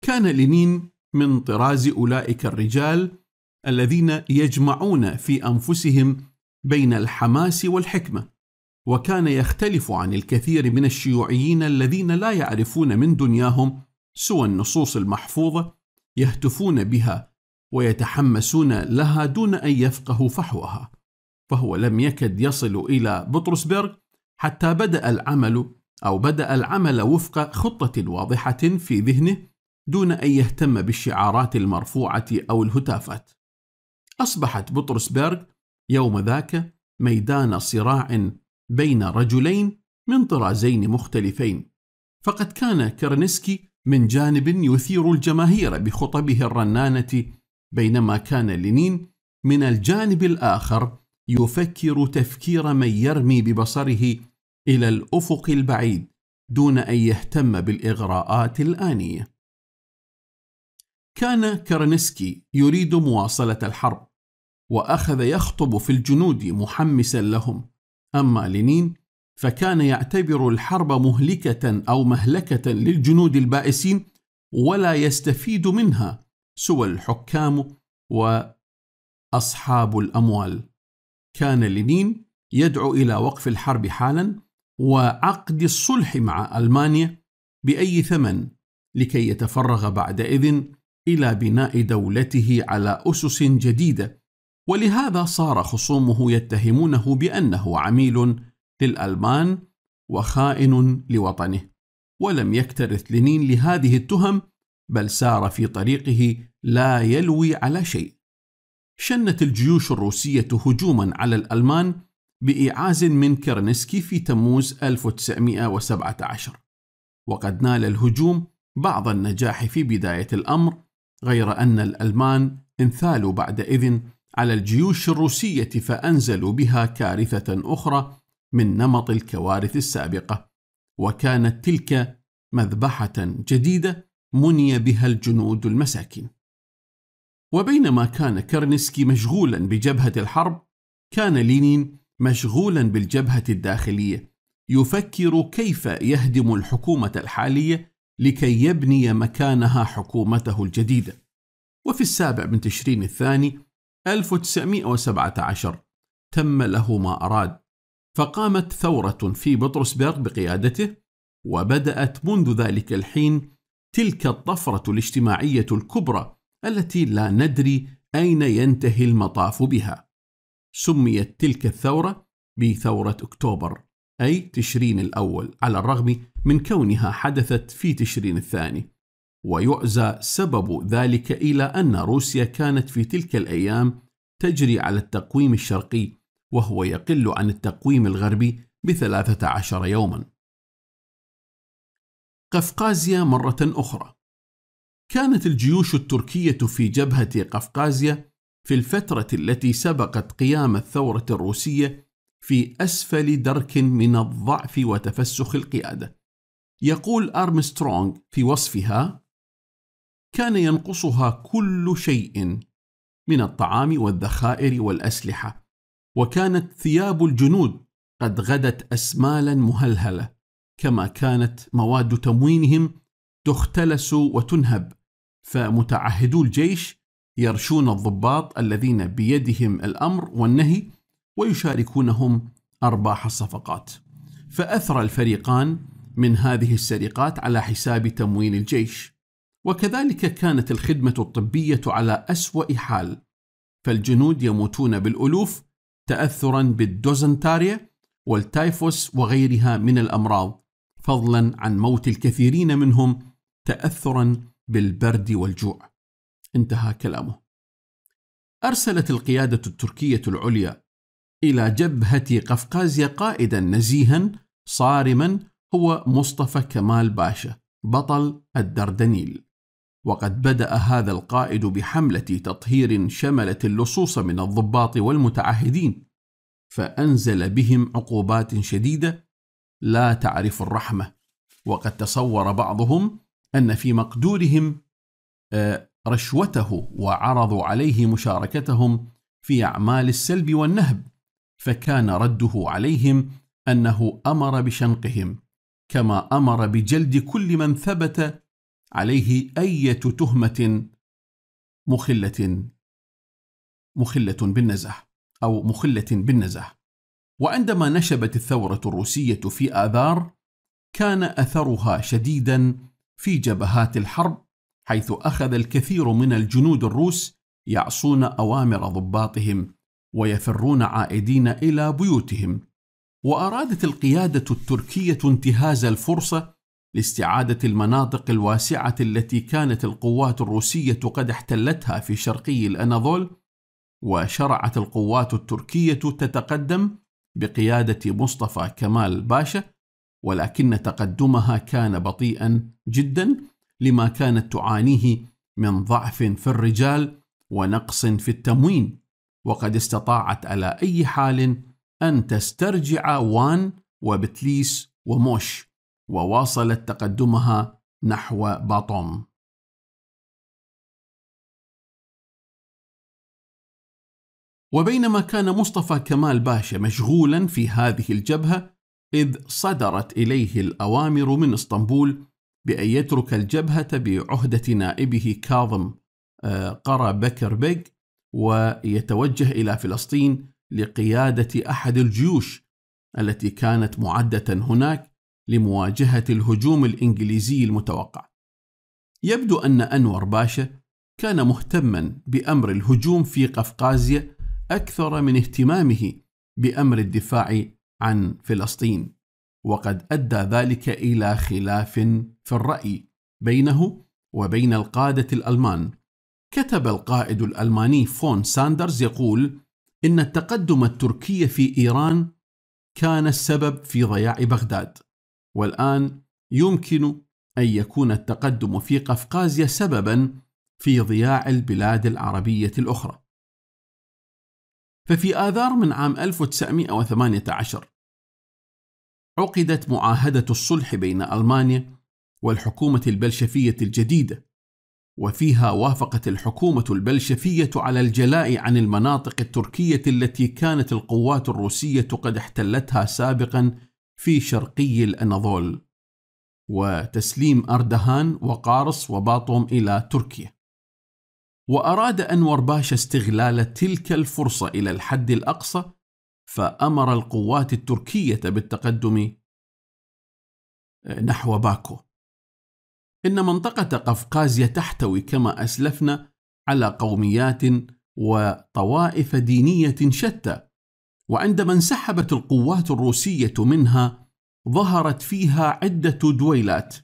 كان لينين من طراز أولئك الرجال الذين يجمعون في أنفسهم بين الحماس والحكمة وكان يختلف عن الكثير من الشيوعيين الذين لا يعرفون من دنياهم سوى النصوص المحفوظة يهتفون بها ويتحمسون لها دون أن يفقهوا فحوها فهو لم يكد يصل إلى بطرسبرغ حتى بدأ العمل أو بدأ العمل وفق خطة واضحة في ذهنه دون أن يهتم بالشعارات المرفوعة أو الهتافات. أصبحت بطرسبرغ يوم ذاك ميدان صراع بين رجلين من طرازين مختلفين. فقد كان كرنسكي من جانب يثير الجماهير بخطبه الرنانة بينما كان لينين من الجانب الآخر يفكر تفكير من يرمي ببصره إلى الأفق البعيد دون أن يهتم بالإغراءات الآنية. كان كرنسكي يريد مواصلة الحرب وأخذ يخطب في الجنود محمسا لهم. أما لينين فكان يعتبر الحرب مهلكة أو مهلكة للجنود البائسين ولا يستفيد منها سوى الحكام وأصحاب الأموال. كان لينين يدعو إلى وقف الحرب حالا وعقد الصلح مع ألمانيا بأي ثمن لكي يتفرغ بعدئذ إلى بناء دولته على أسس جديدة ولهذا صار خصومه يتهمونه بأنه عميل للألمان وخائن لوطنه ولم يكترث لينين لهذه التهم بل سار في طريقه لا يلوي على شيء. شنت الجيوش الروسية هجوما على الألمان بإيعاز من كرنسكي في تموز 1917 وقد نال الهجوم بعض النجاح في بداية الأمر غير أن الألمان انثالوا بعدئذ على الجيوش الروسية فأنزلوا بها كارثة أخرى من نمط الكوارث السابقة وكانت تلك مذبحة جديدة مني بها الجنود المساكين. وبينما كان كرنسكي مشغولا بجبهة الحرب كان لينين مشغولا بالجبهة الداخلية يفكر كيف يهدم الحكومة الحالية لكي يبني مكانها حكومته الجديدة. وفي السابع من تشرين الثاني 1917 تم له ما أراد. فقامت ثورة في بطرسبرغ بقيادته وبدأت منذ ذلك الحين تلك الطفرة الاجتماعية الكبرى التي لا ندري أين ينتهي المطاف بها. سميت تلك الثورة بثورة أكتوبر أي تشرين الأول على الرغم من كونها حدثت في تشرين الثاني. ويعزى سبب ذلك إلى أن روسيا كانت في تلك الأيام تجري على التقويم الشرقي وهو يقل عن التقويم الغربي بثلاثة عشر يوما قفقازيا مرة أخرى كانت الجيوش التركية في جبهة قفقازيا في الفترة التي سبقت قيام الثورة الروسية في أسفل درك من الضعف وتفسخ القيادة. يقول أرمسترونغ في وصفها: كان ينقصها كل شيء من الطعام والذخائر والأسلحة، وكانت ثياب الجنود قد غدت أسمالا مهلهلة، كما كانت مواد تموينهم تختلس وتنهب، فمتعهدو الجيش يرشون الضباط الذين بيدهم الأمر والنهي ويشاركونهم أرباح الصفقات. فاثرى الفريقان من هذه السرقات على حساب تموين الجيش. وكذلك كانت الخدمة الطبية على أسوأ حال. فالجنود يموتون بالألوف تاثرا بالدوزنتاريا والتايفوس وغيرها من الأمراض. فضلا عن موت الكثيرين منهم تاثرا بالبرد والجوع. انتهى كلامه. أرسلت القيادة التركية العليا إلى جبهة قفقازيا قائدا نزيها صارما هو مصطفى كمال باشا بطل الدردنيل. وقد بدأ هذا القائد بحملة تطهير شملت اللصوص من الضباط والمتعهدين فأنزل بهم عقوبات شديدة لا تعرف الرحمة. وقد تصور بعضهم أن في مقدورهم آه، رشوته وعرضوا عليه مشاركتهم في أعمال السلب والنهب فكان رده عليهم أنه أمر بشنقهم كما أمر بجلد كل من ثبت عليه أية تهمة مخلة مخلة بالنزه أو مخلة بالنزه وعندما نشبت الثورة الروسية في آذار كان أثرها شديدا في جبهات الحرب حيث أخذ الكثير من الجنود الروس يعصون أوامر ضباطهم ويفرون عائدين إلى بيوتهم. وأرادت القيادة التركية انتهاز الفرصة لاستعادة المناطق الواسعة التي كانت القوات الروسية قد احتلتها في شرقي الأناضول وشرعت القوات التركية تتقدم بقيادة مصطفى كمال باشا ولكن تقدمها كان بطيئا جدا لما كانت تعانيه من ضعف في الرجال ونقص في التموين وقد استطاعت على أي حال أن تسترجع وان وبتليس وموش. وواصلت تقدمها نحو باطوم وبينما كان مصطفى كمال باشا مشغولا في هذه الجبهة إذ صدرت إليه الأوامر من إسطنبول بأن يترك الجبهة بعهدة نائبه كاظم آه، قرى بكر بيج ويتوجه إلى فلسطين لقيادة أحد الجيوش التي كانت معدة هناك لمواجهة الهجوم الإنجليزي المتوقع. يبدو أن أنور باشا كان مهتما بأمر الهجوم في قفقازيا أكثر من اهتمامه بأمر الدفاع عن فلسطين. وقد أدى ذلك إلى خلاف في الرأي بينه وبين القادة الألمان كتب القائد الألماني فون ساندرز يقول إن التقدم التركي في إيران كان السبب في ضياع بغداد والآن يمكن أن يكون التقدم في قفقازيا سببا في ضياع البلاد العربية الأخرى. ففي آذار من عام 1918 عقدت معاهدة الصلح بين ألمانيا والحكومة البلشفية الجديدة وفيها وافقت الحكومة البلشفية على الجلاء عن المناطق التركية التي كانت القوات الروسية قد احتلتها سابقا في شرقي الأناضول وتسليم أردهان وقارص وباطوم إلى تركيا. وأراد أنور باشا استغلال تلك الفرصة إلى الحد الأقصى فأمر القوات التركية بالتقدم نحو باكو. إن منطقة قفقازيا تحتوي كما أسلفنا على قوميات وطوائف دينية شتى وعندما انسحبت القوات الروسية منها ظهرت فيها عدة دويلات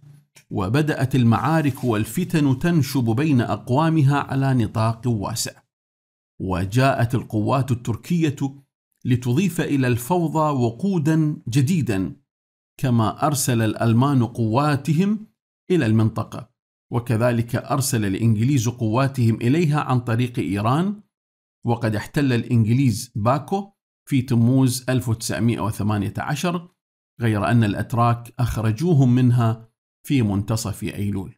وبدأت المعارك والفتن تنشب بين أقوامها على نطاق واسع. وجاءت القوات التركية لتضيف إلى الفوضى وقودا جديدا كما أرسل الألمان قواتهم إلى المنطقة. وكذلك أرسل الإنجليز قواتهم إليها عن طريق إيران وقد احتل الإنجليز باكو في تموز 1918 غير أن الأتراك أخرجوهم منها في منتصف أيلول.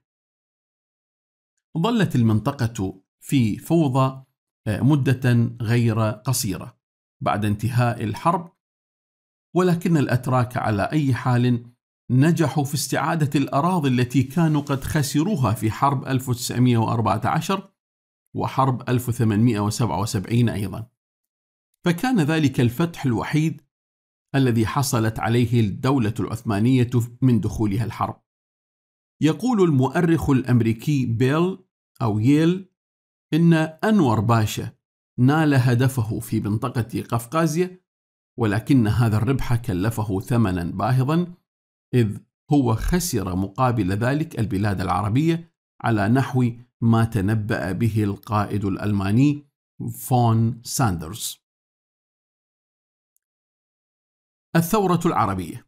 ظلت المنطقة في فوضى آه، مدة غير قصيرة بعد انتهاء الحرب ولكن الأتراك على أي حال نجحوا في استعادة الأراضي التي كانوا قد خسروها في حرب 1914 وحرب 1877 أيضا. فكان ذلك الفتح الوحيد الذي حصلت عليه الدولة العثمانية من دخولها الحرب يقول المؤرخ الأمريكي بيل أو ييل إن أنور باشا نال هدفه في منطقة قفقازيا ولكن هذا الربح كلفه ثمنا باهظا إذ هو خسر مقابل ذلك البلاد العربية على نحو ما تنبأ به القائد الألماني فون ساندرز. الثورة العربية.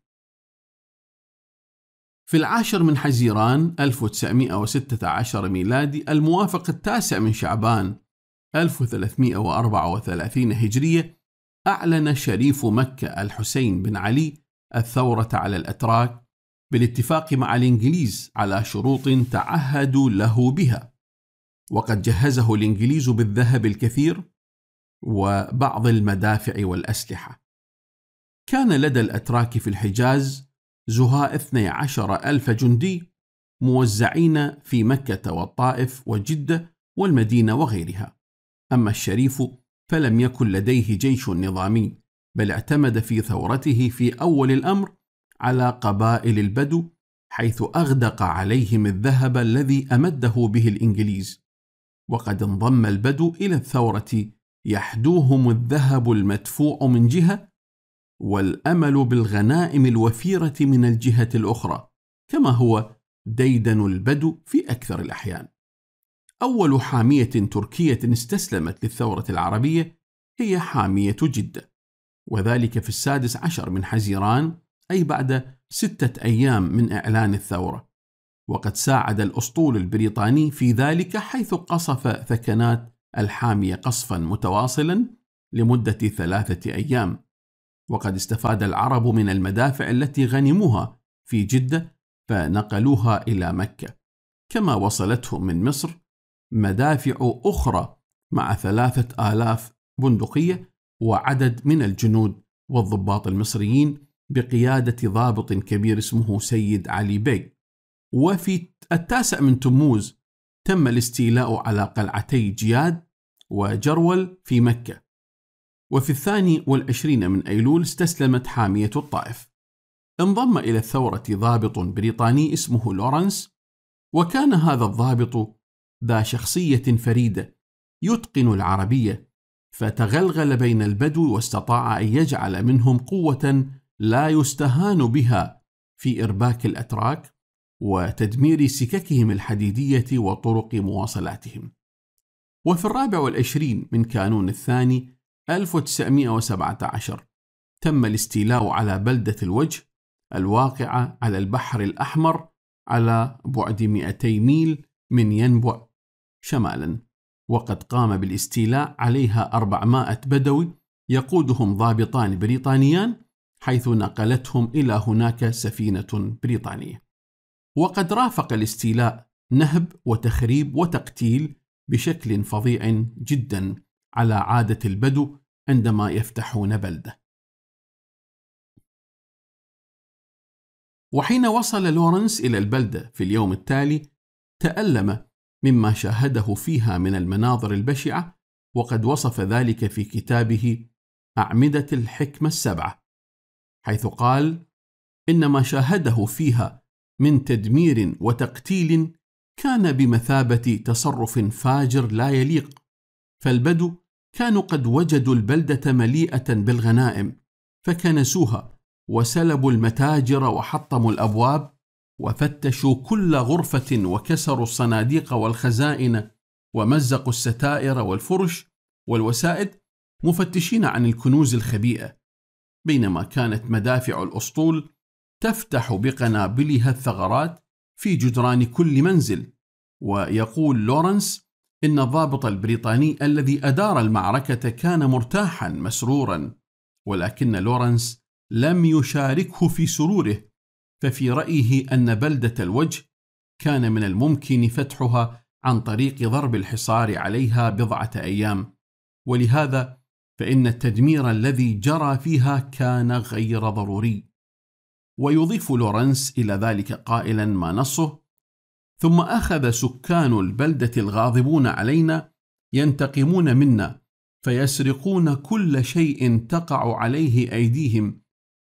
في العاشر من حزيران 1916 ميلادي الموافق التاسع من شعبان 1334 هجرية أعلن شريف مكة الحسين بن علي الثورة على الأتراك بالاتفاق مع الإنجليز على شروط تعهدوا له بها. وقد جهزه الإنجليز بالذهب الكثير وبعض المدافع والأسلحة. كان لدى الأتراك في الحجاز زهاء 12 ألف جندي موزعين في مكة والطائف وجدة والمدينة وغيرها. أما الشريف فلم يكن لديه جيش نظامي بل اعتمد في ثورته في أول الأمر على قبائل البدو حيث أغدق عليهم الذهب الذي أمده به الإنجليز. وقد انضم البدو إلى الثورة يحدوهم الذهب المدفوع من جهة والأمل بالغنائم الوفيرة من الجهة الأخرى كما هو ديدن البدو في أكثر الأحيان. أول حامية تركية استسلمت للثورة العربية هي حامية جدة وذلك في السادس عشر من حزيران أي بعد ستة أيام من إعلان الثورة. وقد ساعد الأسطول البريطاني في ذلك حيث قصف ثكنات الحامية قصفا متواصلا لمدة ثلاثة أيام. وقد استفاد العرب من المدافع التي غنموها في جدة فنقلوها إلى مكة. كما وصلتهم من مصر مدافع أخرى مع ثلاثة آلاف بندقية وعدد من الجنود والضباط المصريين بقيادة ضابط كبير اسمه سيد علي بيك وفي التاسع من تموز تم الاستيلاء على قلعتي جياد وجرول في مكة. وفي الثاني والعشرين من أيلول استسلمت حامية الطائف. انضم إلى الثورة ضابط بريطاني اسمه لورنس وكان هذا الضابط ذا شخصية فريدة يتقن العربية فتغلغل بين البدو واستطاع أن يجعل منهم قوة لا يستهان بها في إرباك الأتراك وتدمير سككهم الحديدية وطرق مواصلاتهم. وفي الرابع والعشرين من كانون الثاني 1917 تم الاستيلاء على بلدة الوجه الواقعة على البحر الأحمر على بعد 200 ميل من ينبع شمالا وقد قام بالاستيلاء عليها 400 بدوي يقودهم ضابطان بريطانيان حيث نقلتهم إلى هناك سفينة بريطانية. وقد رافق الاستيلاء نهب وتخريب وتقتيل بشكل فظيع جدا. على عادة البدو عندما يفتحون بلدة. وحين وصل لورنس إلى البلدة في اليوم التالي تألم مما شاهده فيها من المناظر البشعة وقد وصف ذلك في كتابه أعمدة الحكمة السبعة حيث قال إن ما شاهده فيها من تدمير وتقتيل كان بمثابة تصرف فاجر لا يليق فالبدو كانوا قد وجدوا البلدة مليئة بالغنائم فكنسوها وسلبوا المتاجر وحطموا الأبواب وفتشوا كل غرفة وكسروا الصناديق والخزائن ومزقوا الستائر والفرش والوسائد مفتشين عن الكنوز الخبيئة. بينما كانت مدافع الأسطول تفتح بقنابلها الثغرات في جدران كل منزل ويقول لورنس إن الضابط البريطاني الذي أدار المعركة كان مرتاحا مسرورا ولكن لورنس لم يشاركه في سروره ففي رأيه أن بلدة الوجه كان من الممكن فتحها عن طريق ضرب الحصار عليها بضعة أيام. ولهذا فإن التدمير الذي جرى فيها كان غير ضروري. ويضيف لورنس إلى ذلك قائلا ما نصه ثم أخذ سكان البلدة الغاضبون علينا ينتقمون منا فيسرقون كل شيء تقع عليه أيديهم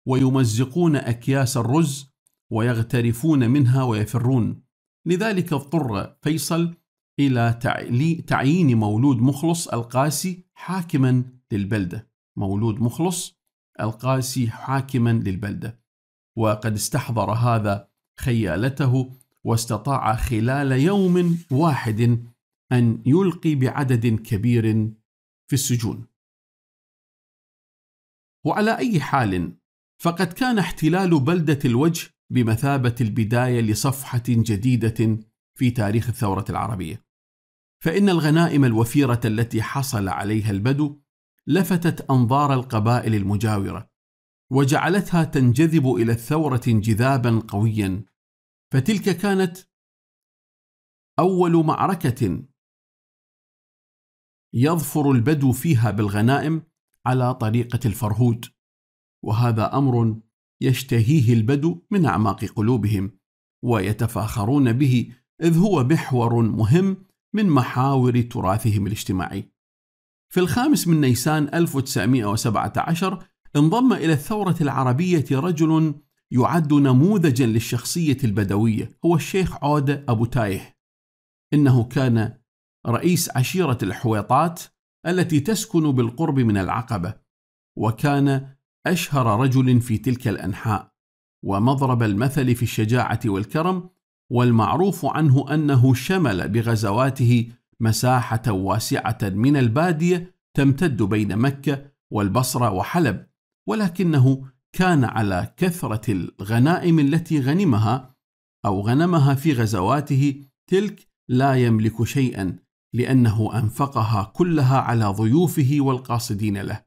ويمزقون أكياس الرز ويغترفون منها ويفرون. لذلك اضطر فيصل إلى تعيين مولود مخلص القاسي حاكما للبلدة. مولود مخلص القاسي حاكما للبلدة. وقد استحضر هذا خيالته واستطاع خلال يوم واحد أن يلقي بعدد كبير في السجون. وعلى أي حال فقد كان احتلال بلدة الوجه بمثابة البداية لصفحة جديدة في تاريخ الثورة العربية. فإن الغنائم الوفيرة التي حصل عليها البدو لفتت أنظار القبائل المجاورة وجعلتها تنجذب إلى الثورة انجذابا قويا فتلك كانت أول معركة يظفر البدو فيها بالغنائم على طريقة الفرهود وهذا أمر يشتهيه البدو من أعماق قلوبهم ويتفاخرون به إذ هو محور مهم من محاور تراثهم الاجتماعي. في الخامس من نيسان 1917 انضم إلى الثورة العربية رجل يعد نموذجا للشخصية البدوية هو الشيخ عودة أبو تايه. إنه كان رئيس عشيرة الحويطات التي تسكن بالقرب من العقبة وكان أشهر رجل في تلك الأنحاء. ومضرب المثل في الشجاعة والكرم والمعروف عنه أنه شمل بغزواته مساحة واسعة من البادية تمتد بين مكة والبصرة وحلب ولكنه كان على كثرة الغنائم التي غنمها أو غنمها في غزواته تلك لا يملك شيئا لأنه أنفقها كلها على ضيوفه والقاصدين له.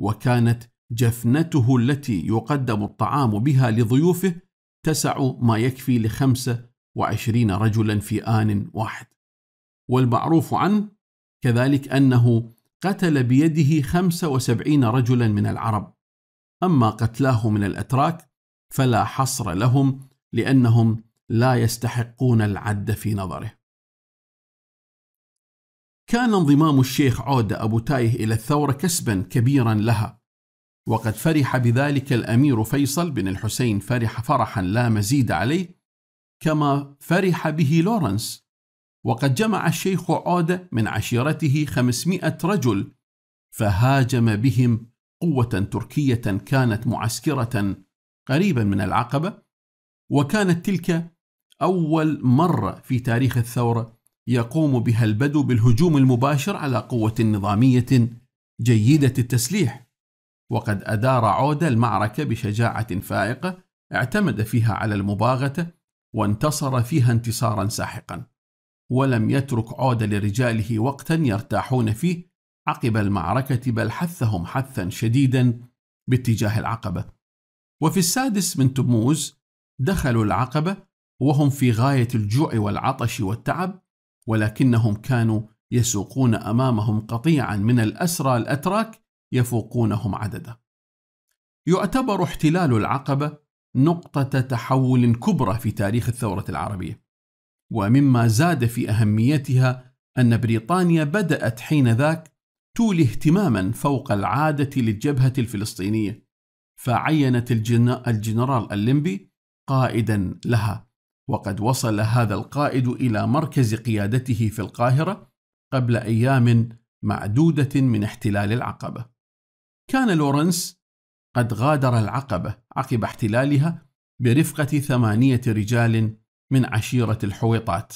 وكانت جفنته التي يقدم الطعام بها لضيوفه تسع ما يكفي لخمسة وعشرين رجلا في آن واحد. والمعروف عنه كذلك أنه قتل بيده خمسة وسبعين رجلا من العرب. أما قتلاه من الأتراك فلا حصر لهم لأنهم لا يستحقون العد في نظره. كان انضمام الشيخ عودة أبو تايه إلى الثورة كسبا كبيرا لها وقد فرح بذلك الأمير فيصل بن الحسين فرح فرحا لا مزيد عليه كما فرح به لورنس. وقد جمع الشيخ عودة من عشيرته خمسمائة رجل فهاجم بهم قوة تركية كانت معسكرة قريبا من العقبة وكانت تلك أول مرة في تاريخ الثورة يقوم بها البدو بالهجوم المباشر على قوة نظامية جيدة التسليح. وقد أدار عودة المعركة بشجاعة فائقة اعتمد فيها على المباغتة وانتصر فيها انتصارا ساحقا ولم يترك عودة لرجاله وقتا يرتاحون فيه عقب المعركة بل حثهم حثا شديدا باتجاه العقبة. وفي السادس من تموز دخلوا العقبة وهم في غاية الجوع والعطش والتعب ولكنهم كانوا يسوقون أمامهم قطيعا من الأسرى الأتراك يفوقونهم عددا. يعتبر احتلال العقبة نقطة تحول كبرى في تاريخ الثورة العربية. ومما زاد في أهميتها أن بريطانيا بدأت حينذاك تولي اهتماما فوق العادة للجبهة الفلسطينية فعينت الجنرال الليمبي قائدا لها. وقد وصل هذا القائد إلى مركز قيادته في القاهرة قبل أيام معدودة من احتلال العقبة. كان لورنس قد غادر العقبة عقب احتلالها برفقة ثمانية رجال من عشيرة الحويطات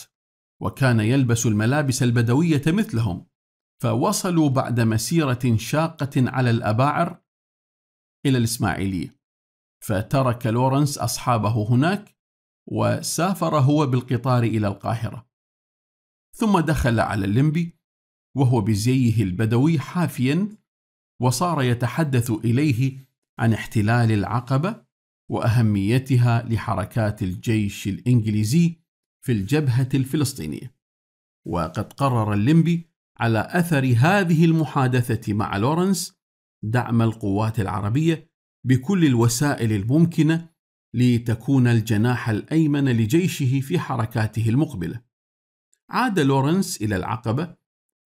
وكان يلبس الملابس البدوية مثلهم. فوصلوا بعد مسيرة شاقة على الأباعر إلى الإسماعيلية. فترك لورنس أصحابه هناك وسافر هو بالقطار إلى القاهرة. ثم دخل على الليمبي وهو بزيه البدوي حافيا وصار يتحدث إليه عن احتلال العقبة وأهميتها لحركات الجيش الإنجليزي في الجبهة الفلسطينية. وقد قرر الليمبي على أثر هذه المحادثة مع لورنس دعم القوات العربية بكل الوسائل الممكنة لتكون الجناح الأيمن لجيشه في حركاته المقبلة. عاد لورنس إلى العقبة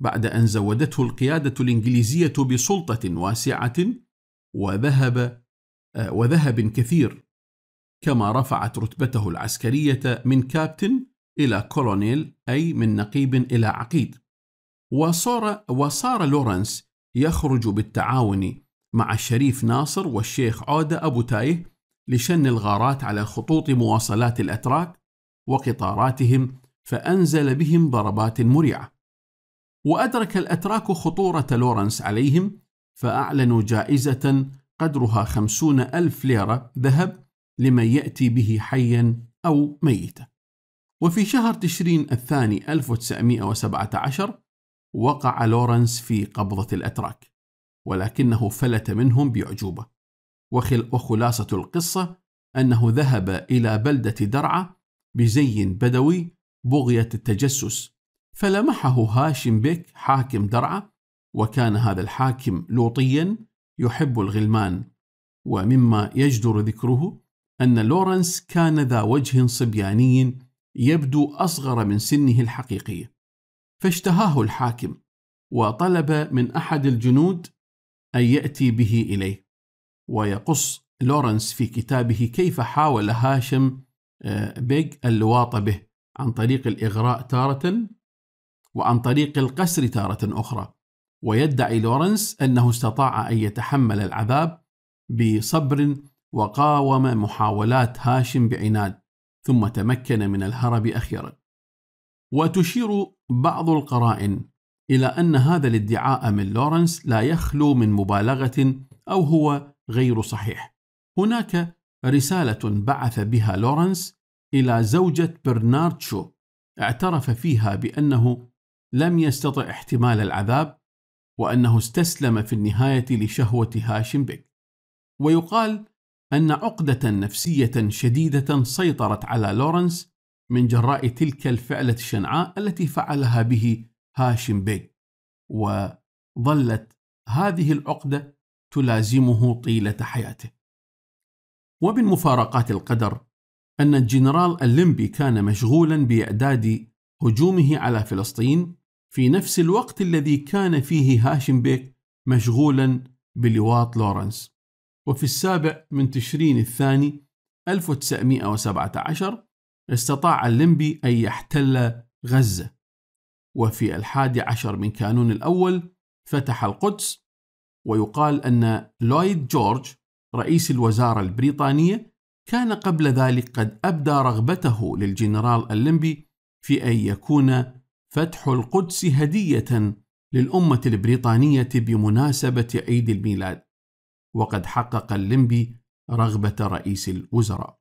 بعد أن زودته القيادة الإنجليزية بسلطة واسعة وذهب آه، وذهب كثير كما رفعت رتبته العسكرية من كابتن إلى كولونيل أي من نقيب إلى عقيد وصار, وصار لورنس يخرج بالتعاون مع الشريف ناصر والشيخ عودة أبو تايه لشن الغارات على خطوط مواصلات الأتراك وقطاراتهم فأنزل بهم ضربات مريعة. وأدرك الأتراك خطورة لورنس عليهم فأعلنوا جائزة قدرها خمسون ألف ليرة ذهب لمن يأتي به حيا أو ميتا. وفي شهر تشرين الثاني 1917 وقع لورنس في قبضة الأتراك ولكنه فلت منهم بأعجوبة. وخلاصة القصة أنه ذهب إلى بلدة درعا بزي بدوي بغية التجسس فلمحه هاشم بك حاكم درعا وكان هذا الحاكم لوطيا يحب الغلمان. ومما يجدر ذكره أن لورنس كان ذا وجه صبياني يبدو أصغر من سنه الحقيقية فاشتهاه الحاكم وطلب من أحد الجنود أن يأتي به إليه. ويقص لورنس في كتابه كيف حاول هاشم آه، بيك اللواط به عن طريق الإغراء تارة وعن طريق القسر تارة أخرى. ويدعي لورنس أنه استطاع أن يتحمل العذاب بصبر وقاوم محاولات هاشم بعناد ثم تمكن من الهرب أخيرا. وتشير بعض القرائن إلى أن هذا الادعاء من لورنس لا يخلو من مبالغة أو هو غير صحيح. هناك رسالة بعث بها لورنس إلى زوجة برنارد شو اعترف فيها بأنه لم يستطع احتمال العذاب وأنه استسلم في النهاية لشهوة هاشم بك ويقال أن عقدة نفسية شديدة سيطرت على لورنس من جراء تلك الفعلة الشنعاء التي فعلها به هاشم بيك وظلت هذه العقدة تلازمه طيلة حياته. ومن مفارقات القدر أن الجنرال الليمبي كان مشغولا بإعداد هجومه على فلسطين في نفس الوقت الذي كان فيه هاشم بيك مشغولا بلواط لورنس. وفي السابع من تشرين الثاني 1917 استطاع الليمبي أن يحتل غزة. وفي الحادي عشر من كانون الأول فتح القدس ويقال أن لويد جورج رئيس الوزارة البريطانية كان قبل ذلك قد أبدى رغبته للجنرال الليمبي في أن يكون فتح القدس هدية للأمة البريطانية بمناسبة عيد الميلاد. وقد حقق الليمبي رغبة رئيس الوزراء.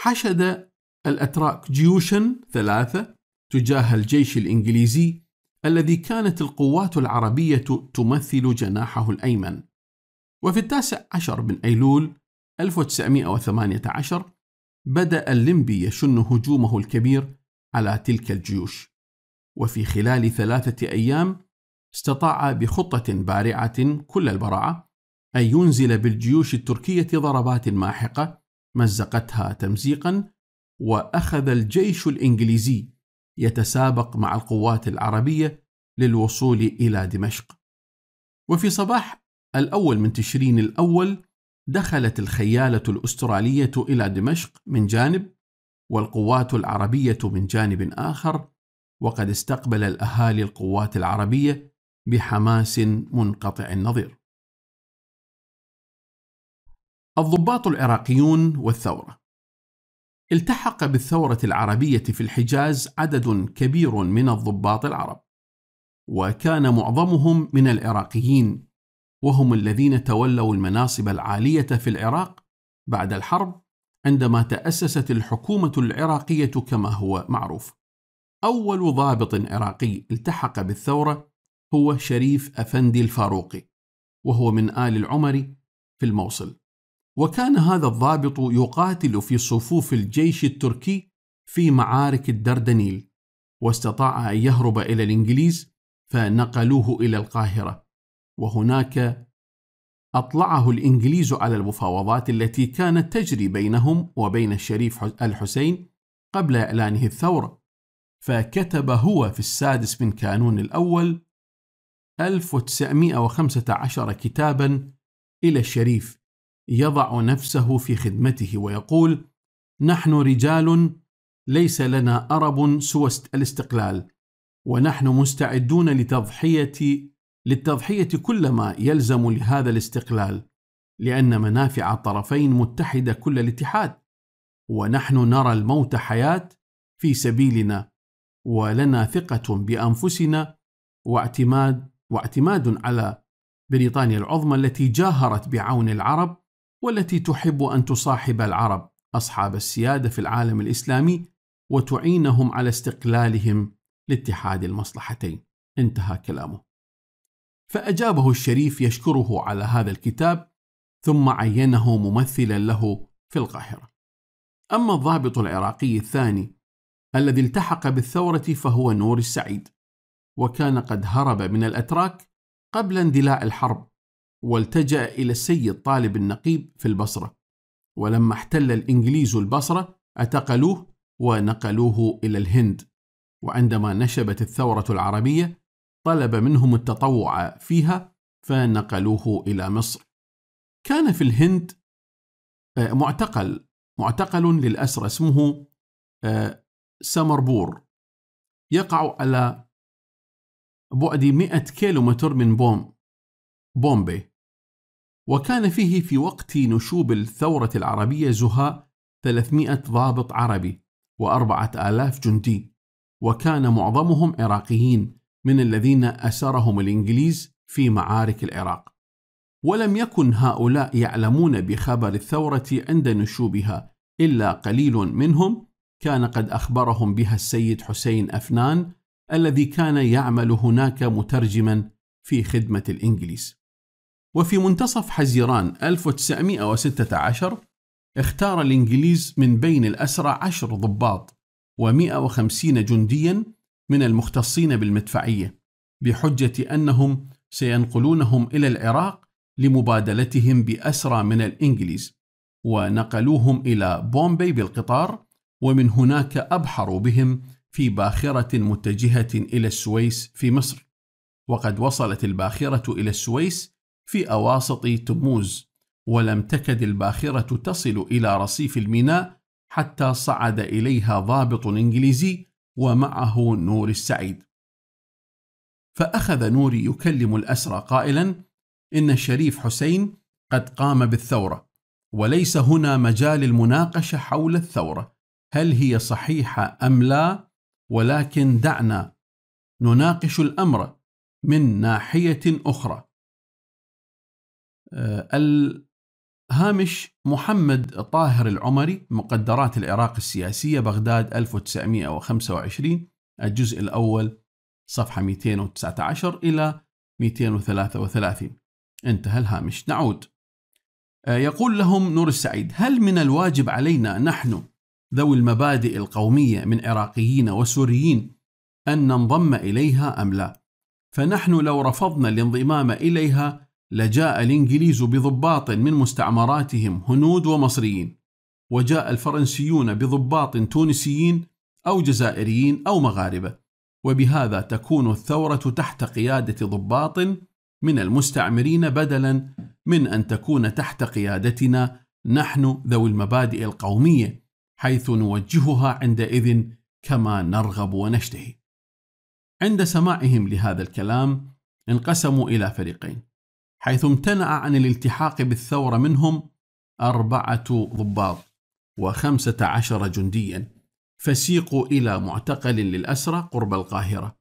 حشد الأتراك جيوشا ثلاثة تجاه الجيش الإنجليزي الذي كانت القوات العربية تمثل جناحه الأيمن. وفي التاسع عشر من أيلول 1918 بدأ الليمبي يشن هجومه الكبير على تلك الجيوش. وفي خلال ثلاثة أيام استطاع بخطة بارعة كل البراعة أن ينزل بالجيوش التركية ضربات ماحقة مزقتها تمزيقا وأخذ الجيش الإنجليزي يتسابق مع القوات العربية للوصول إلى دمشق وفي صباح الأول من تشرين الأول دخلت الخيالة الأسترالية إلى دمشق من جانب والقوات العربية من جانب آخر وقد استقبل الأهالي القوات العربية بحماس منقطع النظير. الضباط العراقيون والثورة التحق بالثورة العربية في الحجاز عدد كبير من الضباط العرب، وكان معظمهم من العراقيين، وهم الذين تولوا المناصب العالية في العراق بعد الحرب عندما تأسست الحكومة العراقية كما هو معروف. أول ضابط عراقي التحق بالثورة هو شريف أفندي الفاروقي، وهو من آل العمري في الموصل. وكان هذا الضابط يقاتل في صفوف الجيش التركي في معارك الدردنيل، واستطاع أن يهرب إلى الإنجليز فنقلوه إلى القاهرة، وهناك أطلعه الإنجليز على المفاوضات التي كانت تجري بينهم وبين الشريف الحسين قبل إعلانه الثورة. فكتب هو في السادس من كانون الأول 1915 كتابا إلى الشريف. يضع نفسه في خدمته ويقول نحن رجال ليس لنا أرب سوى الاستقلال ونحن مستعدون لتضحية للتضحية كل ما يلزم لهذا الاستقلال لأن منافع الطرفين متحدة كل الاتحاد ونحن نرى الموت حياة في سبيلنا ولنا ثقة بأنفسنا واعتماد واعتماد على بريطانيا العظمى التي جاهرت بعون العرب والتي تحب أن تصاحب العرب أصحاب السيادة في العالم الإسلامي وتعينهم على استقلالهم لاتحاد المصلحتين. انتهى كلامه. فأجابه الشريف يشكره على هذا الكتاب ثم عينه ممثلا له في القاهرة. أما الضابط العراقي الثاني الذي التحق بالثورة فهو نور السعيد وكان قد هرب من الأتراك قبل اندلاع الحرب. والتجأ إلى السيد طالب النقيب في البصرة. ولما احتل الإنجليز البصرة اعتقلوه ونقلوه إلى الهند. وعندما نشبت الثورة العربية طلب منهم التطوع فيها فنقلوه إلى مصر. كان في الهند آه، معتقل معتقل للأسرى اسمه آه، سمربور. يقع على بعد 100 كيلومتر من بوم. بومبي. وكان فيه في وقت نشوب الثورة العربية زهاء 300 ضابط عربي وأربعة آلاف جندي وكان معظمهم عراقيين من الذين أسرهم الإنجليز في معارك العراق. ولم يكن هؤلاء يعلمون بخبر الثورة عند نشوبها إلا قليل منهم كان قد أخبرهم بها السيد حسين أفنان الذي كان يعمل هناك مترجما في خدمة الإنجليز. وفي منتصف حزيران 1916 اختار الإنجليز من بين الأسرى عشر ضباط و150 جنديا من المختصين بالمدفعية بحجة أنهم سينقلونهم إلى العراق لمبادلتهم بأسرى من الإنجليز ونقلوهم إلى بومبي بالقطار ومن هناك أبحروا بهم في باخرة متجهة إلى السويس في مصر. وقد وصلت الباخرة إلى السويس في أواسط تموز ولم تكد الباخرة تصل إلى رصيف الميناء حتى صعد إليها ضابط إنجليزي ومعه نور السعيد. فأخذ نوري يكلم الأسرى قائلا إن الشريف حسين قد قام بالثورة وليس هنا مجال المناقشة حول الثورة هل هي صحيحة أم لا؟ ولكن دعنا نناقش الأمر من ناحية أخرى. هامش محمد طاهر العمري مقدرات العراق السياسية بغداد 1925 الجزء الأول صفحة 219 إلى 233 انتهى الهامش. نعود. آه، يقول لهم نور السعيد هل من الواجب علينا نحن ذوي المبادئ القومية من عراقيين وسوريين أن ننضم إليها أم لا؟ فنحن لو رفضنا الانضمام إليها لجاء الإنجليز بضباط من مستعمراتهم هنود ومصريين وجاء الفرنسيون بضباط تونسيين أو جزائريين أو مغاربة وبهذا تكون الثورة تحت قيادة ضباط من المستعمرين بدلا من أن تكون تحت قيادتنا نحن ذوي المبادئ القومية حيث نوجهها عندئذ كما نرغب ونشتهي. عند سماعهم لهذا الكلام انقسموا إلى فريقين، حيث امتنع عن الالتحاق بالثورة منهم أربعة ضباط وخمسة عشر جنديا فسيقوا إلى معتقل للأسرى قرب القاهرة.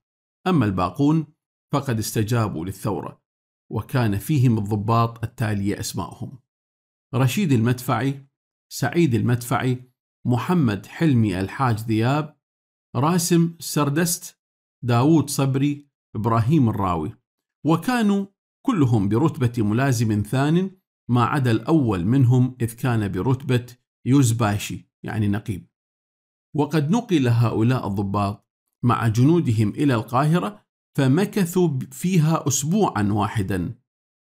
أما الباقون فقد استجابوا للثورة وكان فيهم الضباط التالية أسماءهم رشيد المدفعي سعيد المدفعي محمد حلمي الحاج ذياب راسم سردست داوود صبري إبراهيم الراوي. وكانوا كلهم برتبة ملازم ثان ما عدا الأول منهم إذ كان برتبة يوزباشي يعني نقيب. وقد نقل هؤلاء الضباط مع جنودهم إلى القاهرة فمكثوا فيها أسبوعا واحدا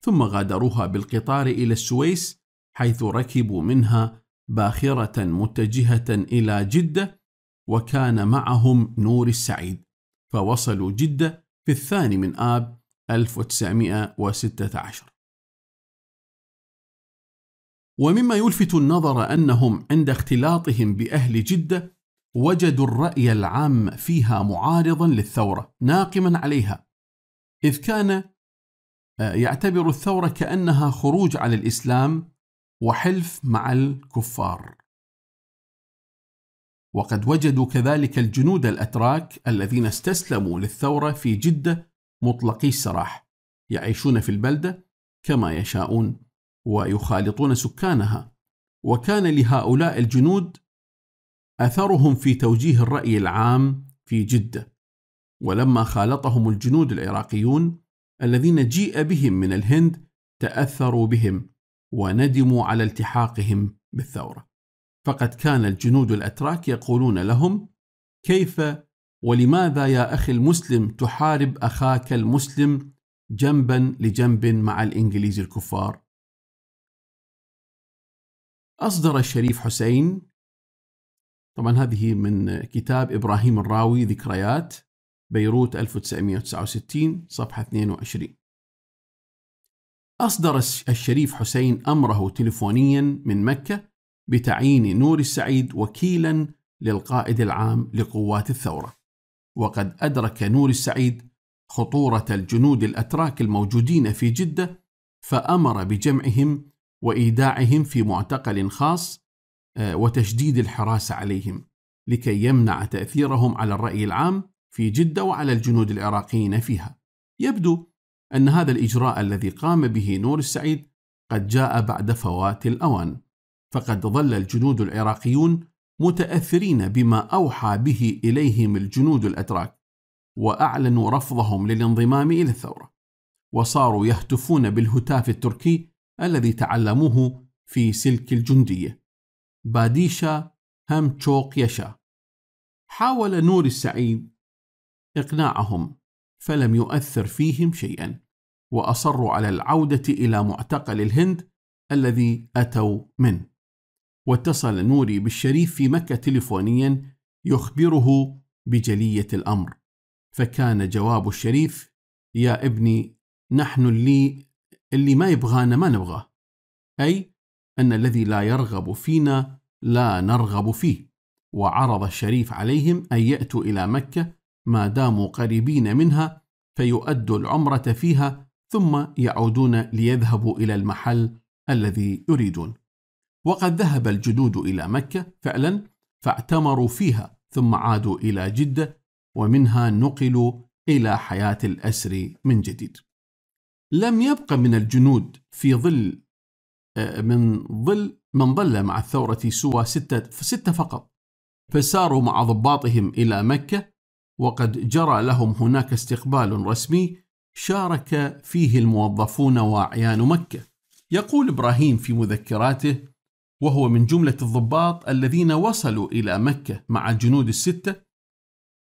ثم غادروها بالقطار إلى السويس حيث ركبوا منها باخرة متجهة إلى جدة وكان معهم نور السعيد فوصلوا جدة في الثاني من آب 1916 ومما يلفت النظر أنهم عند اختلاطهم بأهل جدة وجدوا الرأي العام فيها معارضا للثورة ناقما عليها. إذ كان آه، يعتبر الثورة كأنها خروج على الإسلام وحلف مع الكفار. وقد وجدوا كذلك الجنود الأتراك الذين استسلموا للثورة في جدة مطلقي السراح يعيشون في البلدة كما يشاءون ويخالطون سكانها. وكان لهؤلاء الجنود أثرهم في توجيه الرأي العام في جدة. ولما خالطهم الجنود العراقيون الذين جيء بهم من الهند تأثروا بهم وندموا على التحاقهم بالثورة. فقد كان الجنود الأتراك يقولون لهم كيف ولماذا يا أخي المسلم تحارب أخاك المسلم جنبا لجنب مع الإنجليز الكفار؟ أصدر الشريف حسين. طبعا هذه من كتاب إبراهيم الراوي ذكريات بيروت 1969 صفحة 22 أصدر الشريف حسين أمره تلفونيا من مكة بتعيين نور السعيد وكيلا للقائد العام لقوات الثورة. وقد أدرك نور السعيد خطورة الجنود الأتراك الموجودين في جدة فأمر بجمعهم وإيداعهم في معتقل خاص آه، وتشديد الحراسة عليهم لكي يمنع تأثيرهم على الرأي العام في جدة وعلى الجنود العراقيين فيها. يبدو أن هذا الإجراء الذي قام به نور السعيد قد جاء بعد فوات الأوان، فقد ظل الجنود العراقيون متأثرين بما أوحى به إليهم الجنود الأتراك، وأعلنوا رفضهم للانضمام إلى الثورة، وصاروا يهتفون بالهتاف التركي الذي تعلموه في سلك الجندية. باديشا هم تشوق يشا حاول نور السعيد إقناعهم فلم يؤثر فيهم شيئا وأصروا على العودة إلى معتقل الهند الذي أتوا منه. واتصل نوري بالشريف في مكة تليفونيا يخبره بجلية الأمر. فكان جواب الشريف يا ابني نحن اللي اللي ما يبغانا ما نبغاه. أي أن الذي لا يرغب فينا لا نرغب فيه. وعرض الشريف عليهم أن يأتوا إلى مكة ما داموا قريبين منها فيؤدوا العمرة فيها ثم يعودون ليذهبوا إلى المحل الذي يريدون. وقد ذهب الجنود إلى مكة فعلا فاعتمروا فيها ثم عادوا إلى جدة ومنها نقلوا إلى حياة الأسر من جديد. لم يبق من الجنود في ظل آه، من ظل من ظل مع الثورة سوى ستة, ستة فقط. فساروا مع ضباطهم إلى مكة وقد جرى لهم هناك استقبال رسمي شارك فيه الموظفون وأعيان مكة. يقول إبراهيم في مذكراته وهو من جملة الضباط الذين وصلوا إلى مكة مع الجنود الستة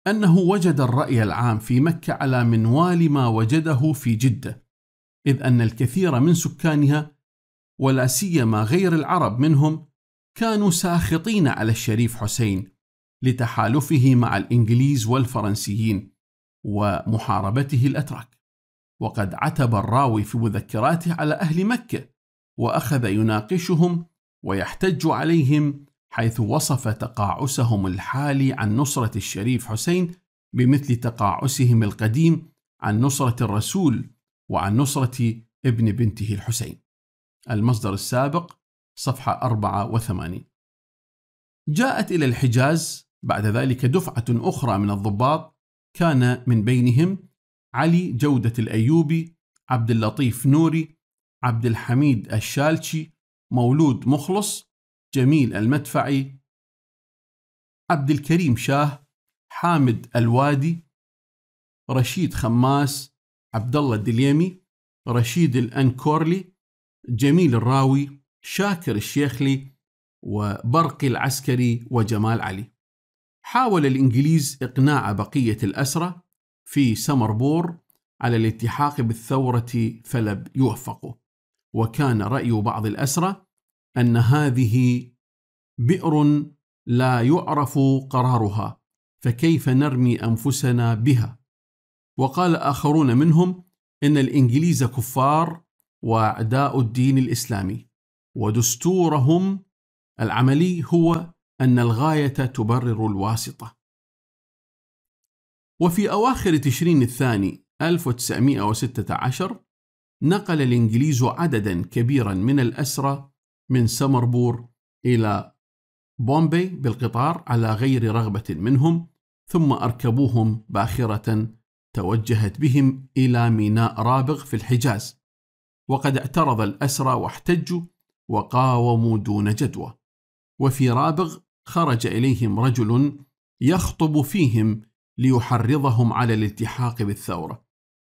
أنه وجد الرأي العام في مكة على منوال ما وجده في جدة إذ أن الكثير من سكانها ولا سيما غير العرب منهم كانوا ساخطين على الشريف حسين لتحالفه مع الإنجليز والفرنسيين ومحاربته الأتراك. وقد عتب الراوي في مذكراته على أهل مكة وأخذ يناقشهم ويحتج عليهم حيث وصف تقاعسهم الحالي عن نصرة الشريف حسين بمثل تقاعسهم القديم عن نصرة الرسول وعن نصرة ابن بنته الحسين. المصدر السابق صفحة 84 جاءت إلى الحجاز بعد ذلك دفعة أخرى من الضباط كان من بينهم علي جودة الأيوبي عبد اللطيف نوري عبد الحميد الشالشي مولود مخلص جميل المدفعي عبد الكريم شاه حامد الوادي رشيد خماس عبد الله الدليمي رشيد الأنكورلي جميل الراوي شاكر الشيخلي وبرقي العسكري وجمال علي. حاول الإنجليز إقناع بقية الأسرى في سمربور على الالتحاق بالثورة فلم يوفقوا. وكان رأي بعض الأسرى أن هذه بئر لا يعرف قرارها فكيف نرمي أنفسنا بها؟ وقال آخرون منهم إن الإنجليز كفار وأعداء الدين الإسلامي ودستورهم العملي هو أن الغاية تبرر الواسطة. وفي أواخر تشرين الثاني 1916 نقل الإنجليز عددا كبيرا من الأسرى من سمربور إلى بومبي بالقطار على غير رغبة منهم ثم أركبوهم باخرة توجهت بهم إلى ميناء رابغ في الحجاز. وقد اعترض الأسرى واحتجوا وقاوموا دون جدوى. وفي رابغ خرج إليهم رجل يخطب فيهم ليحرضهم على الالتحاق بالثورة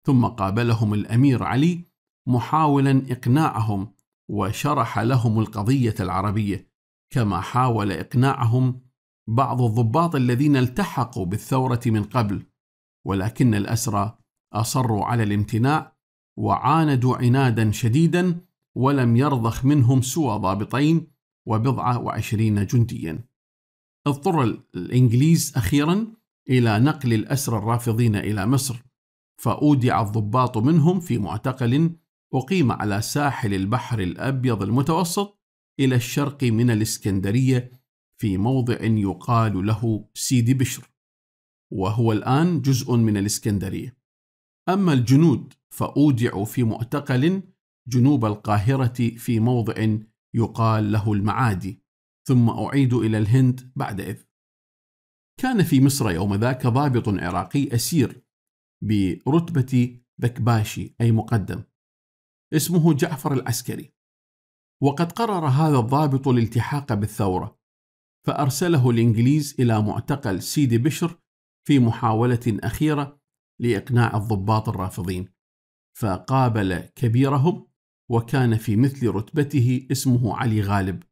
ثم قابلهم الأمير علي محاولا إقناعهم وشرح لهم القضية العربية كما حاول إقناعهم بعض الضباط الذين التحقوا بالثورة من قبل ولكن الأسرى أصروا على الامتناع وعاندوا عنادا شديدا ولم يرضخ منهم سوى ضابطين وبضعة وعشرين جنديا. اضطر الإنجليز أخيرا إلى نقل الأسرى الرافضين إلى مصر فأودع الضباط منهم في معتقل أقيم على ساحل البحر الأبيض المتوسط إلى الشرق من الإسكندرية في موضع يقال له سيدي بشر وهو الآن جزء من الإسكندرية. أما الجنود فأودعوا في معتقل جنوب القاهرة في موضع يقال له المعادي ثم أعيدوا إلى الهند بعد إذ. كان في مصر يوم ذاك ضابط عراقي أسير برتبة ذكباشي أي مقدم. اسمه جعفر العسكري. وقد قرر هذا الضابط الالتحاق بالثورة فأرسله الإنجليز إلى معتقل سيدي بشر في محاولة أخيرة لإقناع الضباط الرافضين فقابل كبيرهم وكان في مثل رتبته اسمه علي غالب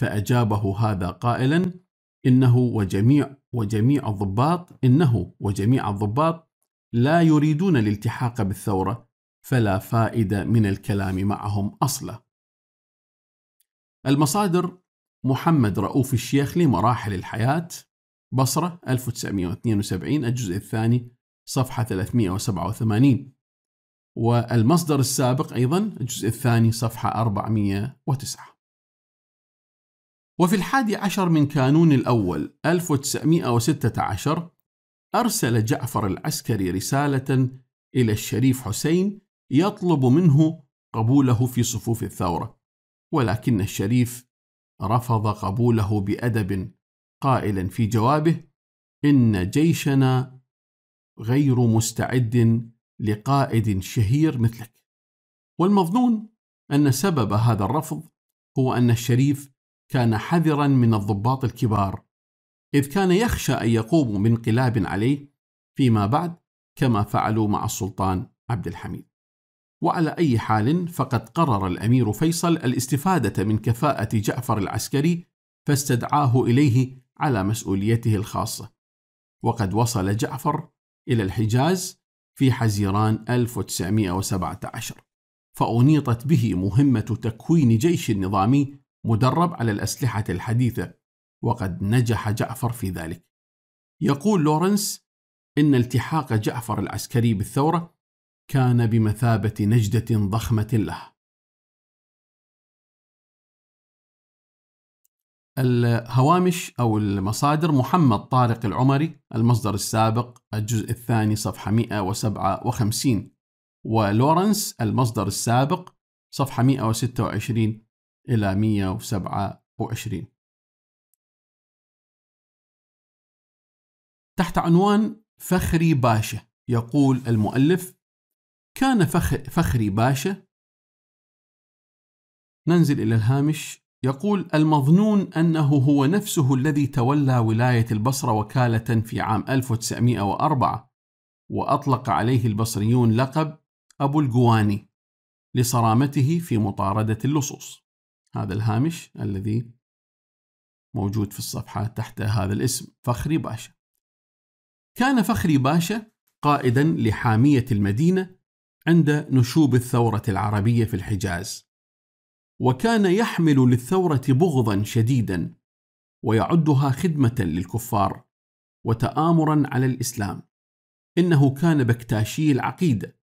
فأجابه هذا قائلا إنه وجميع وجميع الضباط إنه وجميع الضباط لا يريدون الالتحاق بالثورة فلا فائدة من الكلام معهم أصلا. المصادر محمد رؤوف الشيخ لمراحل الحياة بصرة 1972 الجزء الثاني صفحة 387 والمصدر السابق أيضا الجزء الثاني صفحة 409 وفي الحادي عشر من كانون الأول 1916 أرسل جعفر العسكري رسالة إلى الشريف حسين يطلب منه قبوله في صفوف الثورة ولكن الشريف رفض قبوله بأدب قائلا في جوابه إن جيشنا غير مستعد لقائد شهير مثلك. والمظنون أن سبب هذا الرفض هو أن الشريف كان حذرا من الضباط الكبار إذ كان يخشى أن يقوموا بانقلاب عليه فيما بعد كما فعلوا مع السلطان عبد الحميد. وعلى أي حال فقد قرر الأمير فيصل الاستفادة من كفاءة جعفر العسكري فاستدعاه إليه على مسؤوليته الخاصة. وقد وصل جعفر إلى الحجاز في حزيران 1917 فأنيطت به مهمة تكوين جيش نظامي مدرب على الأسلحة الحديثة وقد نجح جعفر في ذلك. يقول لورنس إن التحاق جعفر العسكري بالثورة كان بمثابة نجدة ضخمة له. الهوامش أو المصادر محمد طارق العمري المصدر السابق الجزء الثاني صفحة 157 ولورنس المصدر السابق صفحة 126 إلى 127 تحت عنوان فخري باشا يقول المؤلف كان فخري باشا. ننزل إلى الهامش. يقول المظنون أنه هو نفسه الذي تولى ولاية البصرة وكالة في عام 1904 وأطلق عليه البصريون لقب أبو الجواني لصرامته في مطاردة اللصوص. هذا الهامش الذي موجود في الصفحة تحت هذا الاسم. فخري باشا. كان فخري باشا قائدا لحامية المدينة عند نشوب الثورة العربية في الحجاز. وكان يحمل للثورة بغضا شديدا ويعدها خدمة للكفار وتآمرا على الإسلام. إنه كان بكتاشي العقيدة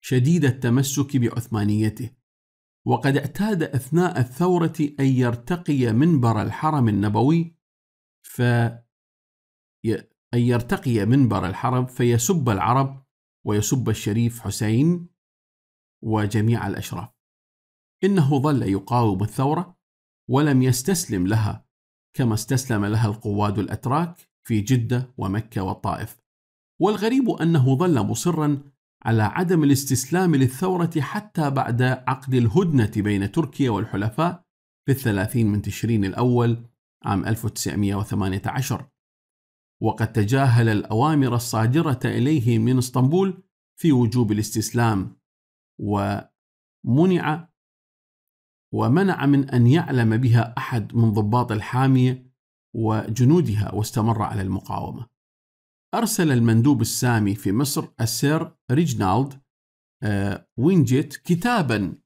شديد التمسك بعثمانيته. وقد اعتاد أثناء الثورة أن يرتقي منبر الحرم النبوي ف أن يرتقي منبر الحرم فيسب العرب ويسب الشريف حسين وجميع الأشراف. إنه ظل يقاوم الثورة ولم يستسلم لها كما استسلم لها القواد الأتراك في جدة ومكة والطائف. والغريب أنه ظل مصرا على عدم الاستسلام للثورة حتى بعد عقد الهدنة بين تركيا والحلفاء في الثلاثين من تشرين الأول عام 1918 وقد تجاهل الأوامر الصادرة إليه من إسطنبول في وجوب الاستسلام ومنع ومنع من أن يعلم بها أحد من ضباط الحامية وجنودها واستمر على المقاومة. أرسل المندوب السامي في مصر السير ريجنالد آه، وينجيت كتابا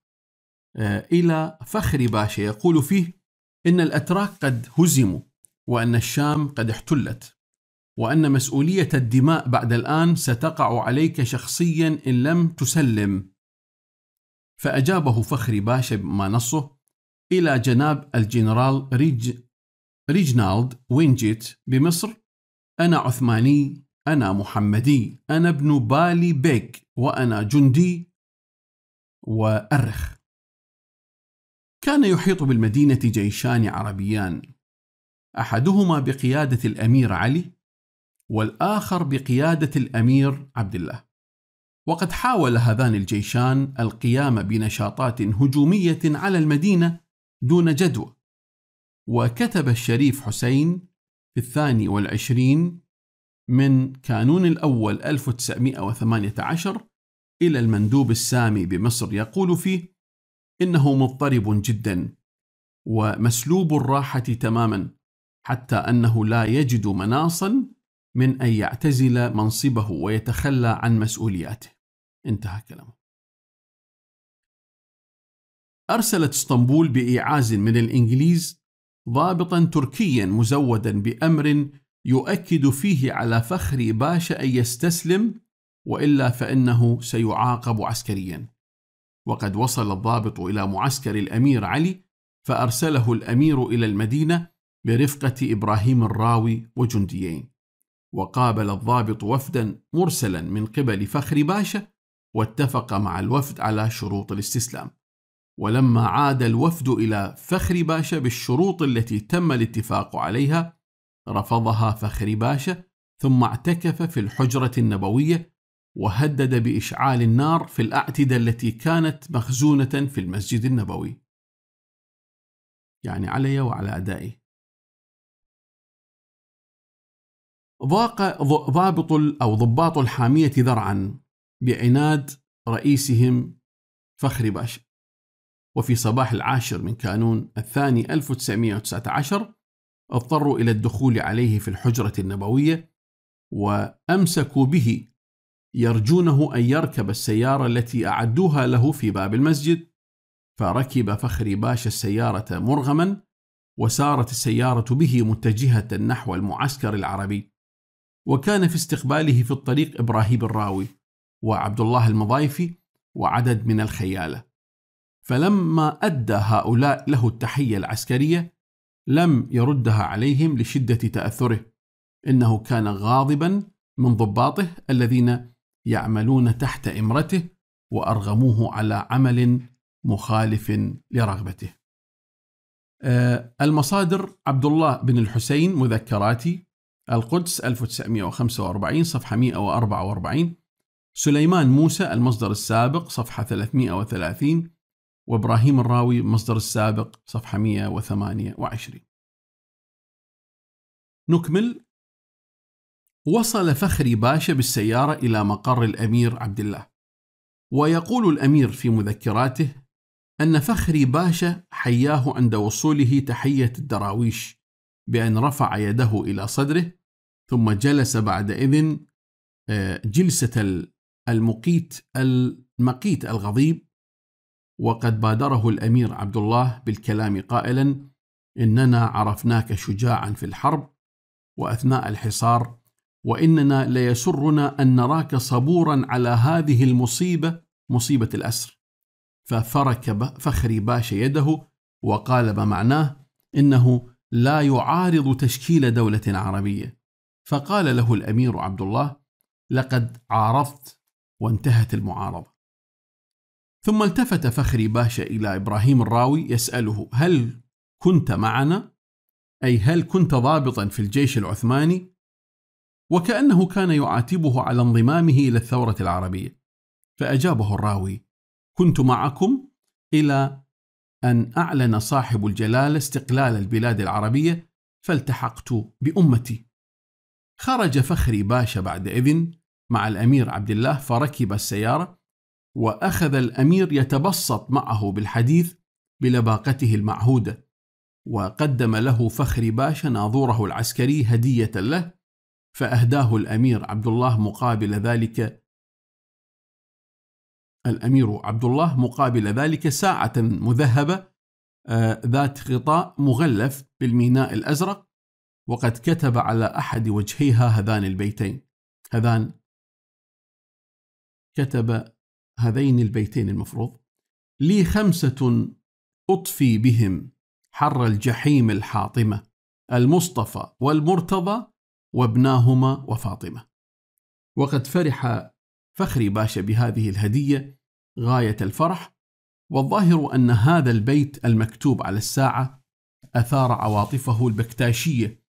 آه، إلى فخري باشا يقول فيه إن الأتراك قد هزموا وأن الشام قد احتلت. وأن مسؤولية الدماء بعد الآن ستقع عليك شخصيا إن لم تسلم. فأجابه فخري باشا بما نصه إلى جناب الجنرال ريج ريجنالد وينجيت بمصر. أنا عثماني أنا محمدي أنا ابن بالي بيك وأنا جندي وأرخ. كان يحيط بالمدينة جيشان عربيان. أحدهما بقيادة الأمير علي والآخر بقيادة الأمير عبد الله. وقد حاول هذان الجيشان القيام بنشاطات هجومية على المدينة دون جدوى. وكتب الشريف حسين في الثاني والعشرين من كانون الأول 1918 إلى المندوب السامي بمصر يقول فيه إنه مضطرب جدا ومسلوب الراحة تماما حتى أنه لا يجد مناصا من أن يعتزل منصبه ويتخلى عن مسؤولياته. انتهى كلامه. أرسلت اسطنبول بإيعاز من الإنجليز ضابطا تركيا مزودا بأمر يؤكد فيه على فخر باشا أن يستسلم وإلا فإنه سيعاقب عسكريا. وقد وصل الضابط إلى معسكر الأمير علي فأرسله الأمير إلى المدينة برفقة إبراهيم الراوي وجنديين. وقابل الضابط وفدا مرسلا من قبل فخر باشا واتفق مع الوفد على شروط الاستسلام. ولما عاد الوفد إلى فخر باشا بالشروط التي تم الاتفاق عليها رفضها فخر باشا ثم اعتكف في الحجرة النبوية وهدد بإشعال النار في الأعتدة التي كانت مخزونة في المسجد النبوي. يعني علي وعلى أدائي. ضاق ضابط أو ضباط الحامية ذرعا بعناد رئيسهم فخري باشا. وفي صباح العاشر من كانون الثاني 1919 اضطروا إلى الدخول عليه في الحجرة النبوية وأمسكوا به يرجونه أن يركب السيارة التي أعدوها له في باب المسجد. فركب فخري باشا السيارة مرغما وسارت السيارة به متجهة نحو المعسكر العربي. وكان في استقباله في الطريق إبراهيم الراوي وعبد الله المضايفي وعدد من الخيالة. فلما أدى هؤلاء له التحية العسكرية لم يردها عليهم لشدة تأثره إنه كان غاضبا من ضباطه الذين يعملون تحت إمرته وأرغموه على عمل مخالف لرغبته. آه، المصادر عبد الله بن الحسين مذكراتي القدس 1945 صفحة 144 سليمان موسى المصدر السابق صفحة 330 وإبراهيم الراوي مصدر السابق صفحة 128 نكمل. وصل فخري باشا بالسيارة إلى مقر الأمير عبد الله ويقول الأمير في مذكراته أن فخري باشا حياه عند وصوله تحية الدراويش بأن رفع يده إلى صدره ثم جلس بعد إذن آه، جلسة المقيت المقيت الغضيب وقد بادره الأمير عبد الله بالكلام قائلا إننا عرفناك شجاعا في الحرب وأثناء الحصار وإننا ليسرنا أن نراك صبورا على هذه المصيبة مصيبة الأسر. ففرك فخري باشا يده وقال ما معناه إنه لا يعارض تشكيل دولة عربية فقال له الأمير عبد الله لقد عارضت وانتهت المعارضة ثم التفت فخري باشا إلى إبراهيم الراوي يسأله هل كنت معنا؟ أي هل كنت ضابطا في الجيش العثماني؟ وكأنه كان يعاتبه على انضمامه إلى الثورة العربية فأجابه الراوي كنت معكم إلى أن أعلن صاحب الجلالة استقلال البلاد العربية فالتحقت بأمتي. خرج فخري باشا بعد إذن مع الأمير عبد الله فركب السيارة وأخذ الأمير يتبسط معه بالحديث بلباقته المعهودة وقدم له فخري باشا ناظوره العسكري هدية له فأهداه الأمير عبد الله مقابل ذلك الأمير عبد الله مقابل ذلك ساعة مذهبة آه، ذات غطاء مغلف بالميناء الأزرق وقد كتب على أحد وجهيها هذان البيتين. هذان كتب هذين البيتين المفروض. لي خمسة أطفي بهم حر الجحيم الحاطمة المصطفى والمرتضى وابناهما وفاطمة. وقد فرح فخري باشا بهذه الهدية غاية الفرح والظاهر أن هذا البيت المكتوب على الساعة أثار عواطفه البكتاشية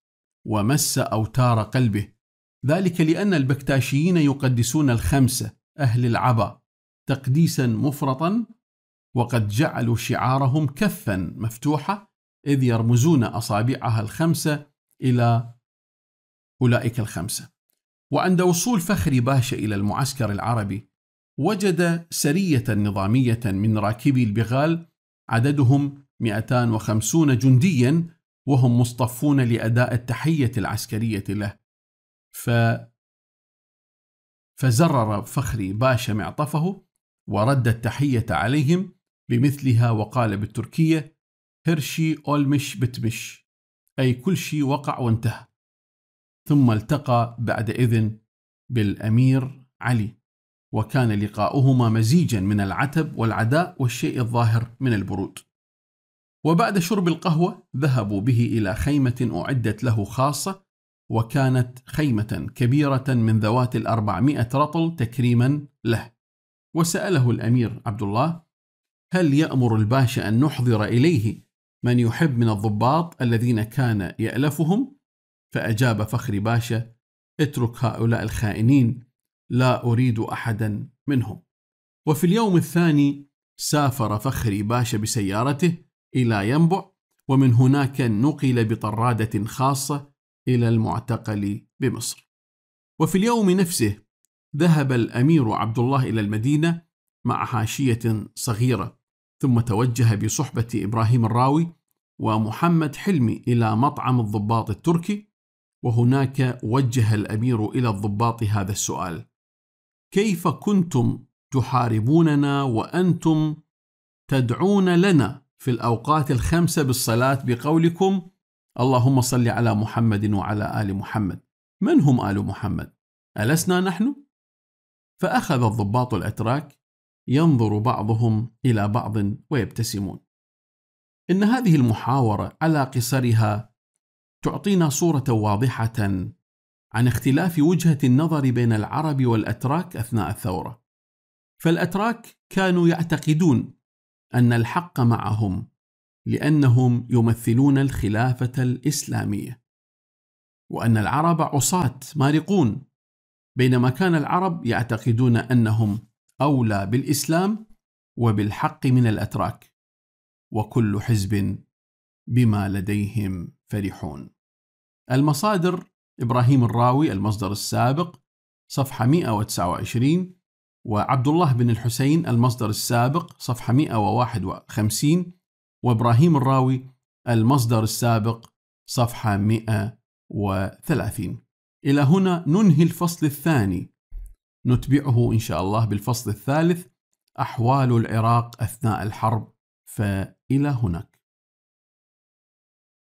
ومس أوتار قلبه ذلك لأن البكتاشيين يقدسون الخمسة أهل العبا تقديسا مفرطا وقد جعلوا شعارهم كفا مفتوحة إذ يرمزون أصابعها الخمسة إلى أولئك الخمسة. وعند وصول فخري باشا إلى المعسكر العربي وجد سرية نظامية من راكبي البغال عددهم 250 جنديا وهم مصطفون لأداء التحية العسكرية له. ف فزرر فخري باشا معطفه ورد التحية عليهم بمثلها وقال بالتركية هرشي أولمش بتمش أي كل شيء وقع وانتهى. ثم التقى بعد إذن بالأمير علي وكان لقاؤهما مزيجا من العتب والعداء والشيء الظاهر من البرود. وبعد شرب القهوة ذهبوا به إلى خيمة أعدت له خاصة وكانت خيمة كبيرة من ذوات الأربعمائة رطل تكريما له. وسأله الأمير عبد الله هل يأمر الباشا أن نحضر إليه من يحب من الضباط الذين كان يألفهم؟ فأجاب فخري باشا اترك هؤلاء الخائنين لا أريد أحدا منهم. وفي اليوم الثاني سافر فخري باشا بسيارته إلى ينبع ومن هناك نقل بطرادة خاصة إلى المعتقل بمصر. وفي اليوم نفسه ذهب الأمير عبد الله إلى المدينة مع حاشية صغيرة ثم توجه بصحبة إبراهيم الراوي ومحمد حلمي إلى مطعم الضباط التركي وهناك وجه الأمير إلى الضباط هذا السؤال كيف كنتم تحاربوننا وأنتم تدعون لنا في الأوقات الخمسة بالصلاة بقولكم اللهم صل على محمد وعلى آل محمد من هم آل محمد؟ ألسنا نحن؟ فأخذ الضباط الأتراك ينظر بعضهم إلى بعض ويبتسمون إن هذه المحاورة على قصرها تعطينا صورة واضحة عن اختلاف وجهة النظر بين العرب والأتراك أثناء الثورة. فالأتراك كانوا يعتقدون أن الحق معهم لأنهم يمثلون الخلافة الإسلامية وأن العرب عصاة مارقون بينما كان العرب يعتقدون أنهم أولى بالإسلام وبالحق من الأتراك وكل حزب بما لديهم فرحون. المصادر إبراهيم الراوي المصدر السابق صفحة 129 وعبد الله بن الحسين المصدر السابق صفحة 151 وإبراهيم الراوي المصدر السابق صفحة 130 إلى هنا ننهي الفصل الثاني. نتبعه إن شاء الله بالفصل الثالث أحوال العراق أثناء الحرب. فإلى هناك.